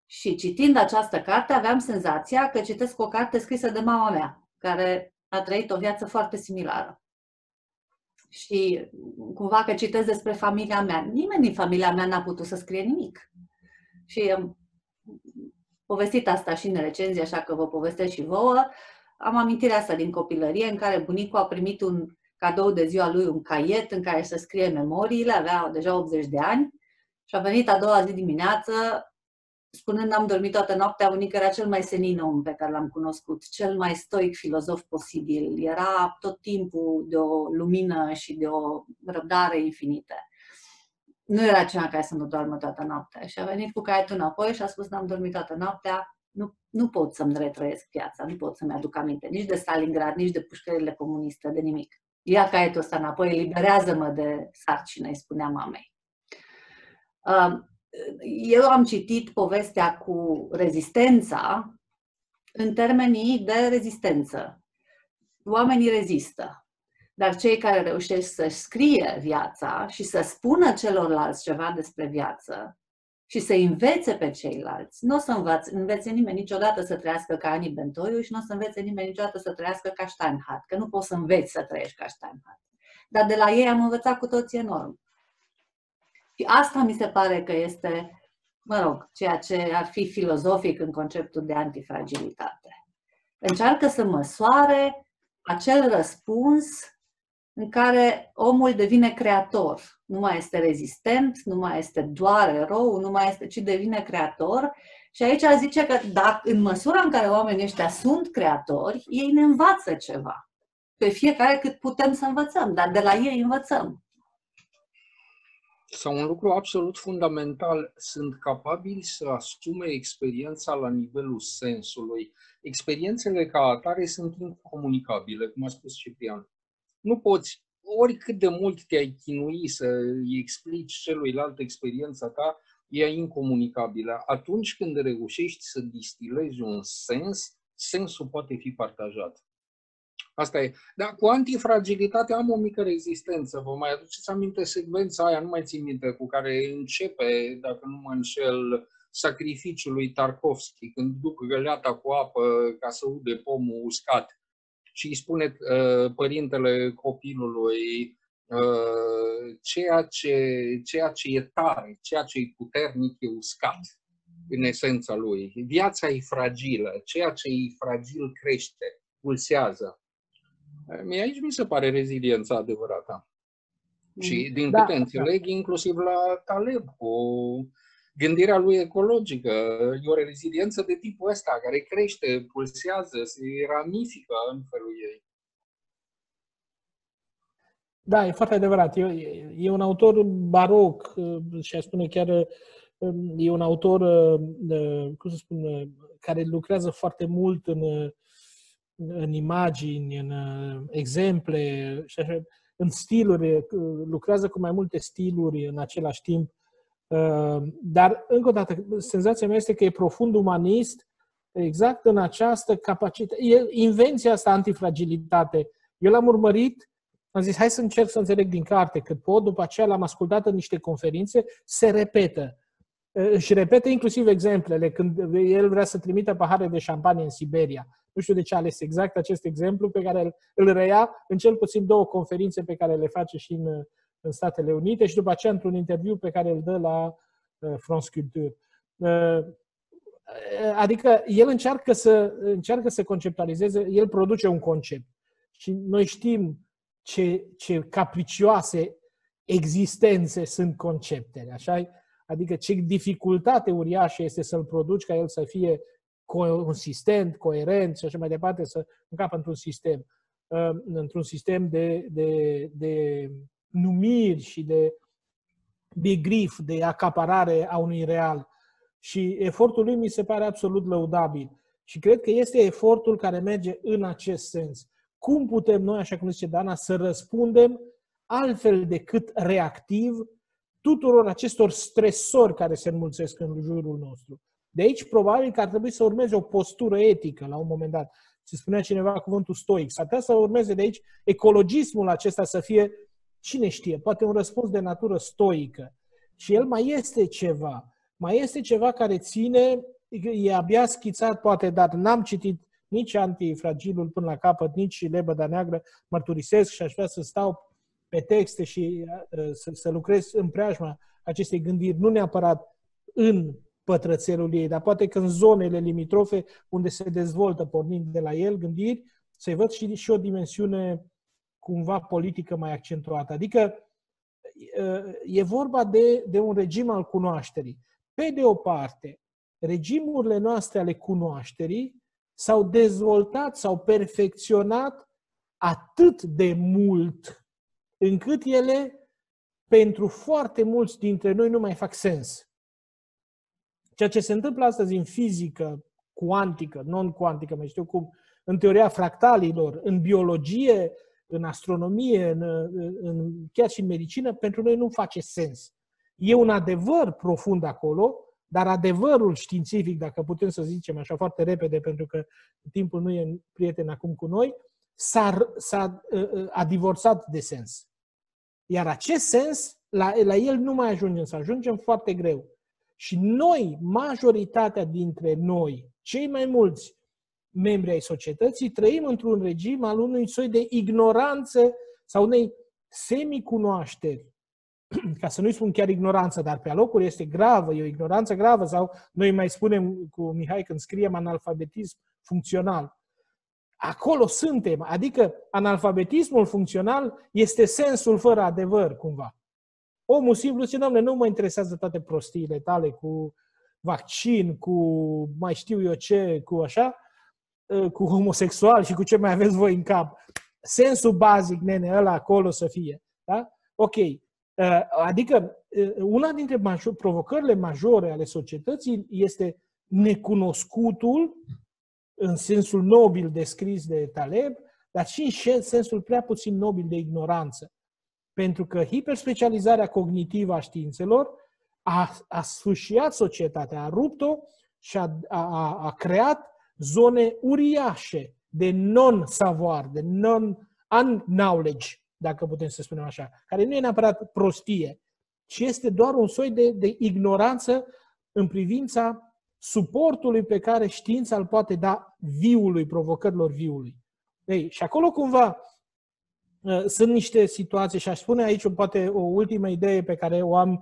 A: Și citind această carte aveam senzația că citesc o carte scrisă de mama mea, care a trăit o viață foarte similară și cumva că citesc despre familia mea. Nimeni din familia mea n-a putut să scrie nimic. Și am povestit asta și în recenzie, așa că vă povestesc și vouă. Am amintirea asta din copilărie în care bunicul a primit un cadou de ziua lui, un caiet în care să scrie memoriile, avea deja 80 de ani și a venit a doua zi dimineață spunând am dormit toată noaptea, bunica era cel mai senin om pe care l-am cunoscut, cel mai stoic filozof posibil. Era tot timpul de o lumină și de o răbdare infinită. Nu era cineva care să nu doarmă toată noaptea. Și a venit cu caietul înapoi și a spus, n-am dormit toată noaptea, nu, nu pot să-mi retrăiesc viața, nu pot să-mi aduc aminte nici de Stalingrad, nici de pușcările comuniste, de nimic. Ia caietul ăsta înapoi, eliberează-mă de sarcină, îi spunea mamei. Um, eu am citit povestea cu rezistența în termenii de rezistență. Oamenii rezistă. Dar cei care reușesc să scrie viața și să spună celorlalți ceva despre viață și să învețe pe ceilalți, nu o să învețe, învețe nimeni niciodată să trăiască ca Ani Bentoiu și nu o să învețe nimeni niciodată să trăiască ca Steinhardt, că nu poți să înveți să trăiești ca Steinhardt. Dar de la ei am învățat cu toții enorm. Și asta mi se pare că este, mă rog, ceea ce ar fi filozofic în conceptul de antifragilitate. Încearcă să măsoare acel răspuns în care omul devine creator. Nu mai este rezistent, nu mai este doar erou, nu mai este, ci devine creator. Și aici zice că dacă, în măsura în care oamenii ăștia sunt creatori, ei ne învață ceva. Pe fiecare cât putem să învățăm, dar de la ei învățăm.
C: Sau un lucru absolut fundamental, sunt capabili să asume experiența la nivelul sensului. Experiențele ca atare sunt incomunicabile, cum a spus Ciprian nu poți, oricât de mult te-ai chinui să îi explici celuilalt experiența ta, e incomunicabilă. Atunci când reușești să distilezi un sens, sensul poate fi partajat. Asta e. Dar cu antifragilitate am o mică rezistență. Vă mai aduceți aminte secvența aia, nu mai țin minte, cu care începe, dacă nu mă înșel, sacrificiul lui Tarkovski, când duc găleata cu apă ca să ude pomul uscat și îi spune uh, părintele copilului uh, ceea, ce, ceea ce e tare, ceea ce e puternic e uscat în esența lui. Viața e fragilă, ceea ce e fragil crește, pulsează. Mie aici mi se pare reziliența adevărată. Și mm. din da, câte da. înțeleg, da. inclusiv la Taleb, cu gândirea lui ecologică, e o reziliență de tipul ăsta, care crește, pulsează, se ramifică în felul ei.
B: Da, e foarte adevărat. E, e un autor baroc și aș spune chiar e un autor, cum să spun, care lucrează foarte mult în, în imagini, în exemple și așa, în stiluri, lucrează cu mai multe stiluri în același timp Ehm, dar, încă o dată, senzația mea este că e profund umanist exact în această capacitate. E invenția asta antifragilitate. Eu l-am urmărit, am zis, hai să încerc să înțeleg din carte cât pot, după aceea l-am ascultat în niște conferințe, se repetă. Și repetă inclusiv exemplele, când el vrea să trimită pahare de șampanie în Siberia. Nu știu de ce a ales exact acest exemplu pe care îl reia în cel puțin două conferințe pe care le face și în în Statele Unite și după aceea într-un interviu pe care îl dă la uh, France Culture. Uh, adică el încearcă să, încearcă să conceptualizeze, el produce un concept. Și noi știm ce, ce capricioase existențe sunt conceptele, așa Adică ce dificultate uriașă este să-l produci ca el să fie consistent, coerent și așa mai departe, să încapă într-un sistem, uh, într-un sistem de, de, de numiri și de, de grif, de acaparare a unui real. Și efortul lui mi se pare absolut lăudabil. Și cred că este efortul care merge în acest sens. Cum putem noi, așa cum zice Dana, să răspundem altfel decât reactiv tuturor acestor stresori care se înmulțesc în jurul nostru. De aici, probabil că ar trebui să urmeze o postură etică la un moment dat. Se spunea cineva cuvântul stoic. S-ar putea să urmeze de aici ecologismul acesta să fie Cine știe, poate un răspuns de natură stoică. Și el mai este ceva. Mai este ceva care ține, e abia schițat, poate, dar n-am citit nici antifragilul până la capăt, nici lebăda neagră, mărturisesc și aș vrea să stau pe texte și uh, să, să lucrez în preajma acestei gândiri, nu neapărat în pătrățelul ei, dar poate că în zonele limitrofe unde se dezvoltă, pornind de la el, gândiri, să-i văd și, și o dimensiune cumva politică mai accentuată. Adică e vorba de, de un regim al cunoașterii. Pe de o parte, regimurile noastre ale cunoașterii s-au dezvoltat, s-au perfecționat atât de mult încât ele, pentru foarte mulți dintre noi, nu mai fac sens. Ceea ce se întâmplă astăzi în fizică cuantică, non-cuantică, mai știu cum, în teoria fractalilor, în biologie, în astronomie, în, în, chiar și în medicină, pentru noi nu face sens. E un adevăr profund acolo, dar adevărul științific, dacă putem să zicem așa foarte repede, pentru că timpul nu e prieten acum cu noi, s-a, s-a uh, a divorțat de sens. Iar acest sens, la, la el nu mai ajungem, să ajungem foarte greu. Și noi, majoritatea dintre noi, cei mai mulți membri ai societății, trăim într-un regim al unui soi de ignoranță sau unei semicunoașteri. Ca să nu-i spun chiar ignoranță, dar pe alocuri este gravă, e o ignoranță gravă sau noi mai spunem cu Mihai când scriem analfabetism funcțional. Acolo suntem, adică analfabetismul funcțional este sensul fără adevăr, cumva. Omul simplu zice, domnule, nu mă interesează toate prostiile tale cu vaccin, cu mai știu eu ce, cu așa, ă, cu homosexual și cu ce mai aveți voi în cap. Sensul bazic, nene, ăla acolo să fie. Da? Ok. Ă, adică, ă, una dintre major, provocările majore ale societății este necunoscutul, în sensul nobil descris de Taleb, dar și în sensul prea puțin nobil de ignoranță. Pentru că hiperspecializarea cognitivă a științelor a, a sfâșiat societatea, a rupt-o și a, a, a creat zone uriașe de non-savoir, de non-knowledge, dacă putem să spunem așa, care nu e neapărat prostie, ci este doar un soi de, de ignoranță în privința suportului pe care știința îl poate da viului, provocărilor viului. Ei, și acolo cumva Uh, sunt niște situații și aș spune aici poate o ultimă idee pe care o am,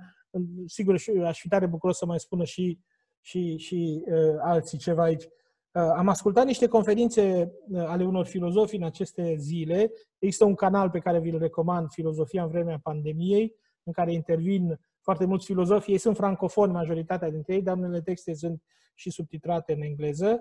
B: sigur și aș fi tare bucuros să mai spună și, și, și uh, alții ceva aici. Uh, am ascultat niște conferințe uh, ale unor filozofi în aceste zile. Există un canal pe care vi-l recomand, Filozofia în vremea pandemiei, în care intervin foarte mulți filozofi. Ei sunt francofoni, majoritatea dintre ei, dar unele texte sunt și subtitrate în engleză.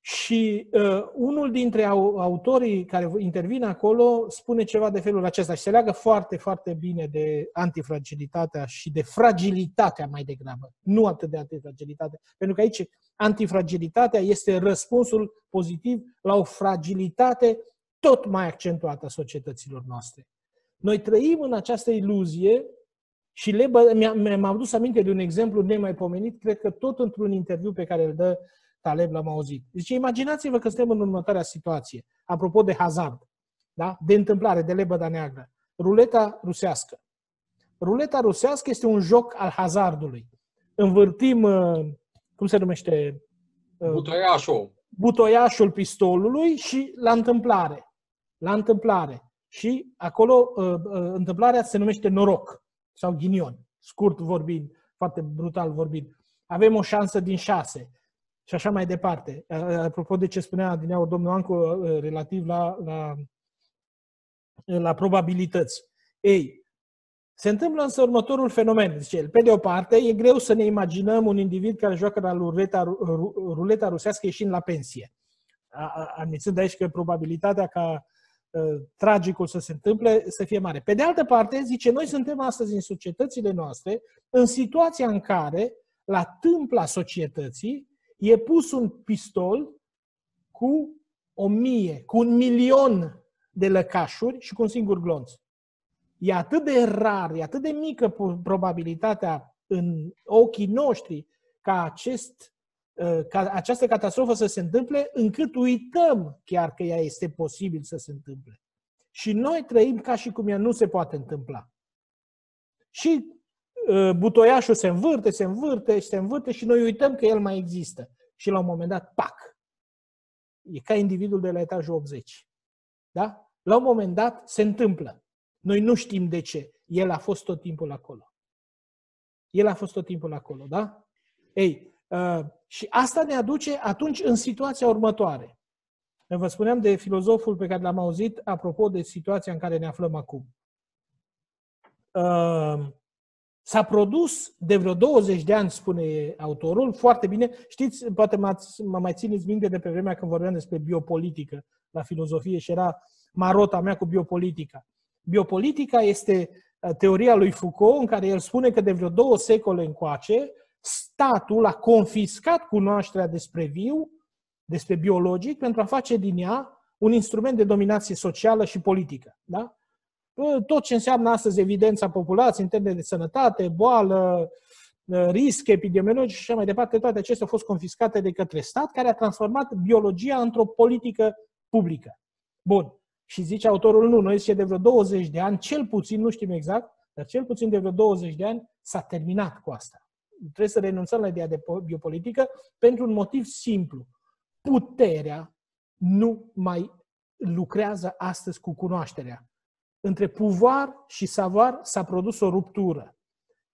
B: Și uh, unul dintre autorii care intervine acolo spune ceva de felul acesta și se leagă foarte, foarte bine de antifragilitatea și de fragilitatea mai degrabă, nu atât de antifragilitate. Pentru că aici antifragilitatea este răspunsul pozitiv la o fragilitate tot mai accentuată a societăților noastre. Noi trăim în această iluzie și le, mi-am adus aminte de un exemplu nemaipomenit, cred că tot într-un interviu pe care îl dă Taleb l-am auzit. Deci imaginați-vă că suntem în următoarea situație. Apropo de hazard, da? de întâmplare, de lebăda neagră. Ruleta rusească. Ruleta rusească este un joc al hazardului. Învârtim, uh, cum se numește?
C: Uh, butoiașul.
B: Butoiașul pistolului și la întâmplare. La întâmplare. Și acolo uh, întâmplarea se numește noroc sau ghinion. Scurt vorbind, foarte brutal vorbind. Avem o șansă din șase și așa mai departe. Apropo de ce spunea din nou domnul Ancu relativ la, la, la probabilități. Ei, se întâmplă însă următorul fenomen. Zice pe de o parte, e greu să ne imaginăm un individ care joacă la ruleta, ruleta rusească ieșind la pensie. Admițând aici că probabilitatea ca uh, tragicul să se întâmple să fie mare. Pe de altă parte, zice, noi suntem astăzi în societățile noastre în situația în care, la tâmpla societății, e pus un pistol cu o mie, cu un milion de lăcașuri și cu un singur glonț. E atât de rar, e atât de mică probabilitatea în ochii noștri ca, acest, uh, ca această catastrofă să se întâmple, încât uităm chiar că ea este posibil să se întâmple. Și noi trăim ca și cum ea nu se poate întâmpla. Și Uh, butoiașul se învârte, se învârte și se învârte și noi uităm că el mai există. Și la un moment dat, pac! E ca individul de la etajul 80. Da? La un moment dat se întâmplă. Noi nu știm de ce. El a fost tot timpul acolo. El a fost tot timpul acolo, da? Ei, uh, și asta ne aduce atunci în situația următoare. Vă spuneam de filozoful pe care l-am auzit apropo de situația în care ne aflăm acum. Uh, S-a produs de vreo 20 de ani, spune autorul, foarte bine. Știți, poate mă mai țineți minte de pe vremea când vorbeam despre biopolitică la filozofie și era marota mea cu biopolitica. Biopolitica este uh, teoria lui Foucault în care el spune că de vreo două secole încoace statul a confiscat cunoașterea despre viu, despre biologic, pentru a face din ea un instrument de dominație socială și politică. Da? Tot ce înseamnă astăzi evidența populației în termen de sănătate, boală, risc epidemiologic și așa mai departe, toate acestea au fost confiscate de către stat, care a transformat biologia într-o politică publică. Bun. Și zice autorul, nu, noi zice de vreo 20 de ani, cel puțin, nu știm exact, dar cel puțin de vreo 20 de ani s-a terminat cu asta. Trebuie să renunțăm la ideea de biopolitică pentru un motiv simplu. Puterea nu mai lucrează astăzi cu cunoașterea. Între pouvoir și savoir s-a produs o ruptură.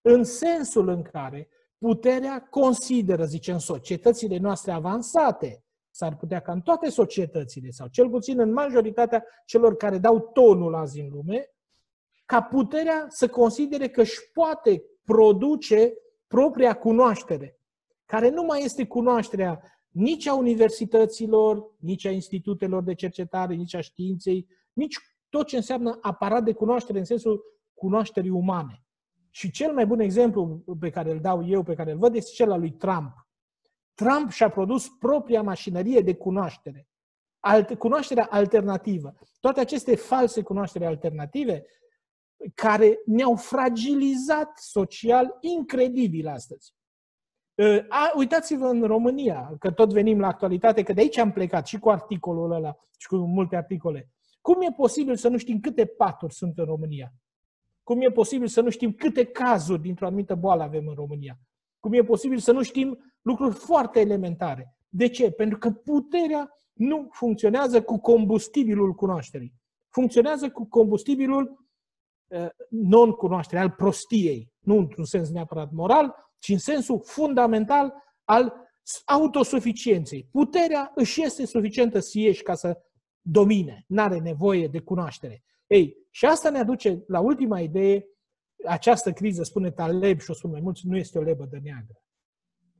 B: În sensul în care puterea consideră, zicem, societățile noastre avansate, s-ar putea ca în toate societățile, sau cel puțin în majoritatea celor care dau tonul azi în lume, ca puterea să considere că își poate produce propria cunoaștere, care nu mai este cunoașterea nici a universităților, nici a institutelor de cercetare, nici a științei, nici tot ce înseamnă aparat de cunoaștere în sensul cunoașterii umane. Și cel mai bun exemplu pe care îl dau eu, pe care îl văd, este cel al lui Trump. Trump și-a produs propria mașinărie de cunoaștere. Alt, cunoașterea alternativă. Toate aceste false cunoaștere alternative care ne-au fragilizat social incredibil astăzi. Ă, a, uitați-vă în România, că tot venim la actualitate, că de aici am plecat și cu articolul ăla și cu multe articole. Cum e posibil să nu știm câte paturi sunt în România? Cum e posibil să nu știm câte cazuri dintr-o anumită boală avem în România? Cum e posibil să nu știm lucruri foarte elementare? De ce? Pentru că puterea nu funcționează cu combustibilul cunoașterii. Funcționează cu combustibilul uh, non-cunoașterii, al prostiei. Nu într-un sens neapărat moral, ci în sensul fundamental al autosuficienței. Puterea își este suficientă să ieși ca să domine, nu are nevoie de cunoaștere. Ei, și asta ne aduce la ultima idee, această criză, spune Taleb și o spun mai mulți, nu este o lebădă neagră.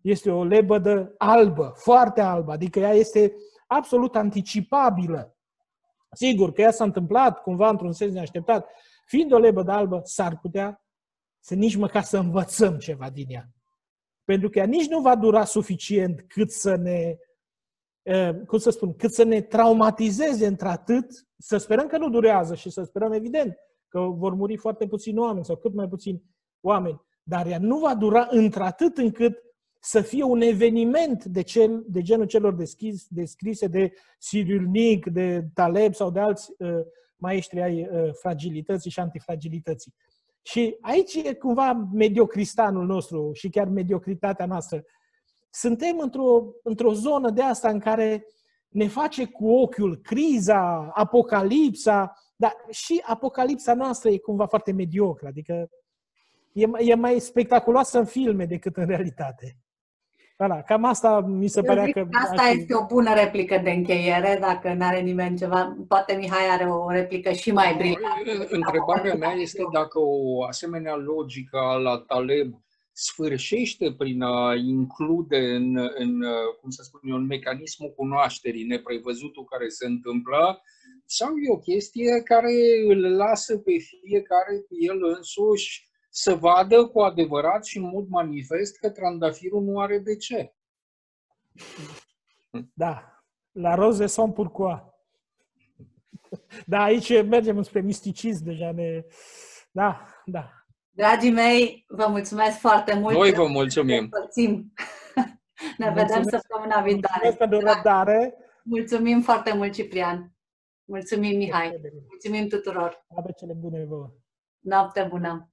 B: Este o lebădă albă, foarte albă, adică ea este absolut anticipabilă. Sigur că ea s-a întâmplat cumva într-un sens neașteptat. Fiind o lebădă albă, s-ar putea să nici măcar să învățăm ceva din ea. Pentru că ea nici nu va dura suficient cât să ne cum să spun, cât să ne traumatizeze într-atât, să sperăm că nu durează și să sperăm, evident, că vor muri foarte puțini oameni sau cât mai puțini oameni, dar ea nu va dura într-atât încât să fie un eveniment de, cel, de genul celor deschis, descrise de Cyrulnik, de Taleb sau de alți uh, maestri ai uh, fragilității și antifragilității. Și aici e cumva mediocristanul nostru și chiar mediocritatea noastră suntem într-o, într-o zonă de asta în care ne face cu ochiul criza, apocalipsa, dar și apocalipsa noastră e cumva foarte mediocră, adică e, e mai spectaculoasă în filme decât în realitate. Voilà, cam asta mi se părea că...
A: Asta aș... este o bună replică de încheiere, dacă nu are nimeni ceva. Poate Mihai are o replică și mai brillantă.
C: Întrebarea mea este dacă o asemenea logică la Taleb sfârșește prin a include în, în cum să spun eu, în mecanismul cunoașterii neprevăzutul care se întâmplă, sau e o chestie care îl lasă pe fiecare cu el însuși să vadă cu adevărat și în mod manifest că trandafirul nu are de ce.
B: Da, la roze sunt pourquoi. Da, aici mergem spre misticism deja. Ne... Da, da.
A: Dragii mei, vă mulțumesc foarte mult.
C: Noi vă mulțumim.
A: Ne vedem săptămâna viitoare.
B: Mulțumesc pentru răbdare.
A: Mulțumim foarte mult, Ciprian. Mulțumim, Mihai. Mulțumim tuturor.
B: Noapte cele bune vouă.
A: Noapte bună.